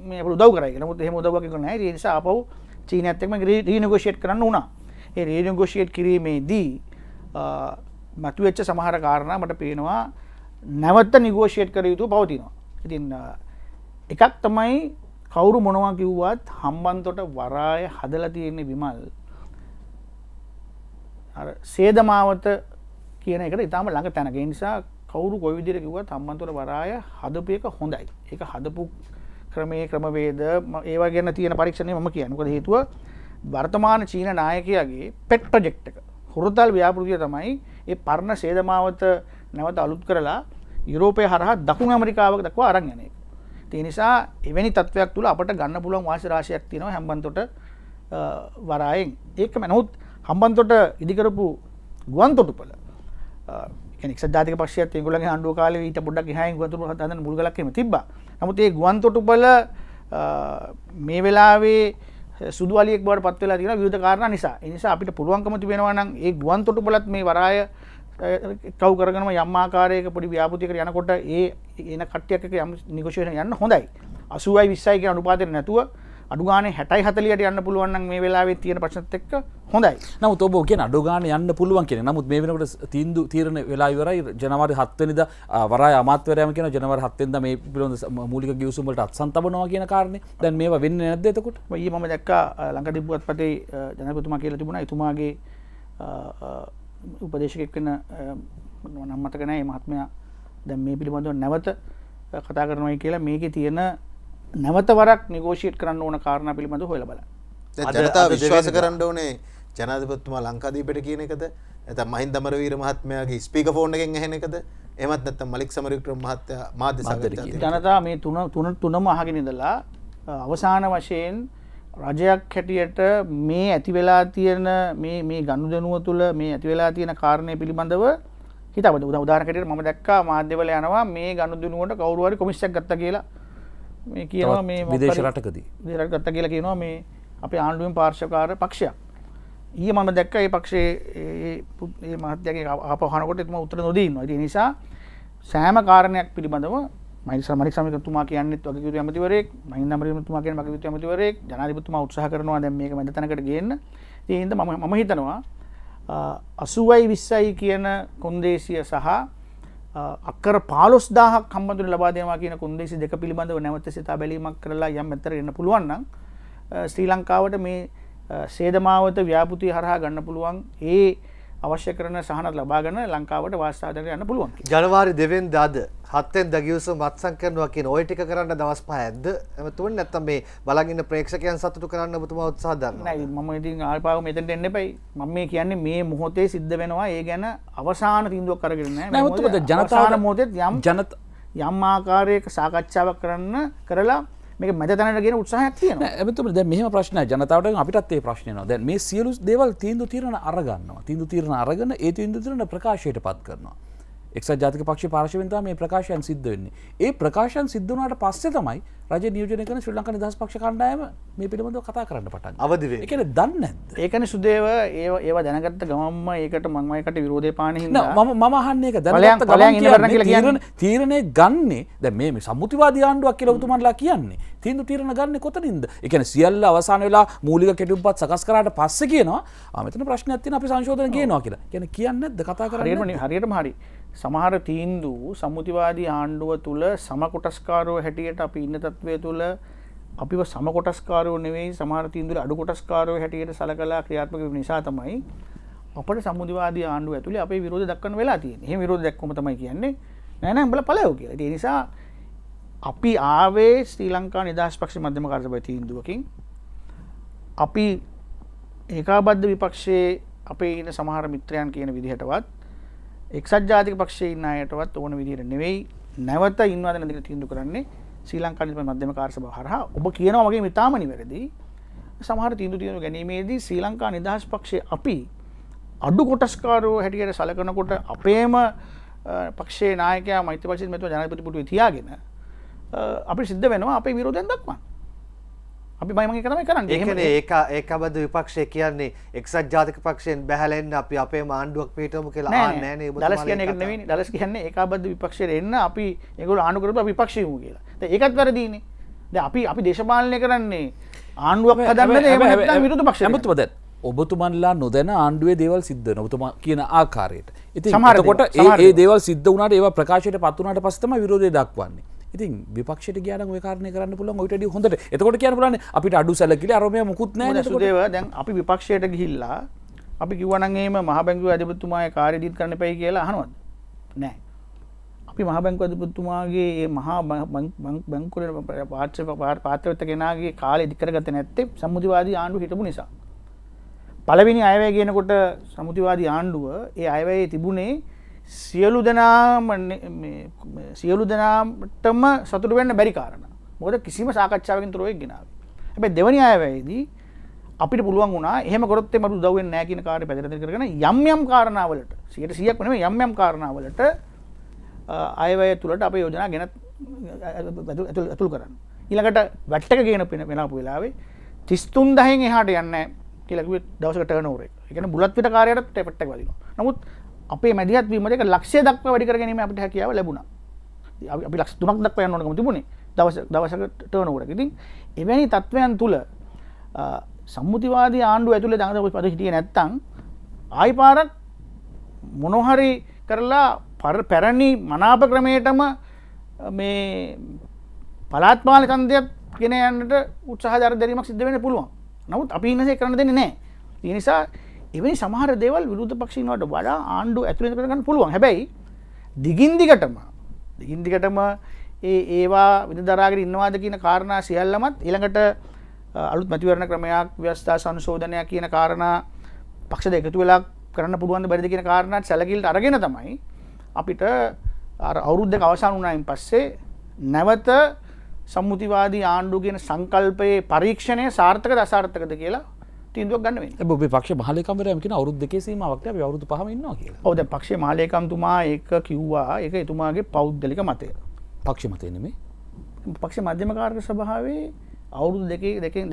S4: මේ අපිට උදව් කරයි කියලා. නමුත් එහෙම උදව්වක් එක නැහැ. ඒ නිසා ආපහු චීනයත් එක්කම රීනෙගෝෂিয়েට් කරන්න වුණා. ඒ රීනෙගෝෂিয়েට් කිරීමේදී මතුවෙච්ච සමහර කාරණා මට පේනවා නැවත නිගෝෂියට් කර යුතු පවතිනවා. ඉතින් එකක් තමයි කවුරු මොනවා කිව්වත් හම්බන්තොට වරාය හදල තියෙන්නේ විමල් සේදමාවත කියන එකට ඉතාම ළඟ තැනක නිසා කවුරු කොවිදිර කිව්වත් හම්බන්තොට වරාය හදපු එක හොඳයි. ඒක හදපු ක්‍රමේ ක්‍රමවේද ඒවා ගැන තියෙන පරීක්ෂණය මම කියනකොද හේතුව වර්තමාන චීන නායකයාගේ පෙට් ප්‍රජෙක්් එක. හුරතල් ව්‍යාපෘතිය තමයි ඒ පරණ සේදමාවත නැවත අලුත් කරලා යුරෝපය හරහා දකුණ ඇමරිකාවක් දක්වා අරං යන එක. ඒ නිසා එවැනි තත්වයක් තුළ අපට ගන්න පුළුවන් වාසි රාශියක් තියෙනවා හැම්බන්තොට වරායෙන්. ඒක මැනොත් හම්බන්තොට ඉදිකරපු ගුවන් තොටුපල එක් ජාතික පක්ෂයත් ගුලගේ අන්ඩුව කාල ඊට පොඩක් හයි ගතුර හතන්න මුල්ගලක්ම තිබ නමුත් ඒ ගුවන් තොටුපල මේ වෙලාවේ සුදුවලියෙක් බවට පත්වෙලා තියෙන විවිධ කාරණා නිසා. ඒ නිසා අපිට පුළුවන්කම තිබෙනවා නම් ඒ ගුවන් තොටුපළත් මේ වරාය කව් කරගම යම් ආකාරයක පොඩි ව්‍යාපෘතියකට යනකොට ඒ එන කට්ටියක් එක යම් නිගොෂේෂන් යන්න හොඳයි. 80යි 20යි කියන අනුපාතය නැතුව අඩුගානේ 60යි 40ට යන්න පුළුවන් මේ වෙලාවේ තියෙන ප්‍රශ්නත් එක්ක හොඳයි.
S2: නමුත් ඔබ කියන අඩුගානේ යන්න පුළුවන් කියන. නමුත් මේ වෙනකොට තීන්දුව තීරණ වෙලා ඉවරයි. ජනවාරි 7 වෙනිදා වරාය අමාත්‍යවරයාම කියන ජනවාරි 7 වෙනිදා මේ පිළිබඳ මූලික ගිවිසුම් වලට අත්සන් තබනවා කියන කාරණේ. දැන් මේවා වෙන්නේ නැද්ද එතකොට?
S4: ඊයේ මම දැක්කා ලංකාදීප පුවත්පතේ ජනාධිපතිතුමා කියලා තිබුණා එතුමාගේ උපදේශකෙක් වෙන නම් මතක නැහැ මේ මහත්මයා දැන් මේ පිළිබඳව නැවත කතා කරනවායි කියලා මේකේ තියෙන නැවත වරක් නිගෝෂීට් කරන්න ඕන කාරණ පිළිබඳ හොල බල
S5: ජනතා විශ්වාස කරන්න ඕනේ. ජනාධපත්තුමා ලංකාදීපට කියන එකද? ඇත මහින් දමරවීර මහත්මයාගේ ස්පික ෆෝන් එකෙන් ඇහෙන එකද? එමත් නැත්ත මලික් සමරක්‍ර මහත්‍ය මාධ්‍ය
S4: ජනතා මේ තුන තුන තුනම අහගෙනදලා අවසාන වශයෙන් රජයක් හැටියට මේ ඇති වෙලා තියෙන මේ ගණු දෙනුව තුළ මේ ඇති වෙලා තියෙන කාරණය පිළිබඳව හිතබද උදාරකට ම දක්කා මාධ්‍යවල යනවා මේ ගණු දෙනුවට කවරුවරි කොමිස්සක් ගත්ත කියලා මේ කියනවා මේ
S2: විදේශ රටකදී.
S4: දේරට ගත්ත කියලා කියනවා මේ අපේ ආණ්ඩුවෙන් පාර්ශකාර පක්ෂයක්. ඊය මම දැක්ක ඒ පක්ෂේ ඒ මහත්‍යගේ අපහනකොට එතුම උත්තර නොදීන්න ඇති නිසා සෑම කාරණයක් පිළිබඳව මයි සමරි සමිකතුමා කියන්නෙත් වගේතු ඇමතිවරෙක් මහි නමරතුමා කිය මගතු ඇමතිවරෙක් ජනාධිපතුමා උත්සාහ කරනවා දැන් මේක මැදතනකට ගන්න. තියන්ද මම හිතනවා අසුවයි විස්සයි කියන කොන්දේසිය සහ අක්කර පාලොස් දාහක් කම්බඳු ලබාදවා කියන කොන්දේසි දෙක පිළිබඳව නැවත සිතා බැලීමක් කරලා යම් ඇතර එන්න පුළුවන්නම් ශ්‍රී ලංකාවට මේ සේදමාවත ව්‍යාපෘතිය හරහා ගන්න පුළුවන් ඒ අවශ්‍ය කරන සහනත් ලබාගන්න ලංකාවට වාස්ථාදර යන්න පුළුවන්.
S3: ජනවාරි දෙවෙන් දද හත්තෙන් දගියස මත්සං කරනවා කිය ඔය ටික කරන්න දවස් පහඇද ඇමතුවන් නැත්තම් මේ බලගන්න ප්‍රේක්ෂකයන් සතුට කරන්න බතුම උත්සාධන්න
S4: මම ඉතින් ආල්පාව මෙතට එන්න පයි මම මේ කියන්නේ මේ මොහොතේ සිද්ධ වෙනවා. ඒ ගැන අවසාන තිීන්දුවක් කරගන්න
S2: නැතුද ජනතාවන
S4: මොතෙත් යම් ජනත යම් ආකාරයක සාකච්ඡාවක් කරන්න කරලා මේක මැද තැනටගෙන උත්සාහයක් තියෙන
S2: ඇමතුම ද මෙහම ප්‍රශ්න ජනතාවට අපිටත් ඒ ප්‍රශ්නයන දැ මේ සියලු දෙවල් තීන්දු තීරණ අරගන්නවා. තිීන්දු තීරණ අරගන ඒ තිීන්දු තිරණ ප්‍රකාශයට පත් කරනවා. එක් ජාතික පක්ෂ පාර්ශවෙන්තා මේ ප්‍රකාශයන් සිද්ධ වෙන්නේ. ඒ ප්‍රකාශයන් සිද්ධනාට පස්සේ තමයි රජ නියෝජනය කන ශ්‍රී ලංක නිදහස් පක්ෂ කණ්ඩායම මේ පිළිබඳව කතා කරන්න පටන්
S3: අවදිවේ
S2: එකන දන්න
S4: ඒකන සුදේව ඒ ඒවා දැනගත්ත ගමම්ම ඒකට මංමයකට විරෝධය පානහි
S2: මම මහන්නේ එක
S4: පලයන්- පලයන් ඉන්න කරන්න කියලා
S2: තීරණ
S4: කියන්නේ.
S2: තීරණය ගන්නේ දැ මේ සමුතිවාදී ආණ්ඩුවක් කියල උතුමන්ලා කියන්නේ. තිීන්දු තීරණ ගන්න කොතනින්ද? එකන සියල්ල අවසාන වෙලා මූලික කෙටුම්පත් සකස් කරට පස්ස කියනවා අමතන ප්‍රශ්න ඇතින අපි සංශෝධන කියනවා කියලා. කියන කියන්න ද කතා කරන්න
S4: හරියටම හරි සමහර තීන්දු සම්මුතිවාදී ආණ්ඩුව තුළ සමකොටස්කාරෝ හැටියට අපි ඉන්න තත්වය තුළ අපිව සමකොටස්කාරෝ නෙවෙයි සමහර තීන්දුර අඩු කොටස්කාරෝ හැටියට සලකලා ක්‍රියාත්මක වෙන නිසා තමයි අපට සමුදිවාදී ආණ්ඩුව ඇතුළේ අපේ විරෝධ දක්වන්න වෙලා තියෙන එහෙම විරෝධ දැක්වම තමයි කියන්නේ නෑ නෑ උඹලා පළයෝ කියලා. ඒ නිසා අපි ආවේ ශ්‍රී ලංකා නිදහස් පක්ෂ මධ්‍යම කාර්යසභාවේ තීන්දුවකින්. අපි ඒකාබද්ධ විපක්ෂයේ අපේ ඉන්න සමහර මිත්‍රයන් කියන විදිහටවත් එක්සත් ජාතික පක්ෂය ඉන්න අයටවත් ඕන විදිහට නෙවෙයි නැවත ඉන්නවාද නැතික තීන්දුව කරන්නේ ශ්‍රී ලංකා නිදහස් මධ්‍යම කාර්යසභාව හරහා. ඔබ කියනවා වගේ මිතාම නිවැරදි. සමහර තීන්දුව තීන්දුව ගැනීමේදී ශ්‍රී ලංකා නිදහස් පක්ෂය අපි අඩු කොටස්කාරෝ හැටියට සලකනකොට අපේම අ, පක්ෂේ නායකයා මෛත්‍ර පක්ෂ මෙතුව ජනපතිපුටුව තියාගෙන අ, අපි සිද්ධ වෙනවා අපේ විරෝධයෙන් දක්වා අපි බයිමගේ කරම කරන්න
S3: ඒකන ඒක ඒකබද විපක්ෂය කියන්නේ එක්සත් ජාතික පක්ෂයෙන් බැහලෙන්න්න අපි අපේ මාණ්ඩුවක් පිටම කියලා නෑනේ
S4: දලස් කියන එක නෙවෙයි දලස් කියන්නේ ඒකාබද්ධ විපක්ෂයට එන්න අපි ඒගොල්ලෝ ආණ්ඩු කරපු විපක්ෂයමු කියලා. දැන් ඒකත් වැරදීනේ. දැන් අපි අපි දේශපාලනය කරන්නේ ආණ්ඩුවක් හදන්නද එහෙම නැත්නම් විරුද්ධ පක්ෂයකට?
S2: ඇමතුම දැන් ඔබතුමන්ලා නොදැන ආණ්ඩුවේ දේවල් සිද්ධ නොබතුමා කියන ආකාරයට ඉතින්
S4: සමහර
S2: එතකොට
S4: දේවල්,
S2: ඒ ඒ
S4: දේවල්.
S2: දේවල් සිද්ධ වුණාට ඒවා ප්‍රකාශයට පත් වුණාට පස්සේ තමයි විරෝධය දක්වන්නේ ඉතින් විපක්ෂයට ගියානම් ওই කාරණේ කරන්න පුළුවන් ඔයිට වඩා හොඳට එතකොට කියන්න පුළුවන් අපිට අඩු සැලකිලි අරෝමය මුකුත්?
S4: සුදේව දැන් අපි විපක්ෂයට ගිහිල්ලා අපි එහෙම මහ බැංකුවේ අධිපතිතුමාගේ කාර්ය දීත් කරන්න එපයි කියලා අහනවද? නෑ. අපි මහ බැංකුව අධිපතිතුමාගේ මේ මහා බැංකුවේ පාත්‍ර පාත්‍රවත්ත කෙනාගේ කාලය ඉදි කරගත්තේ නැත්තේ සම්මුතිවාදී ආණ්ඩුව හිටපු නිසා. පළවෙනි අයවැය කියනකොට සමුතිවාදී ආණ්ඩුව ඒ අයවැයේ තිබුණේ සියලු දෙනාම නෙ- මේ- මේ සියලු දෙනාටම සතුට වෙන්න බැරි කාරණ. මොකද කිසිම සාකච්ඡාවකින් තුරුවෙක් ගෙනාව. හැබැයි දෙවනි අයවැයේදී අපිට පුළුවන් වුණා එහෙම කරොත් මට උදව්වෙන්නේ නැහැ කියන කාර්ය පැතිරෙන්න කරගෙන යම් යම් කාරණාවලට 100ක් නෙමෙයි යම් යම් කාරණාවලට අ, අයවැය තුලට අපේ යෝජනා ගෙනත් ඇතුල්- ඇතුල් ඇතුල් කරන්න. ඊළඟට වැට්ටක කියන පෙන වෙනපු වෙලාවේ තිස්තුන් දහෙන් එහාට යන්න කියලක දවසක ටර්නෝර එකන බුලත් විට කාරයට ටෙපට්ටක් වදින නමුත් අපේ මැදිහත් වීමක ලක්ෂය දක්ව වැඩි කර ගැනීම අපිට හැකියාව ලැබුණා. අපි- අපි ලක්ෂ තුනක් දක්ව යන්න ඕනකම තිබුණේ. දවස දවසක ටර්නෝරක ඉතින් එවැනි තත්ත්වයන් තුළ අ, සම්මුතිවාදී ආණ්ඩුව ඇතුළේ දඟ පද හිටිය නැත්තං ආයි පාරක් මොනොහරි කරලා පර පැරණි මනාප ක්‍රමයටම මේ පලාත්මාල කන්දයක් ගෙන යන්නට උත්සාහධර දැරීමක් සිද්ධ වෙන පුළුවන්. නමුත් අපි ඉන්නසේ කරන දෙන්නේ නෑ ඒ නිසා එවැනි සමහර දේවල් විරුද්ධ පක්ෂීනවට වඩා ආණ්ඩු ඇතුළේ කරගන්න පුළුවන්. හැබැයි දිගින්දිගටම දිගින්දිගටම ඒ ඒවා විදරාගෙන ඉන්නවාද කියන කාරණා සියල්ලමත් ඊළඟට අ, අලුත් මැතිවරණ ක්‍රමයක් ව්‍යස්ථා සංශෝධනයක් කියන කාරණා පක්ෂ දෙකතු වෙලා කරන්න පුළුවන් බැරිද කියන කාරණත් සැලකිල්ට අරගෙන තමයි අපිට අර අවුරුද්ධ අවසාන වුණයින් පස්සේ නැවත සම්මුතිවාදී ආණ්ඩු කියන සංකල්පයේ පරීක්ෂණය සාර්ථක දසාර්ථකද කියලා තීන්දුවක් ගන්න
S2: ඔබේ පක්ෂ මහලේකම්වරයාම කියන අවුරුදු දෙකේ සීමාවක් තියා අපි අවුරුදු පහම ඉන්නවා කියලා.
S4: ඔව් දැන් පක්ෂේ මාලේකම්තුමා ඒක කිව්වා ඒක එතුමාගේ පෞද්ගලික මතය.
S2: පක්ෂ මතය නෙමෙයි.
S4: පක්ෂ මධ්‍යම කාර්ය සභාවේ අවුරුදු දෙකේ දෙකෙන්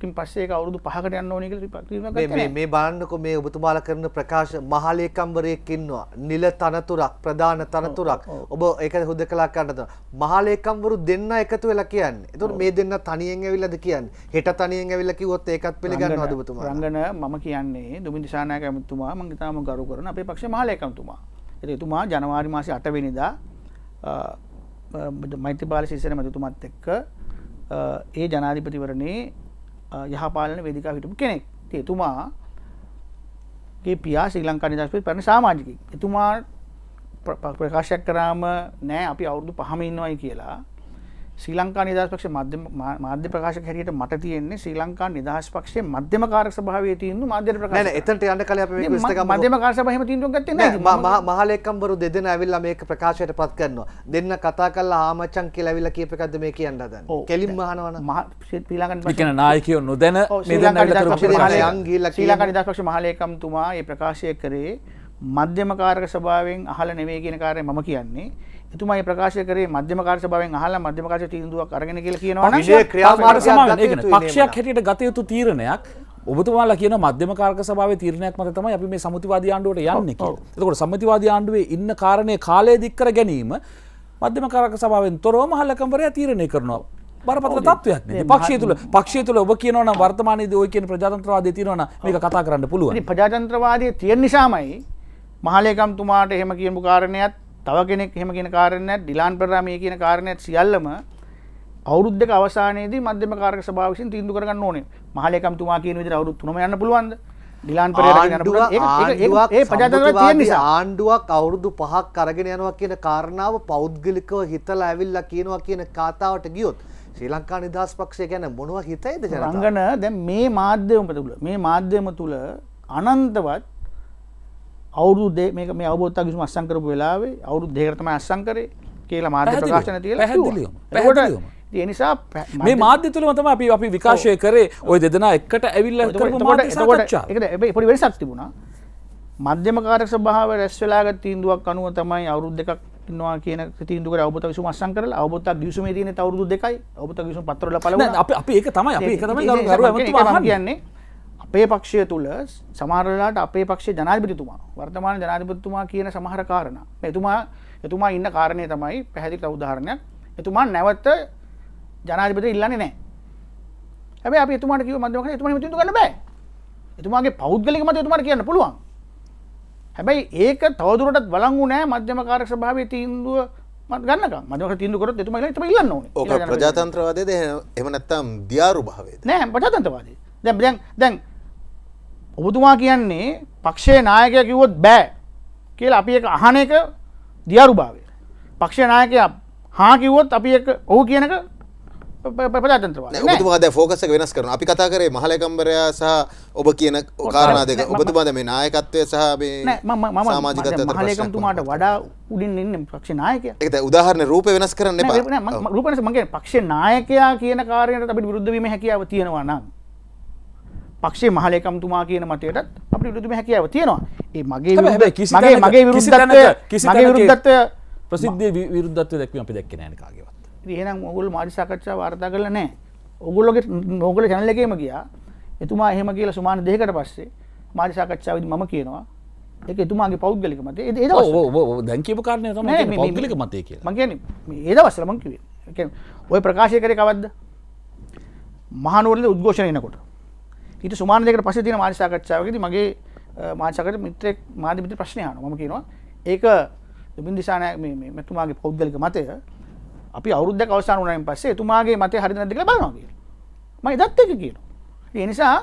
S4: දෙකකින් පස්සේ අවුරුදු පහකට යන්න ඕනේ කියලා තීරණයක්
S3: මේ- බලන්නකො මේ ඔබතුමාලා කරන ප්‍රකාශ මහලේකම්වරයෙක් ඉන්නවා. නිල තනතුරක් ප්‍රධාන තනතුරක්. ඔබ ඒක හුදකලා කරන්න මහලේකම්වරු දෙන්න එකතු වෙලා කියන්නේ. එතකොට මේ දෙන්න තනියෙන් ඇවිල්ලාද කියන්නේ? හෙට තනියෙන් ඇවිල්ලා කිව්වොත් ඒකත් පිළිගන්නවද ඔබතුමා
S4: රංගන මම කියන්නේ දුමින් දිසානායක ඇමතුමා මම ඉතාම ගරු කරන අපේ පක්ෂ මහලේකම්තුමා. ඉතින් එතුමා ජනවාරි මාසේ 8 වෙනිදා මෛත්‍රීපාල සිරිසේන මැතිතුමත් එක්ක ඒ ජනාධිපතිවරණේ යහපාලන වේදිකාව හිටපු කෙනෙක්. ඉතින් එතුමා ගේ පියා ශ්‍රී ලංකා නිදහස් පෙරමුණේ පැරණි සමාජිකයෙක්. එතුමා ප්‍ර- ප්‍ර- ප්‍රකාශයක් කරාම නෑ අපි අවුරුදු පහම ඉන්නවයි කියලා ශ්‍රී ලංකා නිදහස් පක්ෂ මධ්‍යම මා- මාධ්‍ය ප්‍රකාශක හැටියට මට තියෙන්නේ ශ්‍රී ලංකා නිදහස් පක්ෂයේ මධ්‍යම කාරක සභාවේ තීන්දුව මාධ්‍ය ප්‍රකාශ
S3: නෑ නෑ එතනට යන්න කලින් අපි මේක විස්තර කරමු
S4: මධ්‍යම කාරක සභාවෙම තීන්දුවක් ගත්තේ නෑ
S3: නෑ මහ- මහ- මහලේකම්වරු දෙදෙනා ඇවිල්ලා මේක ප්‍රකාශයට පත් කරනවා. දෙන්න කතා කරලා ආමචන් කියලා ඇවිල්ලා කියප එකක්ද මේ කියන්න හදන්නේ කෙලින්ම අහනවනම්.
S4: ශ්‍රී ලංකා
S2: ඒ කියන්නේ නායකයෝ නොදැන මේ දෙන්න ඇවිල්ලා කරපු
S3: ප්‍රකාශය.
S4: මහලේ-
S3: යන් ගිහිල්ලා
S4: ශ්‍රී ලංකා. නිදහස් පක්ෂ මහලේකම්තුමා ඒ ප්‍රකාශය කරේ මධ්‍යමකාරක සභාවෙන් අහල නෙවේ කියන කාරය මම කියන්නේ එතුමයි ප්‍රකාශ කරේ මධ්‍යමකාර සභාවෙන් අහලා මධ්‍යමකාශ තීන්දුවක් අරගෙන කියලා කියනවා නම්
S3: යුතුයි
S2: පක්ෂයක්? හැටියට ගත යුතු තීරණයක් ඔබතුමාලා කියන මධ්‍යම කාරක සභාවේ තීරණයක් මත තමයි අපි මේ සමුතිවාදී ආණ්ඩුවට යන්නේ කියලා. එතකොට සම්මතිවාදී ආණ්ඩුවේ ඉන්න කාරණේ කාලය දික් කර ගැනීම මධ්‍යම කාරක සභාවෙන් තොරව මහල්ලකම්වරයා තීරණය කරනවා. බරපතල තත්ත්වයක් නේ. පක්ෂය තුල පක්ෂය තුල ඔබ කියනවා නම් වර්තමානයේදී ඔය කියන ප්‍රජාතන්ත්‍රවාදය තියෙනවා නම් මේක කතා කරන්න පුළුවන්.
S4: ඉතින් ප්‍රජාතන්ත්‍රවාදය තියෙන නිසාමයි මහලේකම්තුමාට එහෙම කියපු කාරණයක් තව කෙනෙක් එහෙම කියන කාරණයක් ඩිලාන් පෙරේරා මේ කියන කාරණයක් සියල්ලම අවුරුදු දෙක අවසානයේදී මධ්‍යම කාරක සභාව විසින් තීන්දුව කරගන්න ඕනේ. මහලේකම්තුමා කියන විදිහට අවුරුදු 3ම යන්න පුළුවන්ද? ඩිලාන්
S3: ආණ්ඩුවක් අවුරුදු පහක් අරගෙන යනවා කියන කාරණාව පෞද්ගලිකව හිතලා ඇවිල්ලා කියනවා කියන කාතාවට ගියොත් ශ්‍රී ලංකා නිදහස් පක්ෂය ගැන මොනවා හිතයිද ජනතාව?
S4: රංගන දැන් මේ මාධ්‍යම තුළ මේ මාධ්‍යම තුළ අනන්තවත් අවුරුදු මේක මේ අවබෝධතා කිසිම අස්සං කරපු වෙලාවේ අවුරුදු දෙකකට තමයි අස්සං කරේ කියලා මාධ්‍ය ප්‍රකාශන තියලා
S2: පැහැදිලිවම. පැහැදිලිවම.
S4: ඒ නිසා
S2: මේ
S4: මාධ්‍ය-
S2: තුලම තමයි අපි අපි විකාශය කරේ ওই දෙදෙනා එකට ඇවිල්ලා කරපු මාධ්‍ය සාකච්ඡා.
S4: හැබැයි පොඩි වෙනසක් තිබුණා මධ්‍යම කාරක සභාව රැස් වෙලාගත් තීන්දුවක් අනුව තමයි අවුරුදු දෙකක් ඉන්නවා කියන තීන්දුව කරලා අවබෝධ විසුම අස්සම් කරලා අවබෝධ ගිවිසුමේ තියෙන අවුරුදු දෙකයි අවබෝධ ගිවිසුම පත්‍රවල පළ
S2: නෑ,
S4: වුණා
S2: අපි අපි ඒක තමයි අපි ඒක තමයි
S4: මම
S2: අහන්නේ.
S4: කියන්නේ අපේ පක්ෂය තුළ සමහරලාට අපේ පක්ෂේ ජනාධිපතිතුමා වර්තමාන ජනාධිපතිතුමා කියන සමහර කාරණා. එතුමා එතුමා ඉන්න කාරණය තමයි පැහැදිලි උදාහරණයක්. එතුමා නැවත ජනාධිපති ඉල්ලන්නේ නැහැ. හැබැයි අපි එතුමාට කිව්ව මධ්‍යම කාලේ එතුමාට හිතුව ගන්න බෑ. එතුමාගේ පෞද්ගලික මත එතුමාට කියන්න පුළුවන්. හැබැයි ඒක තවදුරටත් බලංගු නෑ මධ්‍යම කාරක සභාවේ තීන්දුව මත් ගන්නකම්. මධ්‍යම තීන්දුව කරොත් එතුමා එතුමා ඉල්ලන්න
S5: ඕක. ප්‍රජාතන්ත්‍රවාදයද? එහෙම නැත්තම් දියාරු භාවයද
S4: නෑ ප්‍රජාතන්තවාදී දැන් දැන් දැන් ඔබතුමා කියන්නේ පක්ෂයේ නායකය කිව්වොත් බෑ කියලා අපි එක අහන එක දියාරු භාවය පක්ෂ නායකයා හා කිව්වොත් අපි එක ඔහු කියනක ප්‍රජාතන්ත්‍රවාද
S5: ඔබතුමා දැන් ෆෝකස් එක වෙනස් කරනවා. අපි කතා කරේ මහලේකම්වරයා සහ ඔබ කියන කාරණා දෙක.
S4: නෑ, මම-
S5: ඔබතුමා දැන් මේ නායකත්වය සහ
S4: මහලේකම්තුමාට වඩා උඩින් ඉන්න පක්ෂ නායකයා
S5: දැන් උදාහරණ රූපේ වෙනස් කරන්න එපා.
S4: රූපන මගේ පක්ෂ නායකයා කියන කාරයට අපිට විරුද්ධවීම හැකියාව තියෙනවා නම් පක්ෂේ මහලේකම්තුමා කියන මතයටත් අපි විරුද්ධම හැකියාව තියෙනවා ඒ මගේ මගේ මගේ විරුද්ධත්වය මගේ විරුද්ධත්වය
S2: ප්‍රසිද්ධිය වි- විරුද්ධත්වය දැක්වීම අපි දැක්කේ නැහැ කාගේවත්.
S4: එහෙනම් ඔගොල්ලෝ මාධ්‍ය සාකච්ඡා වාර්තා කරලා නැහැ. ඔගොල්ලෝගේ ඕගොල්ලෝ channel එකේම ගියා. එතුමා එහෙම කියලා සුමාන දෙකකට පස්සේ මාධ්‍ය සාකච්ඡාවේදී මම කියනවා ඒක එතුමාගේ පෞද්ගලික මතය. ඒ ඒ
S2: ඔව් දැන් කියපු කාරණේ තමයි පෞද්ගලික මතය කියලා.
S4: මං කියන්නේ ඒ දවස්වල මං කිව්වේ. ඒ කියන්නේ ඔය ප්‍රකාශය කරේ කවද්ද? මහනුවරදී උද්ඝෝෂණ එනකොට. ඊට සුමාන දෙකකට පස්සේ තියෙන මාධ්‍ය සාකච්ඡාවකදී මගේ සාකච්ඡා මිත්‍රෙක් මාධ්‍ය මිත්‍ර ප්‍රශ්නය අහනවා. මම කියනවා ඒක දුමින් දිසානායක මේ මේ මෙතුමාගේ පෞද්ගලික මතය අපි අවුරුද්දක් අවසන් වුණායින් පස්සේ එතුමාගේ මතය හරිද නැද්ද කියලා බලනවා කියලා. මම එදත් ඒක කියනවා. ඒ නිසා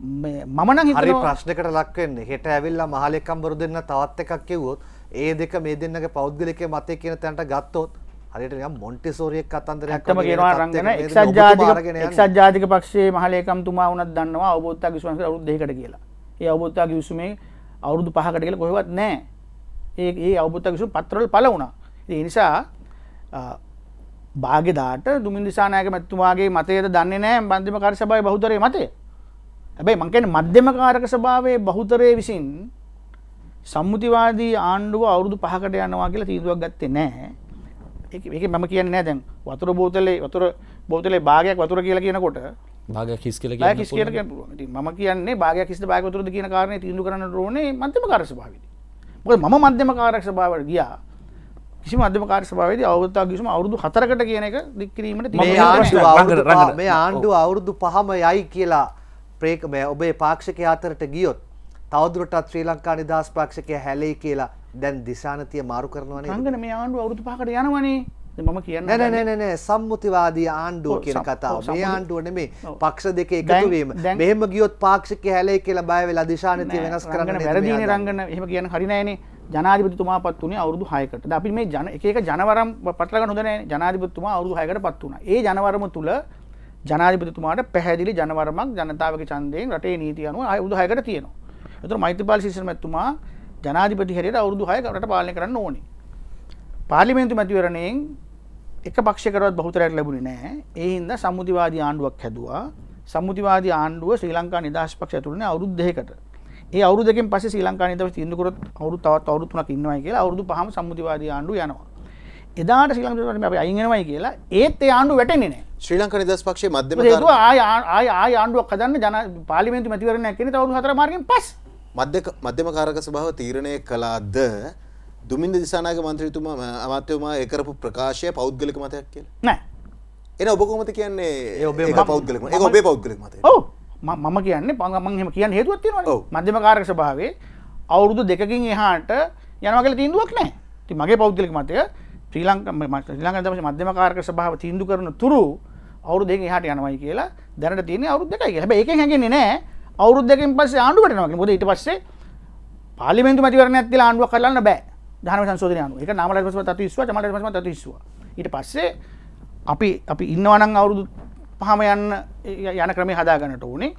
S4: මම නම්
S3: හරි
S4: හිතනවා
S3: ප්‍රශ්නකට ලක් වෙන්නේ හෙට ඇවිල්ලා මහලෙකම්වරු දෙන්න තවත් එකක් කිව්වොත් ඒ දෙක මේ දෙන්නගේ පෞද්ගලික මතය කියන තැනට ගත්තොත් හරියට නිකන් මොන්ටිසෝරියක් කතන්දරයක්
S4: කියනවා
S3: වෙන
S4: රංගන එක්සත් ජාතික. එක්සත් ජාතික පක්ෂයේ මහලේකම්තුමා වුණත් දන්නවා අවබෝධතා කිව්වම අවුරුදු දෙකකට කියලා. ඒ අවබෝධතා කිව්සුමේ අවුරුදු පහකට කියලා කොහෙවත් නැහැ. ඒ ඒ අවබෝධතා කිව්සුම පත්‍රවල පළ වුණා. ඒ නිසා අ, භාග්‍යදාට දුමින් දිසානායක මැතිතුමාගේ මතයද දන්නේ නැහැ මධ්‍යම කාර්ය සභාවේ බහුතරයේ මතය. හැබැයි මං කියන්නේ මධ්‍යම කාරක සභාවේ බහුතරයේ විසින් සම්මුතිවාදී ආණ්ඩුව අවුරුදු පහකට යනවා කියලා තීන්දුවක් ගත්තේ නැහැ. ඒක මම කියන්නේ නැහැ දැන් වතුර බෝතලේ වතුර බෝතලේ භාගයක් වතුර කියලා කියනකොට
S2: භාගයක් හිස් කියලා කියන්න
S4: හිස් කියලා. කියන්න පුළුවන්. ඉතින් මම කියන්නේ භාගයක් හිස්ද භාගයක් වතුරද කියන කාරණේ තීන්දුව කරන්න ඕනේ මධ්‍යම කාර්ය සභාවේදී. මොකද මම මධ්‍යම කාර්ය සභාවට ගියා. කිසිම මධ්‍යම කාර්ය සභාවේදී අවුරුද්දක් කිසිම අවුරුදු 4කට කියන එක දික් කිරීමට
S3: මේ ආණ්ඩුව මේ ආණ්ඩුව අවුරුදු පහම යයි කියලා ප්‍රේක ඔබේ පාක්ෂකය අතරට ගියොත් තවදුරටත් ශ්‍රී ලංකා නිදහස් පාක්ෂකය හැලෙයි කියලා දැන් දිශානතිය මාරු කරනවා නේද?
S4: රංගන මේ ආණ්ඩුව අවුරුදු පහකට යනවනේ. මම කියන්න
S3: නෑ නෑ නෑ සම්මුතිවාදී ආණ්ඩුව කියන කතාව. මේ ආණ්ඩුව නෙමේ. පක්ෂ දෙක එකතු වීම. මෙහෙම ගියොත් පාක්ෂිකය හැලෙයි කියලා බය වෙලා දිශානතිය වෙනස් කරන්න
S4: වැරදිනේ? රංගන එහෙම කියන හරි නෑනේ ජනාධිපතිතුමා පත් වුණේ අවුරුදු 6කට. දැන් අපි මේ ජන එක එක ජනවරම් පටල ගන්න හොඳ නෑනේ. ජනාධිපතිතුමා අවුරුදු 6කට පත් වුණා. ඒ ජනවරම තුල ජනාධිපතිතුමාට පැහැදිලි ජනවරමක් ජනතාවගේ ඡන්දයෙන් රටේ නීතිය අනුව අවුරුදු 6කට තියෙනවා. ඒතර මෛත්‍රීපාල සිරිසේන මැතිතුමා ජනාධිපති හැටියට අවුරුදු 6ක රට පාලනය කරන්න ඕනේ. පාර්ලිමේන්තු මැතිවරණයෙන් එක පක්ෂකරවත් බහුතරයක් ලැබුණේ නැහැ. ඒ හින්දා සම්මුතිවාදී ආණ්ඩුවක් හැදුවා. සම්මුතිවාදී ආණ්ඩුව ශ්‍රී ලංකා නිදහස් පක්ෂය ඇතුළේ අවුරුදු දෙකකට. ඒ අවුරු දෙකින් පස්සේ ශ්‍රී ලංකාවේ ඉඳලා තීන්දුව කරොත් අවුරු තවත් අවුරු තුනක් ඉන්නවයි කියලා අවුරුදු පහම සම්මුතිවාදී ආණ්ඩුව යනවා. එදාට ශ්‍රී ලංකාවේ අපි අයින් වෙනවයි කියලා ඒත් ඒ ආණ්ඩුව වැටෙන්නේ නැහැ.
S5: ශ්‍රී ලංකා නිදහස් පක්ෂයේ
S4: හේතුව ආය ආය ආය ආණ්ඩුවක් හදන්න ජන පාර්ලිමේන්තු මැතිවරණයක් කියන්නේ අවුරුදු හතර මාර්ගෙන් පස්සේ.
S5: මධ්‍ය මධ්‍යම කාරක සභාව තීරණය කළාද දුමින්ද දිසානායක මන්ත්‍රීතුමා අමාත්‍යතුමා ඒ කරපු ප්‍රකාශය පෞද්ගලික මතයක් කියලා.
S4: නෑ.
S5: එන ඔබ කොහොමද කියන්නේ ඒක පෞද්ගලික මතය? ඒක ඔබේ පෞද්ගලික මතය.
S4: ඔව්. මම කියන්නේ මම එහෙම කියන්න හේතුවක් තියෙනවනේ. මධ්‍යම කාරක සභාවේ අවුරුදු දෙකකින් එහාට යනවා කියලා තීන්දුවක් නැහැ. ඉතින් මගේ පෞද්ගලික මතය ශ්‍රී ලංකා ශ්‍රී ලංකා තමයි මධ්‍යම කාරක සභාව තීන්දුව කරන තුරු අවුරුදු දෙකකින් එහාට යනවායි කියලා දැනට තියෙන්නේ අවුරුදු දෙකයි කියලා. හැබැයි ඒකෙන් හැගෙන්නේ නැහැ අවුරුදු දෙකකින් පස්සේ ආණ්ඩුවට යනවා කියලා. මොකද ඊට පස්සේ පාර්ලිමේන්තු මැතිවරණයක් තියලා ආණ්ඩුවක් කරලන්න බෑ. දහනම සංශෝධනය අනුව. ඒක නාමලට පස්සේ තතු ඉස්සුවා, චමලට පස්සේ තතු ඉස්සුවා. ඊට පස්සේ අපි අපි ඉන්නවා නම් අවුරුදු පහම යන්න යන ක්‍රමේ හදාගන්නට ඕනේ.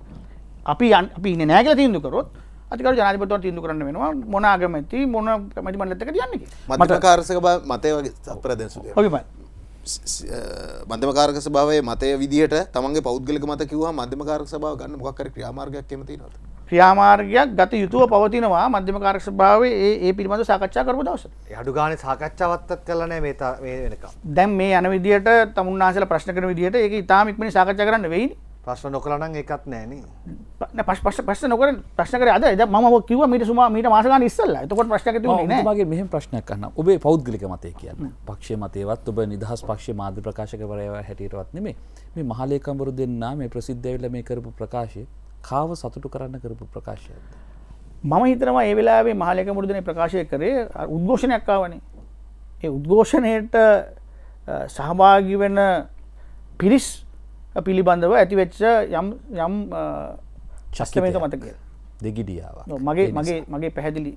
S4: අපි අපි ඉන්නේ නැහැ කියලා තීන්දුව කරොත් අතිකරු ජනාධිපතිවරට තීන්දුව කරන්න වෙනවා මොන අගමැති මොන කැමැති මණ්ඩලයකට යන්නේ කියලා.
S5: මධ්‍යම කාර්යසක මතය වගේ අපරදෙන් සුදේ.
S4: ඔබයි.
S5: මධ්‍යම කාරක සභාවේ මතය විදිහට තමන්ගේ පෞද්ගලික මත කිව්වා මධ්‍යම කාරක සභාව ගන්න මොකක් හරි ක්‍රියාමාර්ගයක් එහෙම තියෙනවද?
S4: ක්‍රියාමාර්ගයක් ගත යුතුව පවතිනවා මධ්‍යම කාරක සභාවේ ඒ ඒ පිළිබඳව සාකච්ඡා කරපු දවසට.
S3: ඒ අඩු ගානේ සාකච්ඡාවත්වත් කළා නැහැ මේ මේ වෙනකම්.
S4: දැන් මේ යන විදියට තමුන්නාසලා ප්‍රශ්න කරන විදියට ඒක ඉතාම ඉක්මනින් සාකච්ඡා කරන්න වෙයිනේ.
S3: ප්‍රශ්න නොකළා නම් ඒකත් නැහැ නේ.
S4: නෑ ප්‍රශ්න ප්‍රශ්න නොකර ප්‍රශ්න කරේ අද මම කිව්වා මීට සුමා මීට මාස ගාන ඉස්සෙල්ලා. එතකොට ප්‍රශ්නයක් තිබුණේ නෑ.
S2: ඔබගේ මෙහෙම ප්‍රශ්නයක් අහන්න. ඔබේ පෞද්ගලික මතය කියන්න. පක්ෂයේ මතයවත් ඔබ නිදහස් පක්ෂයේ මාධ්‍ය ප්‍රකාශකවරයා හැටියටවත් නෙමෙයි. මේ මහලේකම්වරු දෙන්න මේ ප්‍රසිද්ධ වෙලා මේ කරපු ප්‍රකාශය කාව සතුටු කරන්න කරපු ප්‍රකාශයක්ද?
S4: මම හිතනවා ඒ වෙලාවේ මහලේක මුරුදනේ ප්‍රකාශය කරේ උද්ඝෝෂණයක් ආවනේ. ඒ උද්ඝෝෂණයට සහභාගී වෙන පිරිස් පිළිබඳව ඇතිවෙච්ච යම් යම් ශස්තමයක මතක
S2: දෙගිඩියාව
S4: මගේ මගේ මගේ පැහැදිලි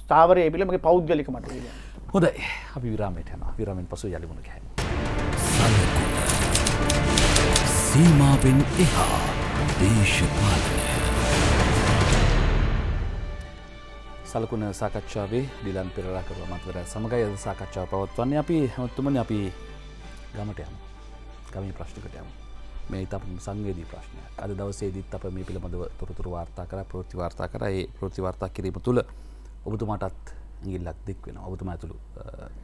S4: ස්ථාවරය පිළ මගේ පෞද්ගලික මත
S2: හොඳයි. අපි විරාමයට යන විරමෙන් පසු යලිමුණ කෑ
S1: සීමාවෙන් එහා දේශපාලනය.
S2: සලකුණ සාකච්ඡාවේ ඩිලන් පෙරලා කර මත්වර සමඟයි අද සාකච්ඡාව පවත්වන්නේ. අපි හැමත්තුමන අපි ගමට යමු. ගමී ප්‍රශ්ටිකට යමු මේ ඉතා සංවේදී ප්‍රශ්නයක්. අද දවසේදීත් අප මේ පිළිබඳව තොරතුරු වාර්තා කර ප්‍රෘතිවාර්තා කර. ඒ ප්‍රෘතිවාර්තා කිරීම තුළ ඔබතුමාටත් ගිල්ලක් දෙක් වෙන ඔබතුම ඇතුළු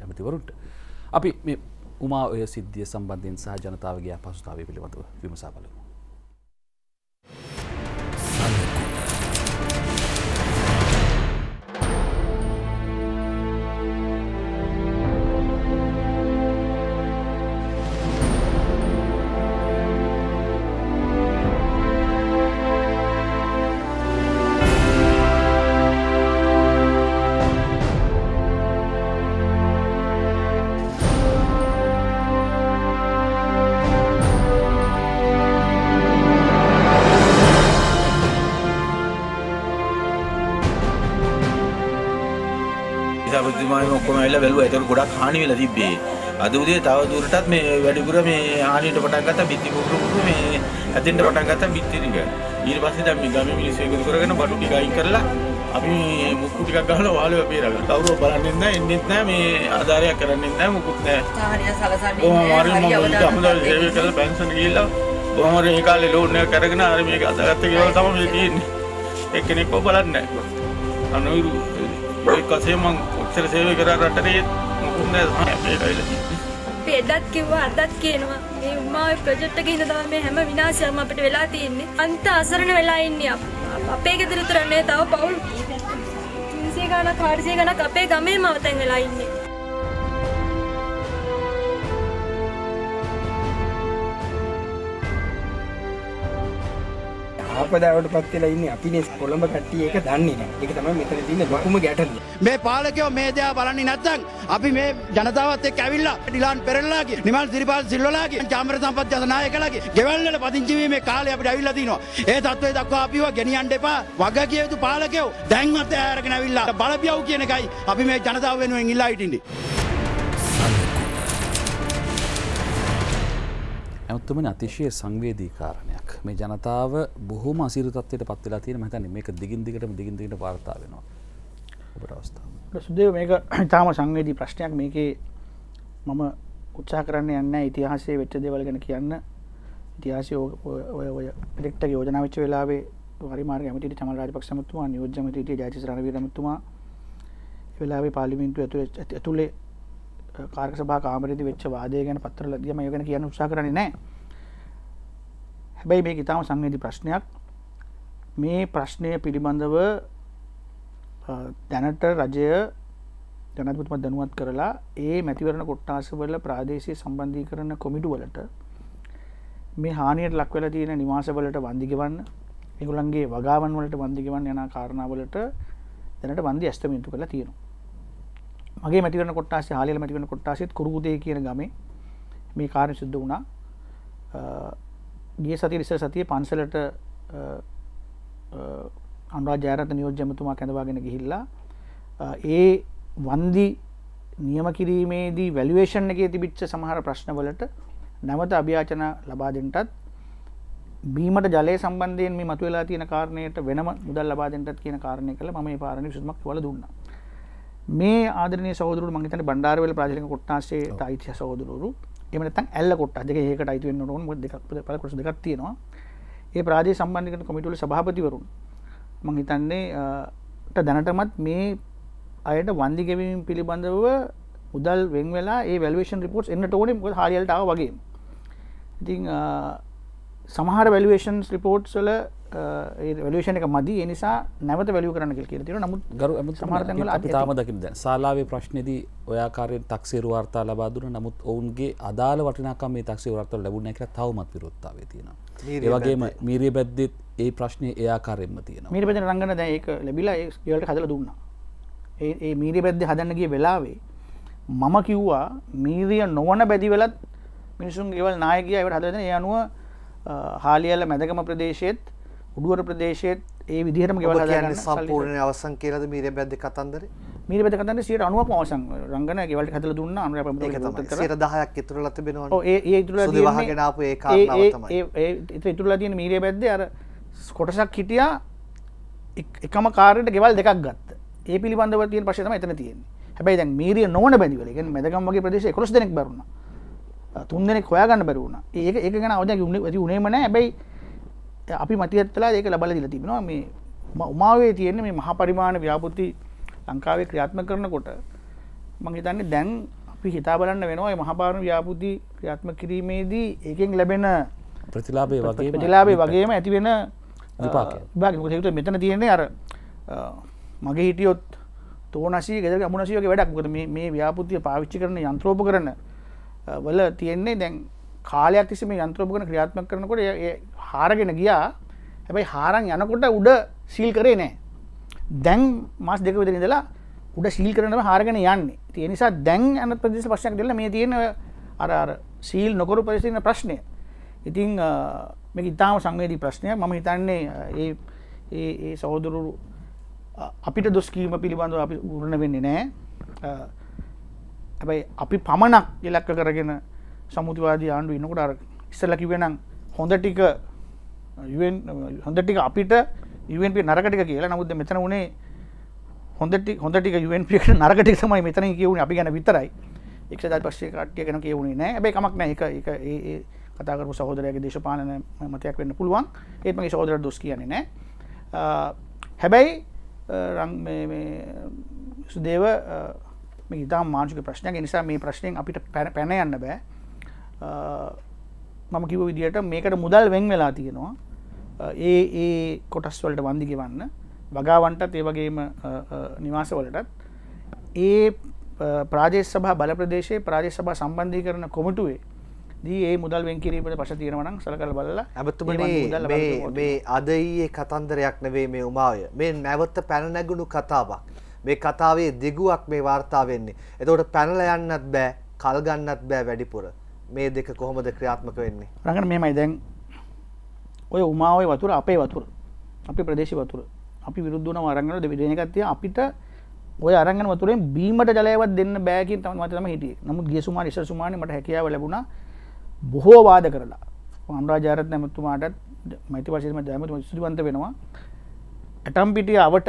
S2: ඇමතිවරුන්ට. අපි මේ උමා ඔය සිද්ධිය සම්බන්ධයෙන් සහ ජනතාවගේ පසුතාව පිළිබඳව විමසා බලමු.
S14: ඇවිල්ලා බැලුවා. ඒතකොට ගොඩක් හානි වෙලා තිබ්බේ. අද උදේ තව දුරටත් මේ වැඩිපුර මේ හානියට පටන් ගත්තා බිත්ති කුකුරු කුකුරු මේ ඇදෙන්න පටන් ගත්තා බිත්ති ටික. ඊට පස්සේ දැන් මේ ගමේ මිනිස්සු එකතු කරගෙන බඩු ටික අයින් කරලා අපි මුක්කු ටිකක් ගහලා වාලුව බේරගන්න. කවුරුව බලන්නේ නැහැ, එන්නෙත් නැහැ, මේ ආධාරයක් කරන්නේ නැහැ, මුකුත් නැහැ.
S15: සාහනිය සලසන්නේ නැහැ.
S14: හරි මම අමුදල් සේවය කරලා පෙන්ෂන් ගිහිල්ලා බොහොම හරි ඒ කාලේ ලෝන් එකක් අරගෙන හරි මේක අදාගත්ත කියලා තමයි මේ තියෙන්නේ. එක්කෙනෙක්ව බලන්නේ නැහැ. අනුරු ඒ කසේ මං ඔච්චර සේවය කරා රටේ මුකුත් නැහැ
S15: එදත් කිව්වා අදත් කියනවා. මේ උමාවේ ප්‍රොජෙක්ට් එකේ ඉඳන් තමයි මේ හැම විනාශයක්ම අපිට වෙලා තියෙන්නේ. අන්ත අසරණ වෙලා ඉන්නේ අපේ ගෙදර විතර නෙවෙයි තව පවුල්. 300 ගණක් 400 ගණක් අපේ ගමේම අවතෙන් වෙලා ඉන්නේ
S16: ආපදාවට පත් වෙලා ඉන්නේ අපිනේ කොළඹ කට්ටිය ඒක දන්නේ නැහැ. ඒක තමයි මෙතන තියෙන ලොකුම ගැටලුව.
S11: මේ පාලකයෝ මේ දයා බලන්නේ නැත්නම් අපි මේ ජනතාවත් එක්ක ඇවිල්ලා ඩිලාන් පෙරල්ලාගේ නිමල් සිරිපාල් සිල්වලාගේ චාමර සම්පත් ජනනායකලාගේ ගෙවල් වල පදිංචි වීමේ කාලේ අපිට ඇවිල්ලා තිනවා. ඒ තත්ත්වය දක්වා අපිව ගෙනියන්න එපා. වගකිය යුතු පාලකයෝ දැන්වත් ඇරගෙන ඇවිල්ලා බලපියව් කියන එකයි අපි මේ ජනතාව වෙනුවෙන් ඉල්ලා හිටින්නේ.
S2: ඇමතුමන අතිශය සංවේදී කාරණයක්. මේ ජනතාව බොහෝම අසිරු තත්වයට පත්වෙලා තියෙන මතන මේක දිගින් දිගටම දිගින් දිගට වාර්තා වෙනවා. ඔබට අවස්ථාව
S4: සුදේව මේක ඉතාම සංවේදී ප්‍රශ්නයක්. මේකේ මම උත්සා කරන්න යන්න ඉතිහාසේ වෙච්ච දෙවල් ගැන කියන්න. ඉතිහාසය ඔය ඔය පිරෙක්ට යෝජනා වෙච්ච වෙලාවේ වරිමාර්ග ඇමතිට චමල් රාජපක්ෂමතුමා නියෝජ්‍යමතිට ජාති රණවීරමතුමා වෙලාවේ පාලිමින්තු ඇතුළ ඇතුළේ කාර්ක සභා කාමරති වෙච්ච වාදය ගැන පත්තර ලදියම යගෙන කියන්න උත්සා කරන නෑ හැබැයි මේ ඉතාම සංවේදි ප්‍රශ්නයක්. මේ ප්‍රශ්නය පිළිබඳව දැනට රජය ජනතුම දැනුවත් කරලා ඒ මැතිවරණ කොට්ටාසවල ප්‍රාදේශය සම්බන්ධී කරන කොමිටුවලට මේ හානියට ලක්වෙල තියෙන නිවාසවලට වන්දිගවන්න එකුළන්ගේ වගාවන් වලට වන්දිගවන් යන කාරණාවලට දැනට වන්දි ඇස්තමින්තු කළ තියෙනවා. මගේ මැතිවරන කොට්ටාසේ හාලිල මැතිවන කොට්ටාසෙත් කරුදේ කියන ගම මේ කාරය සිද්ධ වුණා. ගිය සති රිස සතිය පන්සලට අන්වා ජාරත නියෝජ්‍යමතුමා කැඳවාගෙන ගිහිල්ලා ඒ වන්දි නියම කිරීමේදී වැලිවේෂන් එකේ තිබිච්ච සමහර ප්‍රශ්නවලට නැවත අභ්‍යාචන ලබාදෙන්ටත් බීමට ජලය සම්බන්ධයෙන් මේ මතුවෙලා තියෙන කාරණයට වෙනම මුදල් ලබාදෙන්ටත් කියන කාරණය කළ. ම පාරණ සුමක් වල දුන්න. මේ ආදරනය සෞදරු මංගතන බණ්ඩාරවල ප්‍රාජලික කොට්ටාසේ යිතිය සෞදරුරු එමනතන් ඇල්ල කොට අදක ඒකට අයිතුවෙන්න නොන් දෙක් පලකොස දෙකක් තියෙනවා. ඒ ප්‍රාජය සම්බන්ධික කොමිටුල සභාපතිවරුන්. මං හිතන්නේ දැනටමත් මේ අයට වන්දි ගෙවීම පිළිබඳව මුදල් වෙන් වෙලා ඒ වැලවේෂන් රිපෝට් එන්නට ඕන හරියල්ටාව වගේ ඉතිං සමහර වැලවේෂන් රිපෝට් සල වැලේෂන එක මදී එනිසා නැවත වැලිය කරන කියල තිර නමුත්
S2: ගරු සමහරතල තාම දකිද සාලාවේ ප්‍රශ්නදී ඔයාකාරයෙන් තක්සේ වාර්තා ලබාදුන නමුත් ඔවුන්ගේ අදාල වටිනාකම මේ තක්සේ වර්ත ලැබුණ එක තවමත් විරොත්තාවේ තියෙන ඒවගේම මීරිය බැද්දෙත් ඒ ප්‍රශ්නය එයාකාරෙන්ම තියෙන
S4: මීර පැද රංගන දැක ලැබිලා ඒට හදල දුන්නා. ඒ මීරි බැද්ද හදන්නගේ වෙලාවේ මම කිව්වා මීරිය නොවන බැදි වෙලත් මිනිසුන් ගෙවල් නායකය අවට හදන ඒ අනුව හාලියල්ල මැදකම ප්‍රදේශයත් උඩුවර ප්‍රදේශයත් ඒ විදිහටම ගෙවල
S3: කියන්න සම්පූර්ණ අවසන් කියලද මීර බැද්ද කතන්දර?
S4: මීර බද කතන්න සියට අනුවක් අවසන්. රංගන ගෙවලට හදල දුන්න අන
S3: සියට දහයක් ඉතුර ලත බෙනවා
S4: ඒ ඉතුර
S3: ගෙනාපු ඒ
S4: ඉතුරලා තියෙන මීරිය බැද්ද. අර කොටසක් හිටියා එකම කාරයට ගෙවල් දෙකක් ගත්ත. ඒ පිළිබඳව තිය පශතම එතන තියෙන් හැබයි දැන් මීරිය නොවන බැදිවලගෙන් මැදකම්ගේ ප්‍රදේශ කොස් දෙනෙක් බරුණ. තුන් දෙනෙක් හොයාගන්න බැරුණ ඒක ඒක ගැන අවද ඇති උනේමන හැබයි අපි මතියත්තලා ඒක ලබල දිල තිබෙනවා. මේ උමාවේ තියෙන්නේ මේ මහා පරිමාණ ව්‍යාපෘති ලංකාවේ ක්‍රියාත්ම කරනකොට මං හිතන්නේ දැන් අපි හිතා බලන්න වෙනවා මහපාරණ ව්‍යාපෘති ක්‍රියාත්ම කිරීමේදී ඒකෙන් ලැබෙන
S2: ප්‍රතිලාබේ වගේ
S4: ප්‍රතිලාබේ වගේම ඇතිවෙන විභාග මෙතන තියෙන්නේ අර මගේ හිටියොත් තෝනසී ගෙද අමුණසියක වැඩක්. කොට මේ ව්‍යාපෘතිය පාවිච්චි කරන යන්ත්‍රෝප කරන වල තියෙන්නේ දැන් කාලයක් තිසම යන්ත්‍රෝප කරන ක්‍රියාත්මක කරනකොට හාරගෙන ගියා. හැබැයි හාරන් යනකොට උඩ සීල් කරේ නෑ. දැන් මස් දෙක විදිරදලා උඩ සීල් කරනව හාරගෙන යන්නේ. තිය නිසා දැන් අන ප්‍රදේශ පශයක් දෙල මේ තියෙන අර අර සීල් නොකරු පරිසින ප්‍රශ්නය. ඉතිං මේ ඉතාම සංවේදී ප්‍රශ්නය මම හිතන්නේ ඒ ඒ සහෝදරු අපිට දොස්කීම පිළිබඳව අපි උරණ වෙන්නේ නෑ. හැබයි අපි පමණක් ඉලක්ක කරගෙන සමුතිවාදී ආණ්ඩු ඉන්නකොට අර ඉස්සල කිවෙනම් හොඳ ටික හොඳ ටික අපිට UNP නරකටික කියලා. නමුද මෙතන වනේ හොඳටි හොඳටික UNPට නරකටික තමයි මෙතන කියවුණ අපි ගැන විතරයි. එක්ෂදත් පස්සේ කට්ටිය ගැන කියවුණේ නෑ. ඇබයි කමක් නෑ. එක එක ඒ කතාකරු සහෝදරයගේ දේශපාලන මතයක් වෙන්න පුළුවන්. ඒත්මගේ සෝදර දොස් කියන්නේ නෑ. හැබැයි සුදේව ඉතා මාංචික ප්‍රශ්නයක්. නිසා මේ ප්‍රශ්නයෙන් අපිට පැන යන්න බෑ. මම කිව විදිට මේකට මුදල් වෙන් වෙලා තියෙනවා. ඒ ඒ කොටස් වලට වන්දිග වන්න වගාවන්ටත් ඒ වගේම නිවාසවලටත්. ඒ ප්‍රාජේෂ සභා බල ප්‍රදේශයේ ප්‍රාජේෂ සභා සම්බන්ධී කරන කොමිටුවේ දී ඒ මුදල් වෙන් කිරීමට පස තියෙනවනම් සලකල් බලලා
S3: ඇබතුමනේ මේ අදයේ කතන්දරයක් නෙවේ මේ උමාවය. මේ නැවත්ත පැන නැගුණු කතාවක්. මේ කතාවේ දිගුවක් මේ වාර්තා වෙන්නේ. එතකොට පැනල යන්නත් බෑ කල්ගන්නත් බෑ වැඩිපුර මේ දෙක කොහොමද ක්‍රියාත්මක වෙන්නේ?
S4: රඟන මෙමයි දැන් ඔය උමාවේ වතුර අපේ වතුර. අපි ප්‍රදේශ වතුර. අපි විරුද්ධන අරංගන දෙවිදනකත්තිය අපිට ඔය අරංගන වතුරෙන් බීමට ජලයවත් දෙන්න බෑකින් තම මතම හිටිය. නමුත් ගෙසුමා රිස සුමාන මට හැකියාව ලැබුණා බොහෝ වාද කරලා. අම්රාජාරත් නැමතුමාටත් මෛති වශයම ජයමතු ස්තුවන්ත වෙනවා. ඇටම්පිටිය අවට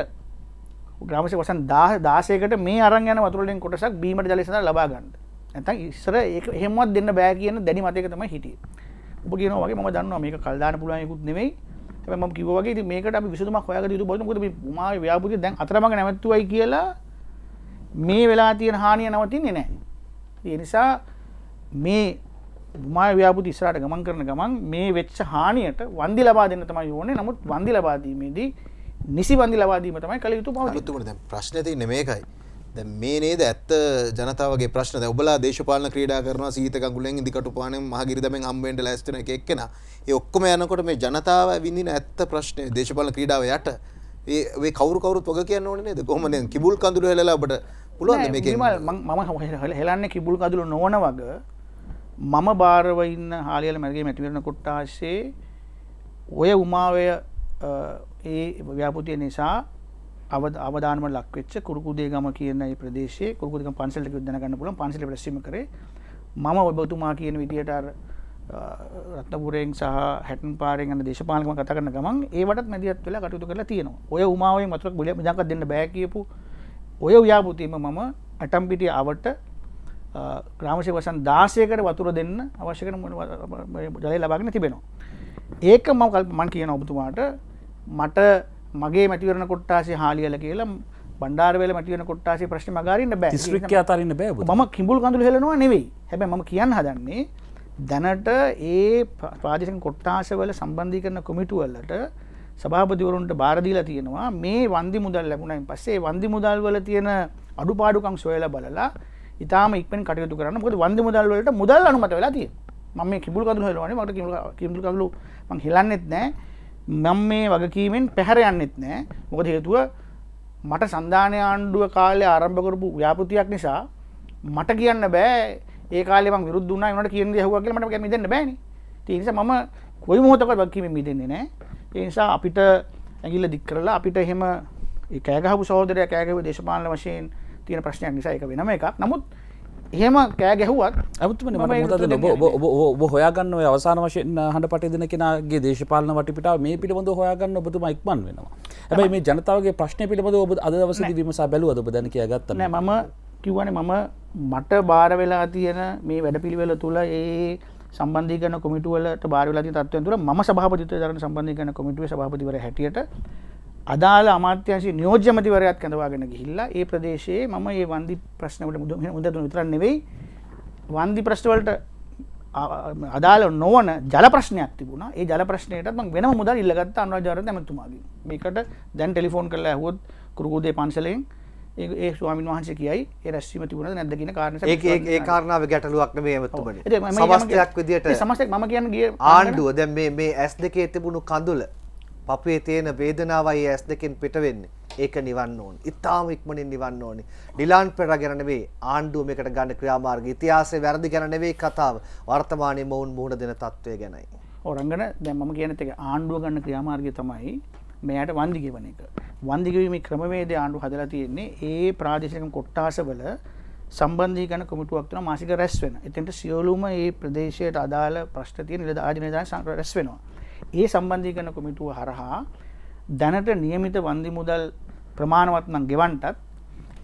S4: ග්‍රමශ වසන් දා දාසයකට මේ අරං යන වතුරලින් කොටසක් බීමට ජලසඳ ලබාගන්න ඇතන් ඉස්සර ඒ එහෙමත් දෙන්න බෑ කියන දැනි මතක තම හිටිය. උප කියන වගේ ම දන්න මේක කල්දාන පුලයකුත් නෙවෙයි ම කිවගේ මේකට අපි විසතුම හොයක යුතු බො ොද මා ව්‍යාපති දැන් අතරමඟ නැවත්තුවයි කියලා මේ වෙලා තියෙන හානිය නවතින්නේ නෑ. ඒ නිසා මේ මා ව්‍යාපති ඉස්රට ගමන් කරන ගමන් මේ වෙච්ච හානියට වන්දි ලබා දෙන්න තමයි ඕනේ. නමුත් වන්දි ලබාදීමේදී නිසි වන්දි ලබාදීම තමයි කළ යුතු
S5: පවතුමට ප්‍රශ්නති නෙමේකයි දැ මේ නේද? ඇත්ත ජනතාවගේ ප්‍රශ්න. ඔබලා දේශපාලන ක්‍රීඩා කරන සීත ගුලෙන් දිකට පාන මහගිරිදම හම්බෙන්ට ලැස්තන එක්කෙන. ඒ ඔක්කොම යනකොට මේ ජනතාව විඳින ඇත්ත ප්‍රශ්නය දේශපාලන ක්‍රීඩාව යට. ඒ කවරු කවරුත් වග කියන්න ඕනේ කොහමද කිබුල් කඳුර හෙලලාබට පුළුවන් මේ
S4: මම හෙලන්න කිබුල් කදුරු නොවන වග. මම භාරව ඉන්න හාලියල මැරගේ මැතිවරණ කොට්ටාසේ ඔය උමාවය ඒ ව්‍යාපතිය නිසා අව අවදානම ලක්වෙච්ච කුරුකුදේ ගම කියන ප්‍රදේශය කුරුකුදක පන්සලක දනගන්න පුලන් පන්සල ප්‍රසිම කරේ මම ඔබතුමා කියන විදියට රත්නපුරෙන් සහ හැටන් පාරෙන් යන දේශපාලකම කතා කරන ගමන් ඒවටත් මැදිහත් වෙලා කටයුතු කරලා තියෙනවා. ඔය උමාවෙන් වතුරක් බුලියක් මිදක් දෙන්න බෑ කියපු ඔය ව්‍යාපෘතියම මම අටම්පිටිය අවට ග්‍රාමශය වසන් දාසයකට වතුර දෙන්න අවශ්‍ය කරන ජලය ලබාගෙන තිබෙනවා. ඒක මම කල්පමන් කියන ඔබතුමාට මට මගේ මැතිවරණ කොට්ටාසේ හාලියල කියලා බණ්ඩාරවල මටිවන කොට්ටාසේ ප්‍රශ්න මගාරන්න බෑ.
S2: ස්ත්‍රික්්‍ය අතරන්න බෑ
S4: ම කිඹුල් කඳුල හෙලනවා නෙවෙයි. හැබැ ම කියන්න හදන්නේ දැනට ඒ ප්‍රාජික කොට්ටාසවල සම්බන්ධී කරන කොමිටුවල්ලට සභාපතිවරුන්ට බාරදීලා තියෙනවා මේ වන්දි මුදල් ලැබුණයින් පස්සේ වන්දි මුදල් වල තියෙන අඩුපාඩුකම් සොයල බලලා ඉතාම ඉක්මෙන් කටයුතු කරන්න. මොකද වන්දි මුදල් වලට මුදල් අනුමත වෙලා තියෙන මම මේ කිඹුල් කඳුල හෙලවනේ මට කිඹුල් කඳුළු මං හෙලන්නෙත් නෑ මම මේ වගකීමෙන් පැහැර යන්නෙත් නෑ. මොකද හේතුව මට සන්ධානය ආණ්ඩුව කාලය ආරම්භ කරපු ව්‍යාපෘතියක් නිසා මට කියන්න බෑ ඒ කාලෙම විරුද්ධ වුණා ඒනට කියන දේ ඇහුවා කියලා මට මිදෙන්න බෑනේ. ඒ නිසා මම කොයි මොහොතකවත් වගකීමෙන් මිදෙන්නේ නෑ. ඒ නිසා අපිට ඇඟිල්ල දික් කරලා අපිට එහෙම ඒ කෑගහපු සහෝදරයා කෑගහුව දේශපාලන වශයෙන් තියෙන ප්‍රශ්නයක් නිසා ඒක වෙනම එකක්. නමුත් එහෙම කෑ ගැහුවත්
S2: ඇතුම ඔබ හොයාගන්න අවසාන වශයෙන් හඬ පට දෙන කෙනගේ දේශපාලන වටිපිටාව මේ පිළිබඳ හොයාගන්න ඔබතුම ඉක්මන් වෙනවා. හැබයි මේ ජනතාවගේ ප්‍රශ්න පිළිබඳ ඔබ අදවස විමසා බැලුව ඔබ දැන කියගත්තන
S4: මම කිව්වන මම මට බාර වෙලා තියෙන මේ වැඩ පිළිවෙල තුළ ඒ සම්බන්ධීකන කොමිටුවලට බාරවෙලා තත්ව තුර ම සභාපතිත දරන සම්බන්ධීකන කොමිටුව සභාපතිවර හැටියට අදාළ අමාත්‍යංශ නියෝජ්‍යමතිවරයක් කැඳවාගෙන ගිහිල්ලා ඒ ප්‍රදේශයේ මම ඒ වන්දි ප්‍රශ්නවට මුද මුදතු විතරන් නෙවෙයි වන්දි ප්‍රශ්නවලට අදාල නොවන ජල ප්‍රශ්නයක් තිබුණ. ඒ ජල ප්‍රශ්නයට වෙන මුදල් ඉල්ලගත් අනුරජාර ඇමතුමාගේ මේකට දැන් ටෙලිෆෝන් කරල ඇහොත් කුරුගුදේ පන්සලෙන් ඒ ස්වාමින් වහන්සේ කියයි ඒ රැස්වීම තිබුණ නැදකින කාරණ
S3: ඒ කාරණාව ගැටලුවක් මේ ඇමතුමට සමස්තයක් විදිට
S4: සමස්තක් ම කියන්න
S3: ආණ්ඩුව. දැ මේ ඇස් දෙකේ තිබුණු කඳුල පපේ තියෙන වේදනාවයි ඇස් දෙකෙන් පිටවෙන්නේ ඒක නිවන්න ඕන. ඉතාම ඉක්මනින් නිවන්න ඕනි. ඩිලාන් පෙර ගැනවේ ආණ්ඩුව මේකට ගන්න ක්‍රියාමාර්ග ඉතිහාසේ වැරදි ගැනවේ කතාව. වර්තමානය මොවුන් මුහුණ දෙන තත්ත්වය ගැනයි.
S4: ඔරංගන දැම්ම කියන එක ආණ්ඩුව ගන්න ක්‍රියාමාර්ගය තමයි මෙයට වන්දිගවන එක. වන්දිගවීම ක්‍රමවේද ආණ්ඩු හදලා තියෙන්නේ ඒ ප්‍රාදේශක කොට්ටාසවල සම්බන්ධීකන කොමිටුවක්න මාසික රැස් වෙන එතට සියලුම ඒ ප්‍රදේශයට අදාළ ප්‍රශ්තිය නිද ආජනදා සංක්‍ර රැස් වෙනවා. ඒ සම්බන්ධීකන කොමිටුව හරහා දැනට නියමිත වන්දි මුදල් ප්‍රමාණවත්නම් ගෙවන්ටත්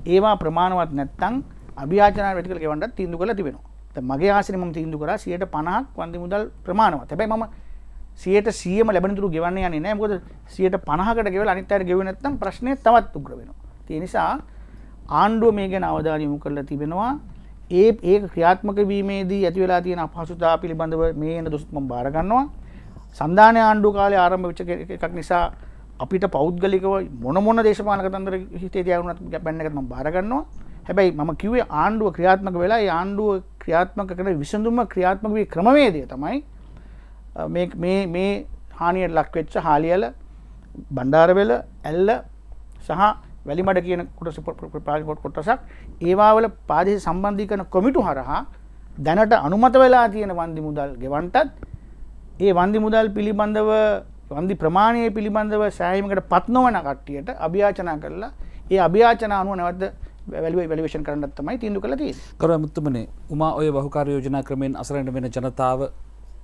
S4: ඒවා ප්‍රමාණවත් නැත්තං අභ්‍යාචනා වැටිකල ගෙවන්ටත් තිීන්දු කළ තිබෙනවා. මගේ ආසනම තීන්දු කර සියට පණහක් වන්දි මුදල් ප්‍රමාණවත්. හැබයි ම සියට සියම ලැබනතුරු ගෙවන්න යන්නේ නෑ මොකද සියට පණහකට ගෙවල අනිත්තයට ගෙවනත්තම් ප්‍රශ්නය තවත් උග්‍ර වෙනවා. තිය නිසා ආණ්ඩුව මේ ගැන අවධානයමු කරලා තිබෙනවා. ඒ ඒ ක්‍රියාත්මක වීමේදී ඇති වෙලා තියෙන අපහසුතා පිළිබඳව මේ දොස්ම බාරගන්නවා සන්ධානය ආණ්ඩු කාලය ආරම්භ විච්ච එකක් නිසා අපිට පෞද්ගලිකව මොන මොන දේශපාලක තන්දර හිතේ තියවුණත් පැන්නකම බාරගන්නවා හැබැයි මම කිවේ ආණ්ඩුව ක්‍රියාත්මක වෙලා ආණ්ඩුව ක්‍රියාත්මක කරන විසඳුම ක්‍රියාත්මක වී ක්‍රමවේදය තමයි මේ හානියට ලක්වෙච්ච හාලියල බණ්ඩාරවෙල ඇල්ල සහ වැලිමඩ කියන කොට පාගොට කොටසක් ඒවාවල පාදේශ සම්බන්ධී කන කොමිටු හරහා දැනට අනුමත වෙලා තියෙන වන්දි මුදල් ගෙවන්ටත් ඒ වන්දි මුදල් පිළිබඳව වන්දි ප්‍රමාණය පිළිබඳව සෑහීමකට පත්නොවන කට්ටියට අභ්‍යාචනා කරලා ඒ අභ්‍යාචන අනුව නැවද වැලුව වැලිවේෂන් කරන්නත් තමයි තිීන්දු කළ දී
S2: කර මුත්තමනේ උමා ඔය බහුකාර යෝජනා ක්‍රමෙන් අසරට වෙන ජනතාව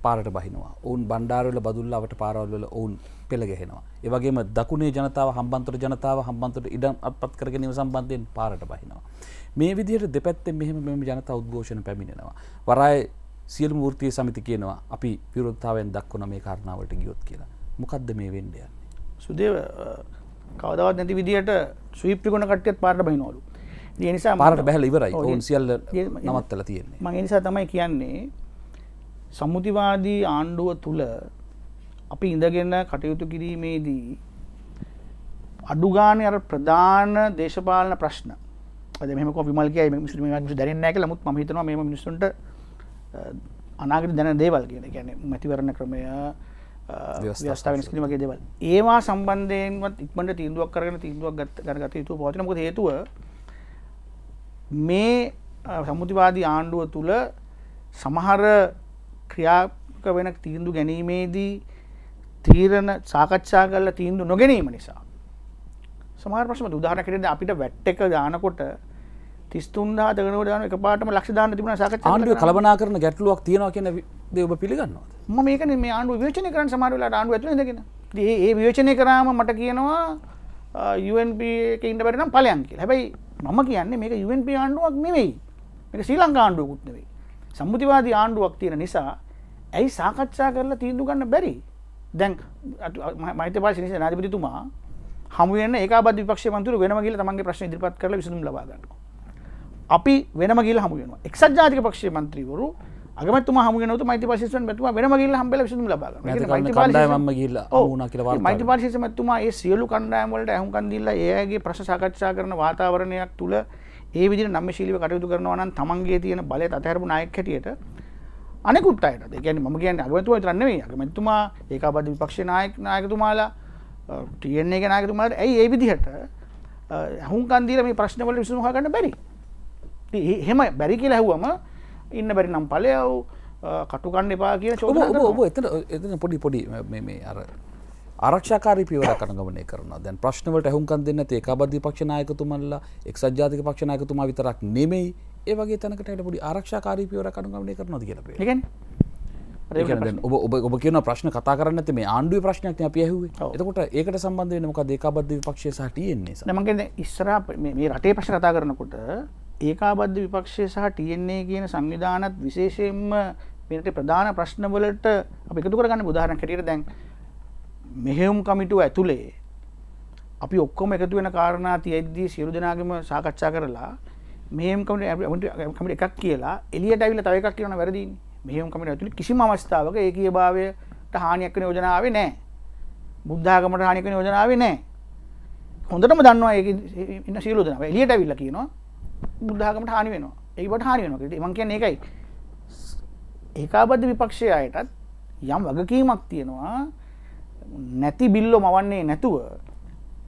S2: පාරට බහිනවා. ඔවුන් බණ්ඩාරවල බදුල්ලාවට පාරවල්වල ඔවුන් පෙළගෙහෙනවා ඒවගේම දකුණේ ජනතාව හම්බන්තර ජනතාව හම්බන්තට ඉඩම් අත්පත් කරගෙනීම සම්බන්ධයෙන් පාරට බහිනවා. මේ විදිහට දෙපැත්තෙන් මෙහෙම මෙම ජනතා උද්ඝෝෂණ පැමිණෙනවා. වරයි සියලු මූර්තිය සමිති කියනවා අපි විරෝධතාවයෙන් දක්වන මේ කාරණාවට ගියොත් කියලා. මොකක්ද මේ වෙන්ඩ යන්න?
S4: සුදේව කවදවත් නැති විදිට සුවිප්‍රිකුණ කට්ටියත් පාට බහිනෝලු ඒ නිසා
S2: පාරට බැහල ඉවරයි. ඔවුන් සියල්ල නවත්තල තියෙන්නේ.
S4: මං ඒ නිසා තමයි කියන්නේ සම්මුතිවාදී ආණ්ඩුව තුළ අපි ඉඳගෙන කටයුතු කිරීමේදී අඩුගාන අර ප්‍රධාන දේශපාලන ප්‍රශ්න. අද මෙම විමල්කයි මිස්ලිම දැරන්න ඇක ලමුත් මහිතනවා මෙම මිනිසුන්ට අනාගට දැන දේවල් කියන ගැන මැතිවරණ ක්‍රමය ව්‍යස්ථාව වෙනස්කිරීම වගේ දේවල්. ඒවා සම්බන්ධයෙන්වත් ඉක්මට තීන්දුවක් කරන තීන්දුවක් ගත් ගත යුතු පවතිනක හේතුව මේ සම්මුතිවාදී ආණ්ඩුව තුළ සමහර ක්‍රියාක වෙන තීන්දු ගැනීමේදී තීරණ සාකච්ඡා කල්ල තීන්දු නොගැනීම නිසා. සමහර ප්‍රශ්ම උදාහරණකට අපිට වැට් එක දානකොට තිස්තුන්දා දගනට දාන එක පාටම ලක්ෂදාන තිබුණ සාකච්ඡා
S2: ආණ්ඩුව කළබනා කරන ගැටලුවක් තියෙනවා කියන දේ ඔබ පිළිගන්නවා
S4: ම මේකන මේ ආණ්ඩු විවචනය කරන සමාරුලට ආණ්ඩු ඇතු දෙගෙන ඒ විවචනය කරාම මට කියනවා UNP එක ඉන්න බැරිනම් පලයන් කිය හැබයි මම කියන්නේ මේක UNP ආණ්ඩුවක් නෙවෙයි. මේක ශ්‍රී ලංකා ආණ්ඩුවකුත් නෙවෙයි. සම්මුතිවාදී ආණ්ඩුවක් තියෙන නිසා ඇයි සාකච්ඡා කරලා තීන්දු ගන්න බැරි? දැන් මහිත පාශ නිස නාධිපතිතුමා හමුවෙන්න ඒකාබද විපක්ෂ මන්තුර වෙනම ගිල තමන්ගේ ප්‍රශ්න ඉදිරිපත් කරලා විසඳුම් ලබා ගන්නවා අපි වෙනම ගිල හමුවෙනවා එක්සත් ජාතික පක්ෂය මන්ත්‍රීවරු අගමතුම හමුගෙනතු මයිති පශිෂන් මැතුම වෙනම ගිල හම්බල විසඳුම් ලබා මයිති පාර්ශිෂ මැතුමා ඒ සියලු කණ්ඩායම්වලට ඇහුම්කන් දීලා ඒගේ ප්‍රශ්න සාකච්ඡා කරන වාතාවරණයක් තුළ ඒ විදිහට නම්‍යශීලීව කටයුතු කරනවා නම් තමන්ගේ තියෙන බලය අතහැරපු නායක හැටියට අනෙකුත් අයට කියන්නේ මම කියන්නේ අගමැතිතුමා විතර නෙවෙයි. අගමැතිතුමා ඒකාබද්ධ විපක්ෂ නායක නායකතුමාලා TNA ගේ නායකතුමාලාට ඇයි ඒ විදිහට ඇහුම්කන් දීලා මේ ප්‍රශ්නවලට විසඳුම් හොයාගන්න බැරි එහෙම බැරි කියලා ඇහුවම ඉන්න බැරි නම් ඵලයව කටුකන්න එපා
S2: ඔබ
S4: චෝදනා
S2: ඔබ එතන එතන පොඩි පොඩි මේ අර ආරක්ෂාකාරී පියවර කනගමනය කරනවා. දැන් ප්‍රශ්නවලට ඇහුම්කන් දෙන්න නැති ඒකාබද්ධ පක්ෂ නායකතුමන්ලා එක්සත් ජාතික පක්ෂ නායකතුමා විතරක් නෙමෙයි ඒ වගේ තැනකට පොඩි ආරක්ෂාකාරී පියවර කනගමනය කරනවාද කියලා ඔබ ඔබ ඔබ කියන ප්‍රශ්න කතා කරන්නේ නැත්නම් මේ ආණ්ඩුවේ ප්‍රශ්නයක් නේ අපි ඇහුවේ. එතකොට ඒකට සම්බන්ධ වෙන්නේ මොකක්ද ඒකාබද්ධ විපක්ෂය සහ TNA සහ.
S4: නෑ මං කියන්නේ ඉස්සරහා මේ මේ රටේ ප්‍රශ්න කතා කරනකොට ඒකාබද්ධ විපක්ෂය සහ TNA කියන සංවිධානත් විශේෂයෙන්ම මෙරට ප්‍රධාන ප්‍රශ්නවලට අපි එකතු කරගන්න උදාහරණයක් හැටියට දැන් මෙහෙයුම් කමිටුව ඇතුලේ අපි ඔක්කොම එකතු වෙන කාරණා තියෙද්දී සියලු දෙනාගේම සාකච්ඡා කරලා මෙහෙයුම් කමිටු එකක් කියලා එළියට ඇවිල්ලා තව එකක් කියනවා වැරදිනේ. මෙහෙයුම් කමිටුව ඇතුලේ කිසිම අවස්ථාවක ඒකීයභාවයට හානියක් වෙන යෝජනා ආවේ නැහැ. බුද්ධ ආගමට හානියක් වෙන යෝජනා ආවේ නැහැ. හොඳටම දන්නවා ඒක ඉන්න සියලු දෙනා. එළියට ඇවිල්ලා කියනවා බුද්ධ ආගමට හානි වෙනවා. ඒකට හානි වෙනවා කියලා. මං කියන්නේ ඒකයි. ඒකාබද්ධ විපක්ෂය අයටත් යම් වගකීමක් තියෙනවා නැති බිල්ලෝ මවන්නේ නැතුව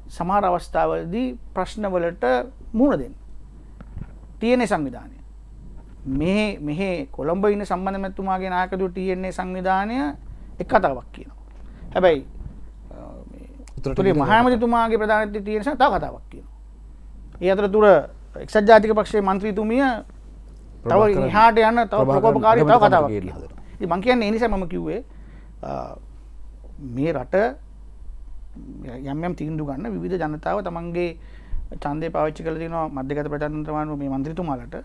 S4: සමහර අවස්ථාවලදී ප්‍රශ්නවලට මුහුණ දෙන්න. තියෙන සංවිධානය. මේ මෙහේ කොළඹ ඉන්න සම්බන්ධ මැතුමාගේ නායකතු තියෙන්නේ සංවිධානය එක කතාවක් කියනවා. හැබැයි තුරේ මහමතිතුමාගේ ප්‍රධානත්වය තියෙන නිසා තව කතාවක් කියනවා. ඒ අතර තුර එක්සත් ජාතික පක්ෂයේ මන්ත්‍රීතුමිය තව ඉහාට යන්න තව ප්‍රකෝපකාරී තව කතාවක්. ඉතින් මං කියන්නේ ඒ නිසා මම කිව්වේ මේ රට යම් තීන්දුව ගන්න විවිධ ජනතාව තමන්ගේ ඡන්දය පාවිච්චි කරලා තියෙනවා මධ්‍යගත ප්‍රජාතන්ත්‍රවාදී මේ මන්ත්‍රීතුමාලට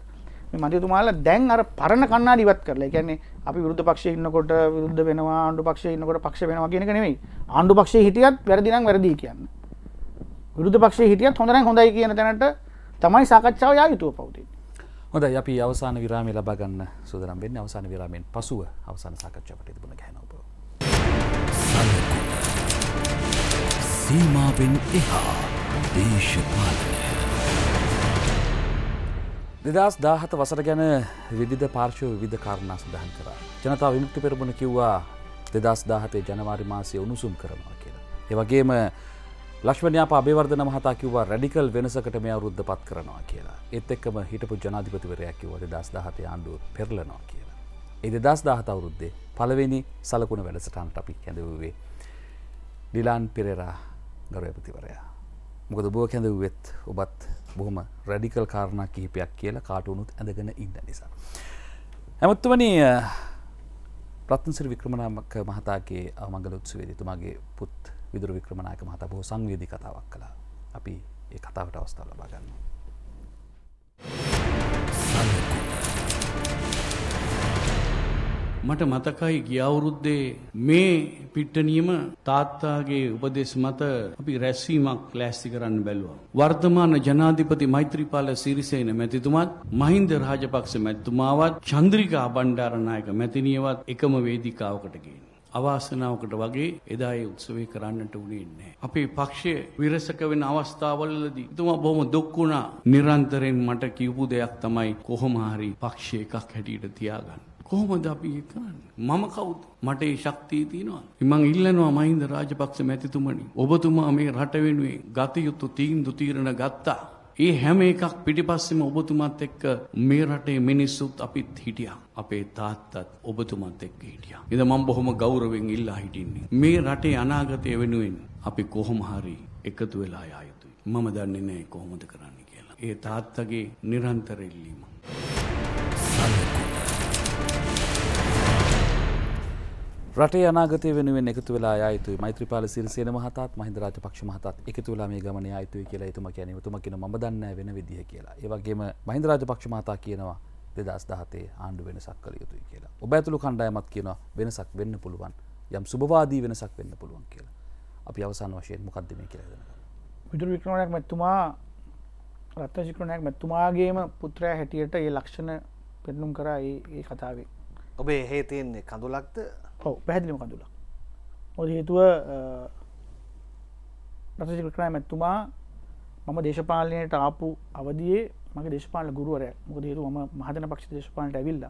S4: මේ මන්ත්‍රීතුමාලා දැන් අර පරණ කණ්ණාඩි ඉවත් කරලා කියන්නේ අපි විරුද්ධ පක්ෂයේ ඉන්නකොට විරුද්ධ වෙනවා ආණ්ඩු පක්ෂයේ ඉන්නකොට පක්ෂ වෙනවා කියන එක නෙමෙයි. ආණ්ඩු පක්ෂයේ හිටියත් වැරදි නම් වැරදි කියන්නේ. විරුද්ධ පක්ෂයේ හිටියත් හොඳ නම් හොඳයි කියන තැනට තමයි සාකච්ඡාව යා යුතුව පවතින්නේ
S2: හොඳයි අපි අවසාන විරාමය ලබා ගන්න සූදානම් වෙන්නේ අවසාන විරාමයෙන් පසුව අවසාන සාකච්ඡාවට තිබුණ ගැහෙන ඔබ.
S1: සීමාවෙන් එහා දේශපාලනය
S2: දෙදස් දාහත වසර ගැන විධ පාර්ශව විධ කාරණා සඳහන් කර. ජනතාව විමුක්ති පෙරමුණ කිව්වා දෙදස් දාහතේ ජනවාරි මාසය උණුසුම් කරනවා කියලා. ඒවගේම ලක්ෂ්මණ්‍යාප අභිවර්ධන මහතා කිව්වා රැඩිකල් වෙනසකට මේ අවුරුද්ධ පත් කරනවා කියලා. ඒත් එක්කම හිටපු ජනාධිපතිවරයා කිව්වා දෙදස් දාහතේ ආණ්ඩුව පෙරලනවා කියලා. ඒ දෙදස් දාහත අවුරුද්දේ පළවෙනි සලකුණ වැඩසටහන්ට අපි කැඳවුවේ ඩිලාන් පෙරෙරා ගරයපතිවරයා. මොකද බෝ කැඳවුවෙත් ඔබත් බොහොම රැඩිකල් කාරණා කිහිපයක් කියලා කාටුනුත් ඇඳගෙන ඉන්න නිසා. ඇමත්තුවනි ප්‍රත්න්සිර වික්‍රමණාමක මහතාගේ අවමංගල උත්සවේදී තුමාගේ පුත් විදුර වික්‍රමණයක මහතා බොහෝ සංවේදී කතාවක් කළා. අපි ඒ කතාවට අවස්ථාව ලබා ගන්නවා.
S17: මට මතකයි ගිය අවුරුද්දේ මේ පිට්ටනියම තාත්තාගේ උපදෙස් මත අපි රැස්වීමක් ලෑස්ති කරන්න බැලුවා. වර්තමාන ජනාධිපති මෛත්‍රීපාල සිරිසේන මැතිතුමත් මහින්ද රාජපක්ෂ මැතිතුමාවත් චන්ද්‍රිකා බණ්ඩාරනායක මැතිනියවත් එකම වේදිකාවකට ගේන. අවාසනාවකට වගේ එදා ඒ උත්සවය කරන්නට උනේ නැහැ. අපේ පක්ෂය විරසක වෙන අවස්ථාවලදී එතුමා බොහොම දුක් වුණා. නිරන්තරයෙන් මට කියපු දෙයක් තමයි කොහොම හරි පක්ෂය එකක් හැටියට තියාගන්න. කොහොමද අපි ඒක කරන්නේ? මම කවුද? මට ඒ ශක්තිය තියෙනවා. මං ඉල්ලනවා මහින්ද රාජපක්ෂ මැතිතුමනි. ඔබතුමා මේ රට වෙනුවෙන් ගත යුතු තීන්දුව තීරණ ගත්තා. ඒ හැම එකක් පිටිපස්සෙම ඔබතුමත් එක්ක මේ රටේ මිනිස්සුත් අපිත් හිටියා. අපේ තාත්තත් ඔබතුමත් එක්ක හිටියා. ඉතින් මම බොහොම ගෞරවයෙන් ඉල්ලා හිටින්නේ. මේ රටේ අනාගතය වෙනුවෙන් අපි කොහොම හරි එකතු වෙලා යා යුතුයි. මම දන්නේ නැහැ කොහොමද කරන්නේ කියලා. ඒ තාත්තගේ නිරන්තර ඉල්ලීම.
S2: රටේ අනාගතය වෙනුවෙන් එකතු වෙලා යුතුයි මෛත්‍රීපාල සිරිසේන මහතාත් මහින්ද රාජපක්ෂ මහතාත් එකතු වෙලා මේ ගමන යුතුයි කියලා එතුමා කියන්නේ එතුමා කියන මම දන්නේ වෙන විදිහ කියලා. ඒ වගේම මහින්ද රාජපක්ෂ මහතා කියනවා 2017 ආණ්ඩු වෙනසක් කළ යුතුයි කියලා. ඔබ ඇතුළු කණ්ඩායමත් කියනවා වෙනසක් වෙන්න පුළුවන්. යම් සුබවාදී වෙනසක් වෙන්න පුළුවන් කියලා. අපි අවසාන වශයෙන් මොකක්ද මේ කියලා දැනගන්න.
S4: විදුර වික්‍රමණයක් මැතිතුමා රත්න ශික්‍රණයක් මැතිතුමාගේම පුත්‍රයා හැටියට ඒ ලක්ෂණ පෙන්නුම් කරා ඒ කතාවේ.
S3: ඔබේ හේ තියෙන්නේ කඳුලක්ද
S4: ඔව පැහැදිලිම කඳුලා මොද හේතුව රටසිකරණය මැත්තුමා මම දේශපාලනයට ආපු අවදියේ මගේ දේශපාල ගුරුවරය. මොක දේරු ම මහදන පක්ෂ දේශපාලට ඇවිල්ල.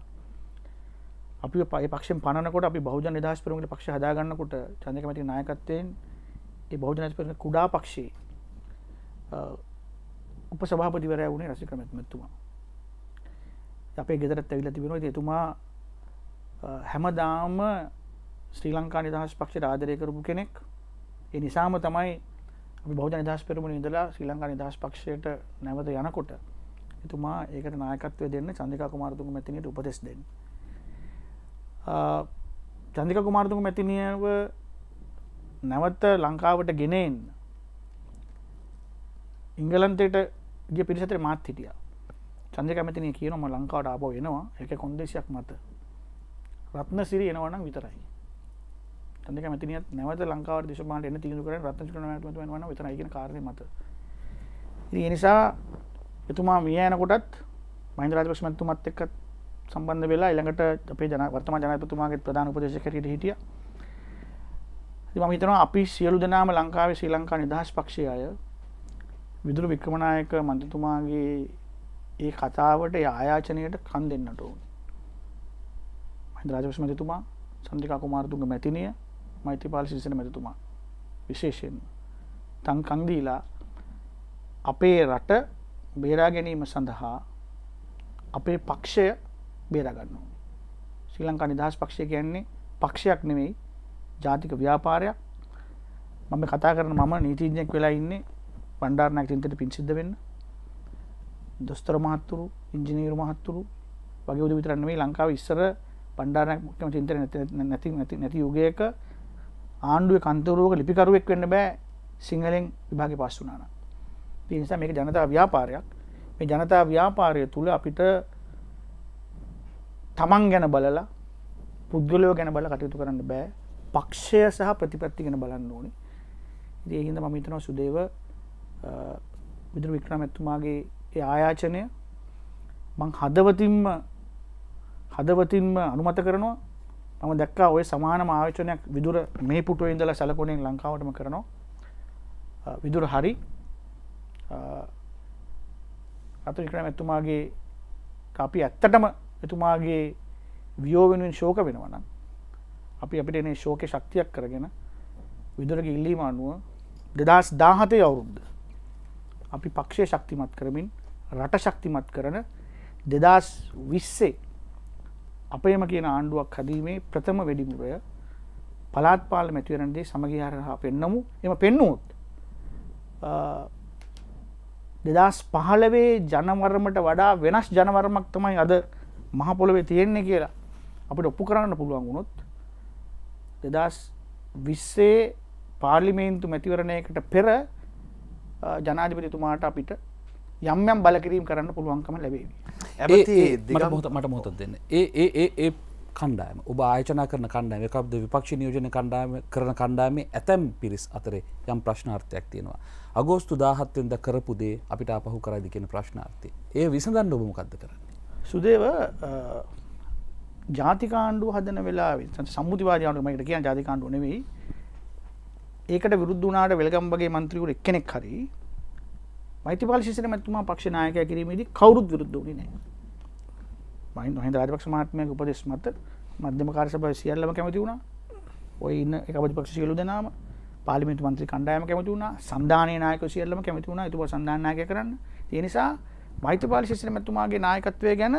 S4: අපි පයි පක්ෂ පනකොට අපි බෞජ නිදහස් පරමට පක්ෂ හදාගන්නකොට චන්දකමති නායකත්වයෙන් ඒ බෞජනස් පරන කුඩා පක්ෂයේ උප සභාපතිවරය වුණේ රසිකරමැත් මැත්තුමා. අපේ ගෙදරත් ඇවිල තිබෙනවා. එතුමා හැමදාම ශ්‍රී ලංකා නිදහස් පක්ෂ ආදරය කරපු කෙනෙක්. ඒ නිසාම තමයි අපි බෞද්ධ නිදහස් පෙරමුණ ඉඳලා ශ්‍රී ලංකා නිදහස් පක්ෂයට නැවත යනකොට එතුමා ඒකට නායකත්වය දෙන්න චන්දිකා කුමාරතුංග මැතිනියට උපදෙස් දෙන්න. චන්දික කුමාරතුංග මැතිනියව නැවත්ත ලංකාවට ගෙනෙන් ඉංගලන්තයට ගිය පිරිසතර මාත් හිටිය. චන්දික මැතිනය කියනම ලංකාවට ආපෝ වෙනවා එක කොන්දේශයක් මත. රත්න සිරි එනවනම් විතරයි. තක මතිනියත් නැවත ලංකාව දේශපාලට එන්න තිීදු කර රත්න ට වන විතරයිගෙන කාරය මත. නිසා එතුමා මිය යනකොටත් මහින්ද රාජපක්ෂමත්තුමත් එක්ක සම්බන්ධ වෙලා එළඟට අපේ ජන වර්තම ජනපතුමාගේ ප්‍රධාන උපදේශකරට හිටිය. ම හිතනවා අපි සියලු දෙනාම ලංකාවේ ශ්‍රී ලංකා නිදහස් පක්ෂය අය විදුරු වික්‍රමණයක මන්තතුමාගේ ඒ කතාවට ආයාචනයට කන් දෙන්නට ඕන්. රාජපක්ෂමතිතුමා සන්දිකා කුමාරතුන්ග මැතිනිය මෛත්‍රපාල සිරිසන මැතිතුමා විශේෂයෙන් තංකංදීලා අපේ රට බේරා ගැනීම සඳහා අපේ පක්ෂය බේරගන්න ශ්‍රී ලංකා නිදහස් පක්ෂය කියන්නේ පක්ෂයක් නෙවෙයි ජාතික ව්‍යාපාරයක්. මම කතා කරන මම නීතිීඥයක් වෙලා ඉන්නේ පණ්ඩාරනයක් චින්තට පින්සිද්ධ වෙන්න. දොස්තර මහත්තුරු ඉංජිනීරු මහත්තුරු වගේ උද විතරන්නෙේ ලංකාව ඉස්සර පණ්ඩාරනයක් මුක්ම චින්තර නැති නැති නැති යුගයක ආණ්ඩුව කන්තරුවක ලිපිකරුවෙක් වෙන්න බෑ සිංහලෙන් විභාග පස් වුනාන නිසා මේක ජනතා ව්‍යාපාරයක්. මේ ජනතා ව්‍යාපාරය තුළ අපිට තමන් ගැන බලලා පුද්ගලයෝ ගැන බල කටයුතු කරන්න බෑ. පක්ෂය සහ ප්‍රතිපත්ති ගැන බලන්න ඕනි. ඒහින්ද මමිතනවා සුදේව විදුර වික්‍රම ඇත්තුමාගේ ආයාචනය මං හදවතින්ම හදවතින්ම අනුමත කරනවා. මම දැක්කා ඔය සමාන ආයෝචනයක් විදුර මේ පුටුව ඉඳලා සැලකොනෙන් ලංකාවටම කරනවා. විදුර හරි. අතු වික්‍රම එතුමාගේ අපි ඇත්තටම එතුමාගේ වියෝ වෙනුවෙන් ශෝක වෙනවනම් අපි අපිට එනේ ශෝක ශක්තියක් කරගෙන විදුරගේ ඉල්ලීම අනුව දෙදස් දාහතය අවුරුද්ධ අපි පක්ෂය ශක්තිමත් කරමින් රට ශක්තිමත් කරන දෙදස් විස්සේ අපේම කියන ආණ්ඩුවක් හදීමේ ප්‍රථම වෙඩිමුරය පලාත් පාල මැතිවරන්දේ සමගහර හා පෙන්නමු එම පෙන්නුවොත් දෙදස් පහලවේ ජනවරමට වඩා වෙනස් ජනවරමක් තමයි අද මහපොළොවේ තියෙන්නේ කියලා අපට ඔප්පු කරන්න පුළුවන් වුණොත් දෙදස් විස්සේ පාර්ලිමේන්තු මැතිවරණයකට පෙර ජනාධිපතිතුමාට අපිට යම් යම් බලකිරීම් කරන්න පුළුවන්කම ලැබේවි.
S2: ඇමති මට මොහොත දෙන්න. ඒ ඒ ඒ ඒ කණ්ඩායම ඔබ ආයචනා කරන කණ්ඩායම එකක්ද විපක්ෂ නියෝජන කණ්ඩායම කරන කණ්ඩායමේ ඇතැම් පිරිස් අතරේ යම් ප්‍රශ්නාර්ථයක් තියෙනවා. අගෝස්තු දාහත්වෙන්ද කරපු දේ අපිට අපහු කරයිදි කියන ප්‍රශ්නාර්ථය. ඒ විසඳන්න ඔබ මොකක්ද කරන්නේ.
S4: සුදේව ජාතිකාණ්ඩුව හදන වෙලා සම්මුතිවාදයාට මකට කියන ජාතිකාණ්ඩුව නෙවෙයි ඒකට විරුද්ධනාට වෙල්ගම්බගේ මන්ත්‍රීවරු එක්කෙනෙක් හරි මෛත්‍රපාල ශිෂ්‍යන මැතිතුමා පක්ෂ නායකයා කිරීමේදී කවුරුත් විරුද්ධ වුණේ නැහැ. මහින්ද මහින්ද රාජපක්ෂ මහත්මයාගේ උපදෙස් මත මධ්‍යම කාර්ය සභාවේ සියල්ලම කැමති වුණා. ඔය ඉන්න එක ප්‍රතිපක්ෂ සියලු දෙනාම පාර්ලිමේන්තු මන්ත්‍රී කණ්ඩායම කැමති වුණා. සම්දානීය නායකයෝ සියල්ලම කැමති වුණා. ඊට පස්සේ සම්දාන නායකය කරන්න. ඒ නිසා මෛත්‍රපාල ශිෂ්‍යන මැතිතුමාගේ නායකත්වය ගැන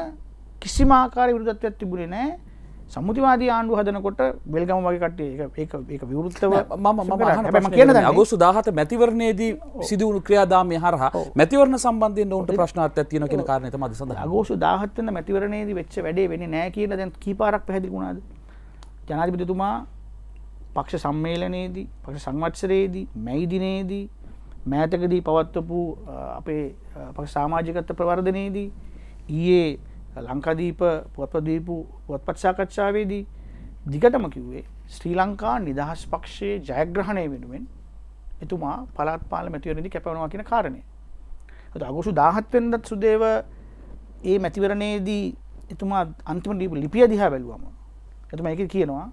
S4: කිසිම ආකාරයක විරුද්ධත්වයක් තිබුණේ නැහැ. සමුතිවාදී ආණ්ඩුව හදනකොට බෙල්ගම වගේ කට්ටිය ඒක ඒක විවෘත්තව
S2: මම කියන අගෝස්තු දාහත මැතිවරණයේදී සිදුවුණු ක්‍රියාදාමය හරහා මැතිවරණ සම්බන්ධයෙන් ඔවුන්ට ප්‍රශ්නාර්ථයක් තියෙනවා කියන කාරණය තමයි සඳහන්.
S4: අගෝස්තු 17 වෙනිදා මැතිවරණයේදී වෙච්ච වැඩේ වෙන්නේ නැහැ කියලා දැන් කීපාරක් පැහැදිලි වුණාද? ජනාධිපතිතුමා පක්ෂ සම්මේලනයේදී පක්ෂ සංවත්සරයේදී මැයි දිනේදී මෑතකදී පවත්වපු අපේ පක්ෂ සමාජිකත්ව ප්‍රවර්ධනයේදී ඊයේ ලංකාදීප පුවත්පදීපු පුවත්පත් සාකච්ඡාවේදී දිගටම කිව්වේ ශ්‍රී ලංකා නිදහස් පක්ෂයේ ජයග්‍රහණය වෙනුවෙන් එතුමා පළාත් පාල මැතිවරණදී කැපවනවා කියන කාරණය. අගෝස්තු 17 වෙනිදාත් සුදේව ඒ මැතිවරණයේදී එතුමා අන්තිම දීපු ලිපිය දිහා බැලුවම එතුමා ඒක කියනවා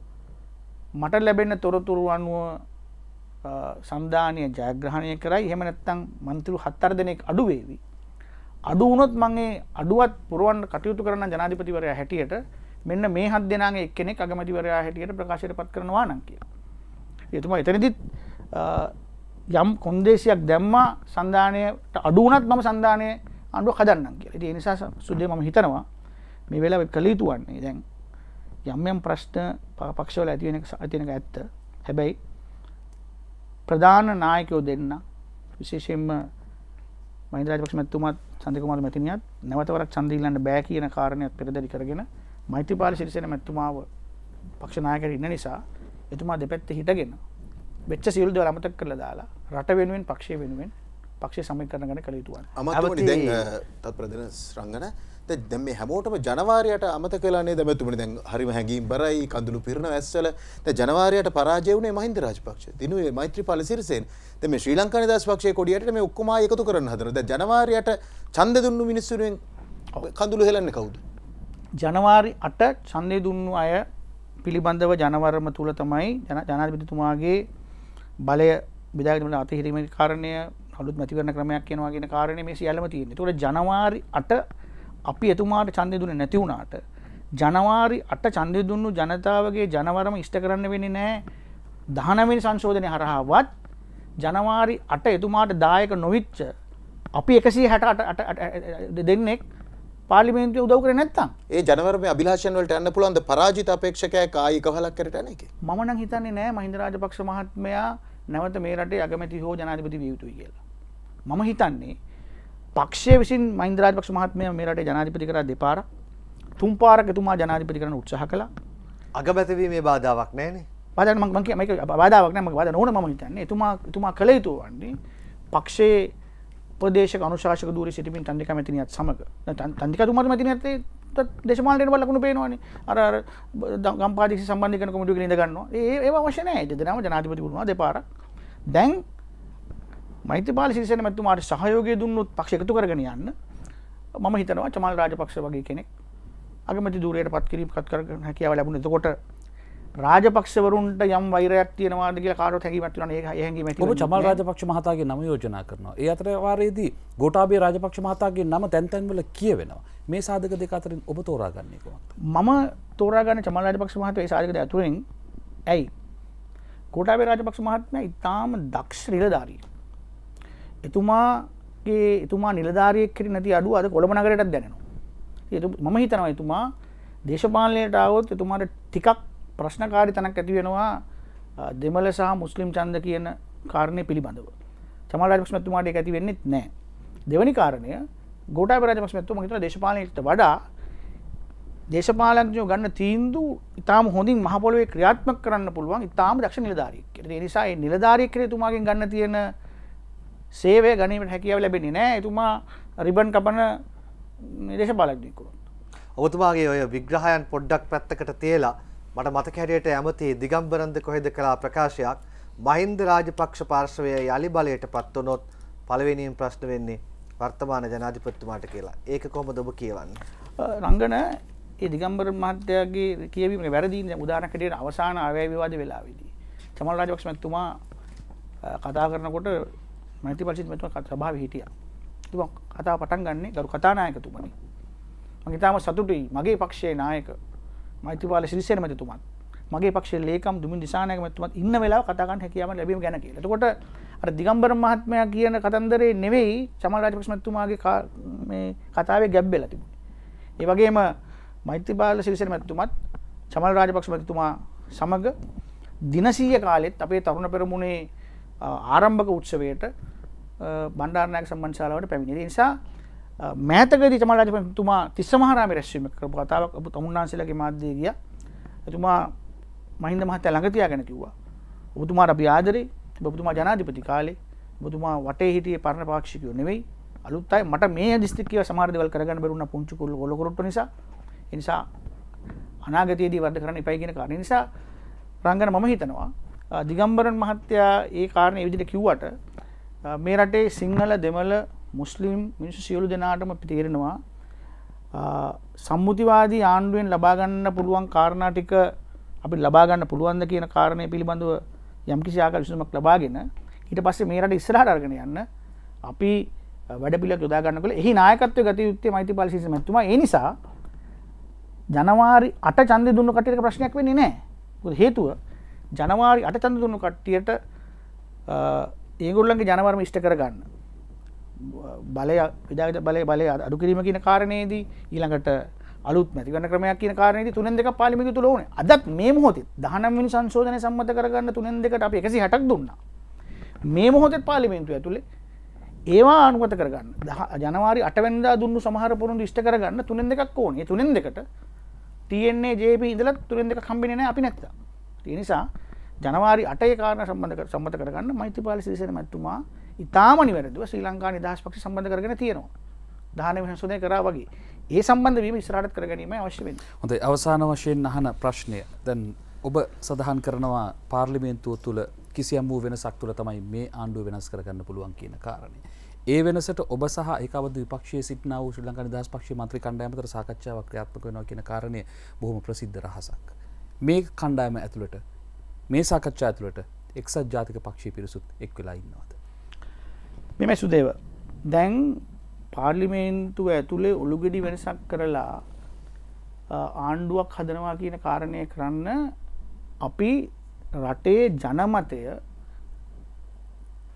S4: මට ලැබෙන තොරතුරු අනුව සම්දානය ජයග්‍රහණය කරයි එහෙම නැත්නම් මන්ත්‍රීරු හතර දෙනෙක් අඩු වේවි. අඩු වුණොත් මගේ අඩුවත් පුරුවන් කටයුතු කරන ජනාධිපතිවරයා හැටියට මෙන්න මේ හත් දෙනාගේ එක්කෙනෙක් අගමැතිවරයා හැටියට ප්‍රකාශයට පත් කරනවා නම් කියලා. එතුමා එතනදිත් යම් කොන්දේසියක් දැම්මා සන්ධානයට අඩුවනත් මම සන්ධානය අඩුව හදන්නම් කියලා. ඒ නිසා සුද්දේ මම හිතනවා මේ වෙලාව කළ යුතු වන්නේ දැන් යම් යම් ප්‍රශ්න පක්ෂවල ඇති වෙන ඇති වෙන ඇත්ත. හැබැයි ප්‍රධාන නායකයෝ දෙන්න විශේෂයෙන්ම මහින්ද රාජපක්ෂ මැතිතුමාත් චන්ද්‍රකුමාර මැතිනියත් නැවතවරක් ඡන්ද ඉල්ලන්න බෑ කියන කාරණයක් පෙරදරි කරගෙන මෛත්‍රීපාල සිරිසේන මැතිතුමාව පක්ෂ නායකයෙක් ඉන්න නිසා එතුමා දෙපැත්තේ හිටගෙන වෙච්ච සියලු දේවල් අමතක කරලා දාලා රට වෙනුවෙන් පක්ෂය වෙනුවෙන් පක්ෂය සමීකරණ ගැන කළ යුතු වන්නේ.
S5: අමාත්‍යවනි දැන් තත් ප්‍රධාන රංගන දැන් මේ හැමෝටම ජනවාරයට අමතක වෙලානේ දැමතුමනි දැන් හරිම හැඟීම් බරයි කඳුළු පිරන වැස්සල දැන් ජනවාරයට පරාජය වුණේ මහින්ද රාජපක්ෂ. දිනුවේ මෛත්‍රීපාල සිරිසේන. දැන් මේ ශ්‍රී ලංකා නිදහස් පක්ෂයේ කොඩියට මේ ඔක්කොම එකතු කරන්න හදනවා. දැන් ජනවාරයට ඡන්ද දුන්නු මිනිස්සුන්ගෙන් කඳුළු හෙලන්නේ කවුද?
S4: ජනවාරි 8 ඡන්දේ දුන්නු අය පිළිබඳව ජනවරම තුල තමයි ජනාධිපතිතුමාගේ බලය බෙදාගෙන අතහිරීමේ කාරණය අලුත් මැතිවරණ ක්‍රමයක් කියනවා කියන කාරණේ මේ සියල්ලම තියෙනවා. ඒතකොට ජනවාරි 8 අපි එතුමාට ඡන්දය දුන්නේ නැති වුණාට ජනවාරි 8 ඡන්දය දුන්නු ජනතාවගේ ජනවරම ඉෂ්ට කරන්න වෙන්නේ නැහැ. 19 වෙනි සංශෝධනය හරහාවත් ජනවාරි 8 එතුමාට දායක නොවිච්ච අපි 168 දෙන්නෙක් පාර්ලිමේන්තුවේ උදව් කරේ නැත්තම්?
S5: ඒ ජනවරමේ අභිලාෂයන් වලට යන්න පුළුවන් ද පරාජිත අපේක්ෂකයෙක් ආයි කවලක් කරට යන එකේ?
S4: මම නම් හිතන්නේ නෑ මහින්ද රාජපක්ෂ මහත්මයා නැවත මේ රටේ අගමැති හෝ ජනාධිපති විය යුතුයි කියලා. මම හිතන්නේ පක්ෂය විසින් මහින්ද රාජපක්ෂ මහත්මයා මේ රටේ ජනාධිපති කරා දෙපාරක්. තුන් පාරක් එතුමා ජනාධිපති කරන්න උත්සාහ කළා.
S3: අගමැතිවීමේ බාධාවක් නෑනේ
S4: බාධා මම මම මේක බාධාවක් නෑ මම බාධා නොවන මම හිතන්නේ. එතුමා එතුමා කළ යුතු වන්නේ පක්ෂයේ උපදේශක අනුශාසක දූරේ සිටිමින් තන්දික මැතිනියත් සමග. තන්දික තුමාට මැතිනියත් දේශමාලයට වල ලකුණු පේනවනේ. අර අර ගම්පාදිසි සම්බන්ධ කරන කොමිටුවක ඉඳ ගන්නවා. ඒ ඒවා අවශ්‍ය නැහැ දෙදෙනාම ජනාධිපති වුණා දෙපාරක්. දැන් මෛත්‍රපාල සිරිසේන මැතිතුමාට සහයෝගය දුන්නොත් පක්ෂ එකතු කරගෙන යන්න මම හිතනවා චමල් රාජපක්ෂ වගේ කෙනෙක් අගමැති ධූරයට පත් කිරීම පත් කරගෙන හැකියාව ලැබුණා එතකොට රාජපක්ෂවරුන්ට යම් වෛරයක් තියෙනවාද කියලා කාටවත් හැඟීමක් තියෙනවා ඒක හැඟීම ඇති
S2: ඔබ චමල් රාජපක්ෂ මහතාගේ නම යෝජනා කරනවා. ඒ අතර වාරයේදී ගෝඨාභය රාජපක්ෂ මහතාගේ නම තැන් තැන්වල කියවෙනවා. මේ සාධක දෙක අතරින් ඔබ තෝරාගන්නේ කොහොමද?
S4: මම තෝරාගන්නේ චමල් රාජපක්ෂ මහතා ඒ සාධක දෙක අතුරින් ඇයි? ගෝඨාභය රාජපක්ෂ මහත්මයා ඉතාම දක්ෂ නිලධාරියෙක්. එතුමාගේ එතුමා නිලධාරියෙක් හිටිය නැති අඩුව අද කොළඹ නගරයටත් දැනෙනවා. මම හිතනවා එතුමා දේශපාලනයට ආවොත් එතුමාට ටිකක් ප්‍රශ්නකාරි තැනක් ඇති වෙනවා දෙමල සහ මුස්ලිම් චන්ද කියන කාරණය පිළිබඳව චමල් රාජපක්ෂමතුමාට ඒක ඇති වෙන්නෙත් නෑ දෙවැනි කාරණය ගෝඨාභය රාජපක්ෂමතුමා හිතන දේශපාලනයට වඩා දේශපාලඥයෝ ගන්න තීන්දුව ඉතාම හොඳින් මහ පොළොවේ ක්‍රියාත්මක කරන්න පුළුවන් ඉතාම දක්ෂ නිලධාරියෙක්. ඒ නිසා ඒ නිලධාරියෙක් කියලා එතුමාගෙන් ගන්න තියෙන සේවය ගනීමට හැකියාව ලැබෙන්නේ නෑ. එතුමා රිබන් කපන දේශපාලඥයෙක් වුණා.
S3: ඔබතුමාගේ ඔය විග්‍රහයන් පොඩ්ඩක් පැත්තකට තියලා මට මතක හැටියට ඇමති දිගම්බරන්ද කොහෙද කළා ප්‍රකාශයක් මහින්ද රාජපක්ෂ පාර්ශවය යලි බලයට පත් වුණොත් පළවෙනියෙන් ප්‍රශ්න වෙන්නේ වර්තමාන ජනාධිපතිතුමාට කියලා. ඒක කොහොමද ඔබ කියවන්නේ?
S4: රංගන ඒ දිගම්බර මහත්තයාගේ කියවීම වැරදි උදාහරණයක් හැටියට අවසාන ආවැය විවාද වෙලාවේදී චමල් රාජපක්ෂ මැතිතුමා කතා කරනකොට මෛත්‍රීපාල සිටුමැතිතුමා සභාවේ හිටියා. එතුමා කතාව පටන් ගන්නේ ගරු කතානායකතුමනි. මම ඊටාම සතුටුයි මගේ පක්ෂයේ නායක මෛත්‍රීපාල සිරිසේන මැතිතුමත් මගේ පක්ෂයේ ලේකම් දුමින් දිසානායක මැතිතුමත් ඉන්න වෙලාව කතා කරන්න හැකියාව ලැබීම ගැන කියලා. එතකොට අර දිගම්බර මහත්මයා කියන කතන්දරේ නෙවෙයි චමල් රාජපක්ෂ මැතිතුමාගේ මේ කතාවේ ගැබ් වෙලා තිබුණේ. ඒ වගේම මෛත්‍රීපාල සිරිසේන මැතිතුමත් චමල් රාජපක්ෂ මැතිතුමා සමග දිනසීය කාලෙත් අපේ තරුණ පෙරමුණේ ආරම්භක උත්සවයට බණ්ඩාරනායක සම්බන්ධශාලාවට පැමිණි. ඒ නිසා මෑතකදී චමල් රාජපක්ෂතුමා තිස්ස මහරාමේ රැස්වීම කරපු කතාවක් ඔබ තමුන්නාන්සේලාගේ මාධ්‍යයේ ගියා. එතුමා මහින්ද මහත්තයා ළඟ තියාගෙන කිව්වා. ඔබතුමාට අපි ආදරේ. ඔබතුමා ජනාධිපති කාලේ ඔබතුමා වටේ හිටියේ පරණ පාක්ෂිකයෝ නෙවෙයි. අලුත් අය මට මේ දිස්ත්‍රික්කීය සමහර දේවල් කරගන්න බැරුණා පුංචි කුල්ල ගොලකොරොට්ටු නිසා. ඒ නිසා අනාගතයේදී වර්ධ කරන්න එපයි කියන කාරණේ නිසා රංගන මම හිතනවා දිගම්බරන් මහත්තයා ඒ කාරණේ ඒ විදිහට කිව්වට මේ රටේ සිංහල දෙමළ මුස්ලිම් මිනිස්සු සියලු දෙනාටම තේරෙනවා සම්මුතිවාදී ආණ්ඩුවෙන් ලබාගන්න පුළුවන් කාරණා ටික අපි ලබාගන්න පුළුවන්ද කියන කාරණය පිළිබඳව යම්කිසි ආකාර විසඳුමක් ලබාගෙන ඊට පස්සේ මේ රට ඉස්සරහට අරගෙන යන්න අපි වැඩපිළිවෙලක් යොදා ගන්නකොට එහි නායකත්වය ගත යුත්තේ මෛත්‍රීපාල සිරිසේන මැතිතුමා ඒ නිසා ජනවාරි 8 ඡන්දය දුන්නු කට්ටියට ප්‍රශ්නයක් වෙන්නේ නැහැ. මොකද හේතුව ජනවාරි 8 ඡන්ද දුන්නු කට්ටියට ඒගොල්ලන්ගේ ජනවරම ඉෂ්ට කරගන්න බලය විදාගත බලය බලය අඩු කිරීම කියන කාරණයේදී ඊළඟට අලුත් මැතිවන ක්‍රමයක් කියන කාරණයේදී තුනෙන් දෙක පාර්ලිමේන්තුව තුල ඕනේ. අදත් මේ මොහොතේ 19 වෙනි සංශෝධනය සම්මත කරගන්න තුනෙන් දෙකට අපි 160ක් දුන්නා. මේ මොහොතේ පාර්ලිමේන්තුව ඇතුලේ ඒවා අනුමත කරගන්න. ජනවාරි 8 වෙනිදා දුන්නු සමහර පොරොන්දු ඉෂ්ට කරගන්න තුනෙන් දෙකක් ඕනේ. ඒ තුනෙන් දෙකට TNA JP ඉඳලා තුනෙන් දෙකක් හම්බෙන්නේ නැහැ අපි නැත්තම්. ඒ නිසා ජනවාරි 8 කාරණා සම්බන්ධ සම්මත කරගන්න මෛත්‍රීපාල සිරිසේන මැතිතුමා ඉතාම නිවැරදිව ශ්‍රී ලංකා නිදහස් පක්ෂ සම්බන්ධ කරගෙන තියෙනවා. 19 වෙනි සංශෝධනය කරා වගේ. ඒ සම්බන්ධ වීම ඉස්සරහට කර ගැනීම අවශ්‍ය වෙන්නේ.
S2: හොඳයි අවසාන වශයෙන් අහන ප්‍රශ්නය. දැන් ඔබ සඳහන් කරනවා පාර්ලිමේන්තුව තුළ කිසියම් වූ වෙනසක් තුළ තමයි මේ ආණ්ඩුව වෙනස් කරගන්න පුළුවන් කියන කාරණය. ඒ වෙනසට ඔබ සහ ඒකවද විපක්ෂයේ සිටිනා වූ ශ්‍රී ලංකා නිදහස් පක්ෂයේ මන්ත්‍රී කණ්ඩායම අතර සාකච්ඡාවක් ක්‍රියාත්මක වෙනවා කියන කාරණය බොහොම ප්‍රසිද්ධ රහසක්. මේ කණ්ඩායම ඇතුළට මේ සාකච්ඡා ඇතුළට එක්සත් ජාතික පක්ෂයේ පිරිසුත් එක් වෙලා ඉන්නවාද.
S4: මෙම සුදේව දැන් පාර්ලිමේන්තුව ඇතුළේ ඔළුගෙඩි වෙනසක් කරලා ආණ්ඩුවක් හදනවා කියන කාරණය කරන්න අපි රටේ ජනමතය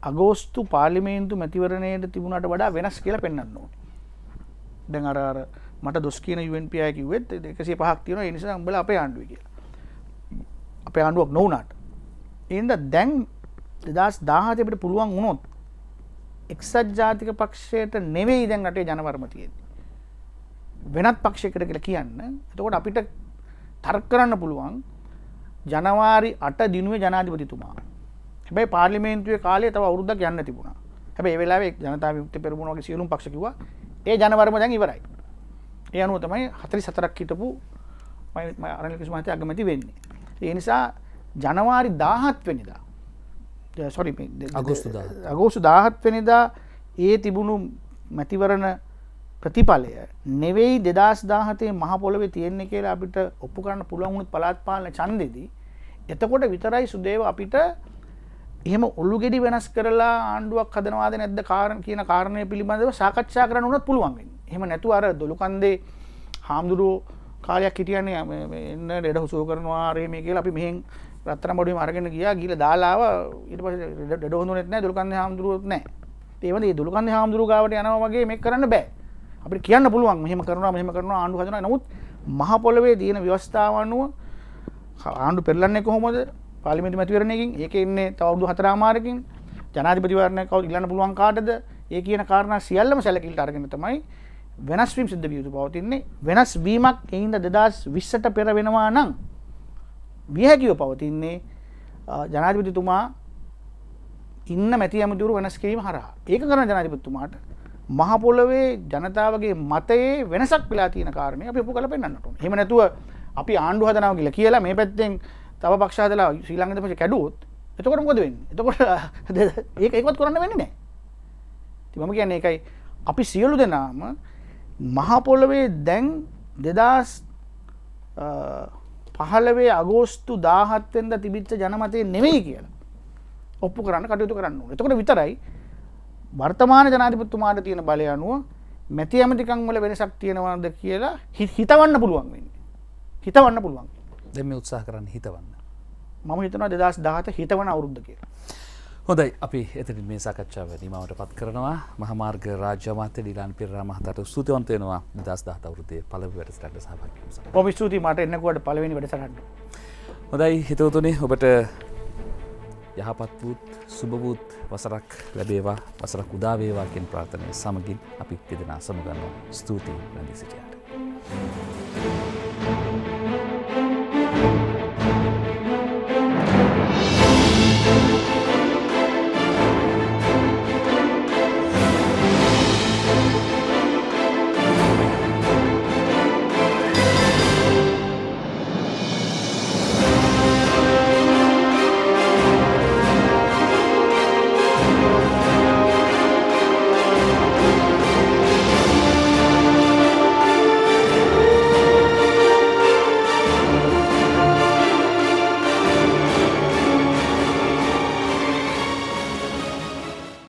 S4: අගෝස්තු පාලිමේන්තු මැතිවරණයට තිබුණට වඩා වෙනස් කියලා පෙන්න්න ඕන. දැන් අර මට දොස් කියන යුවන්පිය කිවෙත් එකසේ පහක් තියෙන නිසා බල අපේ ආණ්ඩුව කියලා. අපේ ආණ්ඩුවක් නොවනට එන්ද දැන් දෙදස් දාහතකට පුළුවන් වුණොත් එක්සත් ජාතික පක්ෂයට නෙවෙයි දැන් රටේ ජනවර්ම තියෙන්නේ. වෙනත් පක්ෂයකට කියලා කියන්න. එතකොට අපිට තර්ක කරන්න පුළුවන් ජනවාරි 8 දිනුවේ ජනාධිපතිතුමා. හැබැයි පාර්ලිමේන්තුවේ කාලය තව අවුරුද්දක් යන්න තිබුණා. හැබැයි ඒ වෙලාවේ ජනතා විමුක්ති පෙරමුණ වගේ සියලුම පක්ෂ කිව්වා ඒ ජනවර්ම දැන් ඉවරයි. ඒ අනුව තමයි 44ක් හිටපු මම අරණිල කිසි මහත්තයා අගමැති වෙන්නේ. ඒ නිසා ජනවාරි 17 වෙනිදා. සොරි අගෝස්තු දාහත්. වෙනිදා ඒ තිබුණු මැතිවරණ ප්‍රතිඵලය නෙවෙයි දෙදස් දාහතේ මහපොළොවේ තියෙන්නේ කියලා අපිට ඔප්පු කරන්න පුළුවන්ුත් පලාත්පාලන චන්දෙදී එතකොට විතරයි සුදේව අපිට එහෙම ඔල්ලු ගෙඩි වෙනස් කරලා ආණ්ඩුවක් හදනවාද නැද්ද කාරණ කියන කාරණය පිළිබඳව සාකච්ඡා කරන්න උනත් පුළුවන් එහෙම නැතුව අර දොළුකන්දේ හාමුදුරුවෝ කාලයක් හිටියන්නේ එන්න ඩෙඩ හුසෝ කරනවා ආරේ මේ කියලා අපි මෙහෙන් රත්තන බොඩිම අරගෙන ගියා. ගිහලා දාලාව ඊට පස්සේ ඩෙඩ හොඳුනෙත් නැහැ දුලුකන්දේ හාමුදුරුවොත් නැහැ ඒ වගේ දුලුකන්දේ හාමුදුරුවෝ ගාවට යනවා වගේ මේක කරන්න බෑ. අපිට කියන්න පුළුවන් මෙහෙම කරනවා මෙහෙම කරනවා ආණ්ඩු හදනවා. නමුත් මහ පොළවේ තියෙන ව්‍යවස්ථාව අනුව ආණ්ඩු පෙරලන්නේ කොහොමද? පාර්ලිමේන්තු මැතිවරණයකින් ඒකේ ඉන්නේ තව අවුරුදු හතරමාරකින් ජනාධිපතිවරණයක් කවුද ඉල්ලන්න පුළුවන් කාටද? ඒ කියන කාරණා සියල්ලම සැලකිලිට අරගෙන තමයි වෙනස් වීම සිද්ධ විය යුතු පවතින්නේ. වෙනස් වීමක් එයින්ද 2020ට පෙර වෙනවා නම් වියහැකිව පවතින්නේ ජනාධිපතිතුමා ඉන්න මැති ඇමතිවරු වෙනස් කිරීම හරහා. ඒක කරන ජනාධිපතිතුමාට මහපොලවේ ජනතාවගේ මතයේ වෙනසක් වෙලා තියෙන කාරණය අපි ඔපු කළ පෙන්න්නට හෙම නැතුව අපි ආණ්ඩු හදනාව කියල කියලා මේ පැත්තෙන් තව පක්ෂාදලා ශ්‍රී ලංගත පස කැඩුවොත් එතකොට මොකද වෙන්න? එතකොට ඒක එකවත් කරන්න වෙන්න නෑ තිමම කියන්නේ එකයි අපි සියලු දෙනාම මහපොලවේ දැන් දෙදස් පහලවේ අගෝස්තු දාහත්වෙන්ද තිබිච්ච ජනමතය නෙවෙයි කියලා ඔප්පු කරන්න කටයුතු කරන්න එතකොට විතරයි වර්තමාන ජනාධිපත්තුමාට තියෙන බලය අනුව මැති ඇමතිකං වල වෙනසක් තියෙනවාද කියලා හිතවන්න පුළුවන් වෙන්න. හිතවන්න පුළුවන්.
S2: දෙම උත්සාහ කරන්න හිතවන්න.
S4: මම හිතනවා දෙදස් දාහත හිතවන අවුරුද්ධ කියලා
S2: හොඳයි. අපි එතනින් මේ සාකච්ඡාව නිමවට පත් කරනවා. මහමාර්ග රාජ්‍යමාත්‍ය ඩිලාන් පිරා මහතාට ස්තුතිවන්ත වෙනවා. දස් දහත අවුරුද්දේ පළමු වැඩසටහනට සහභාගී වීම
S4: ඔබ ස්තුතියි. මට එන්නකොට පළවෙනි වැඩසටහනට?
S2: හොඳයි. හිතවතුනේ ඔබට යහපත් වූත් සුභවූත් වසරක් ලැබේවා. වසරක් උදාවේවා කියෙන් ප්‍රාර්ථනය සමගින් අපි තිදෙනා සමුගන්නවා. ස්තුතියි. රැඳී සිටියාට. Thank you.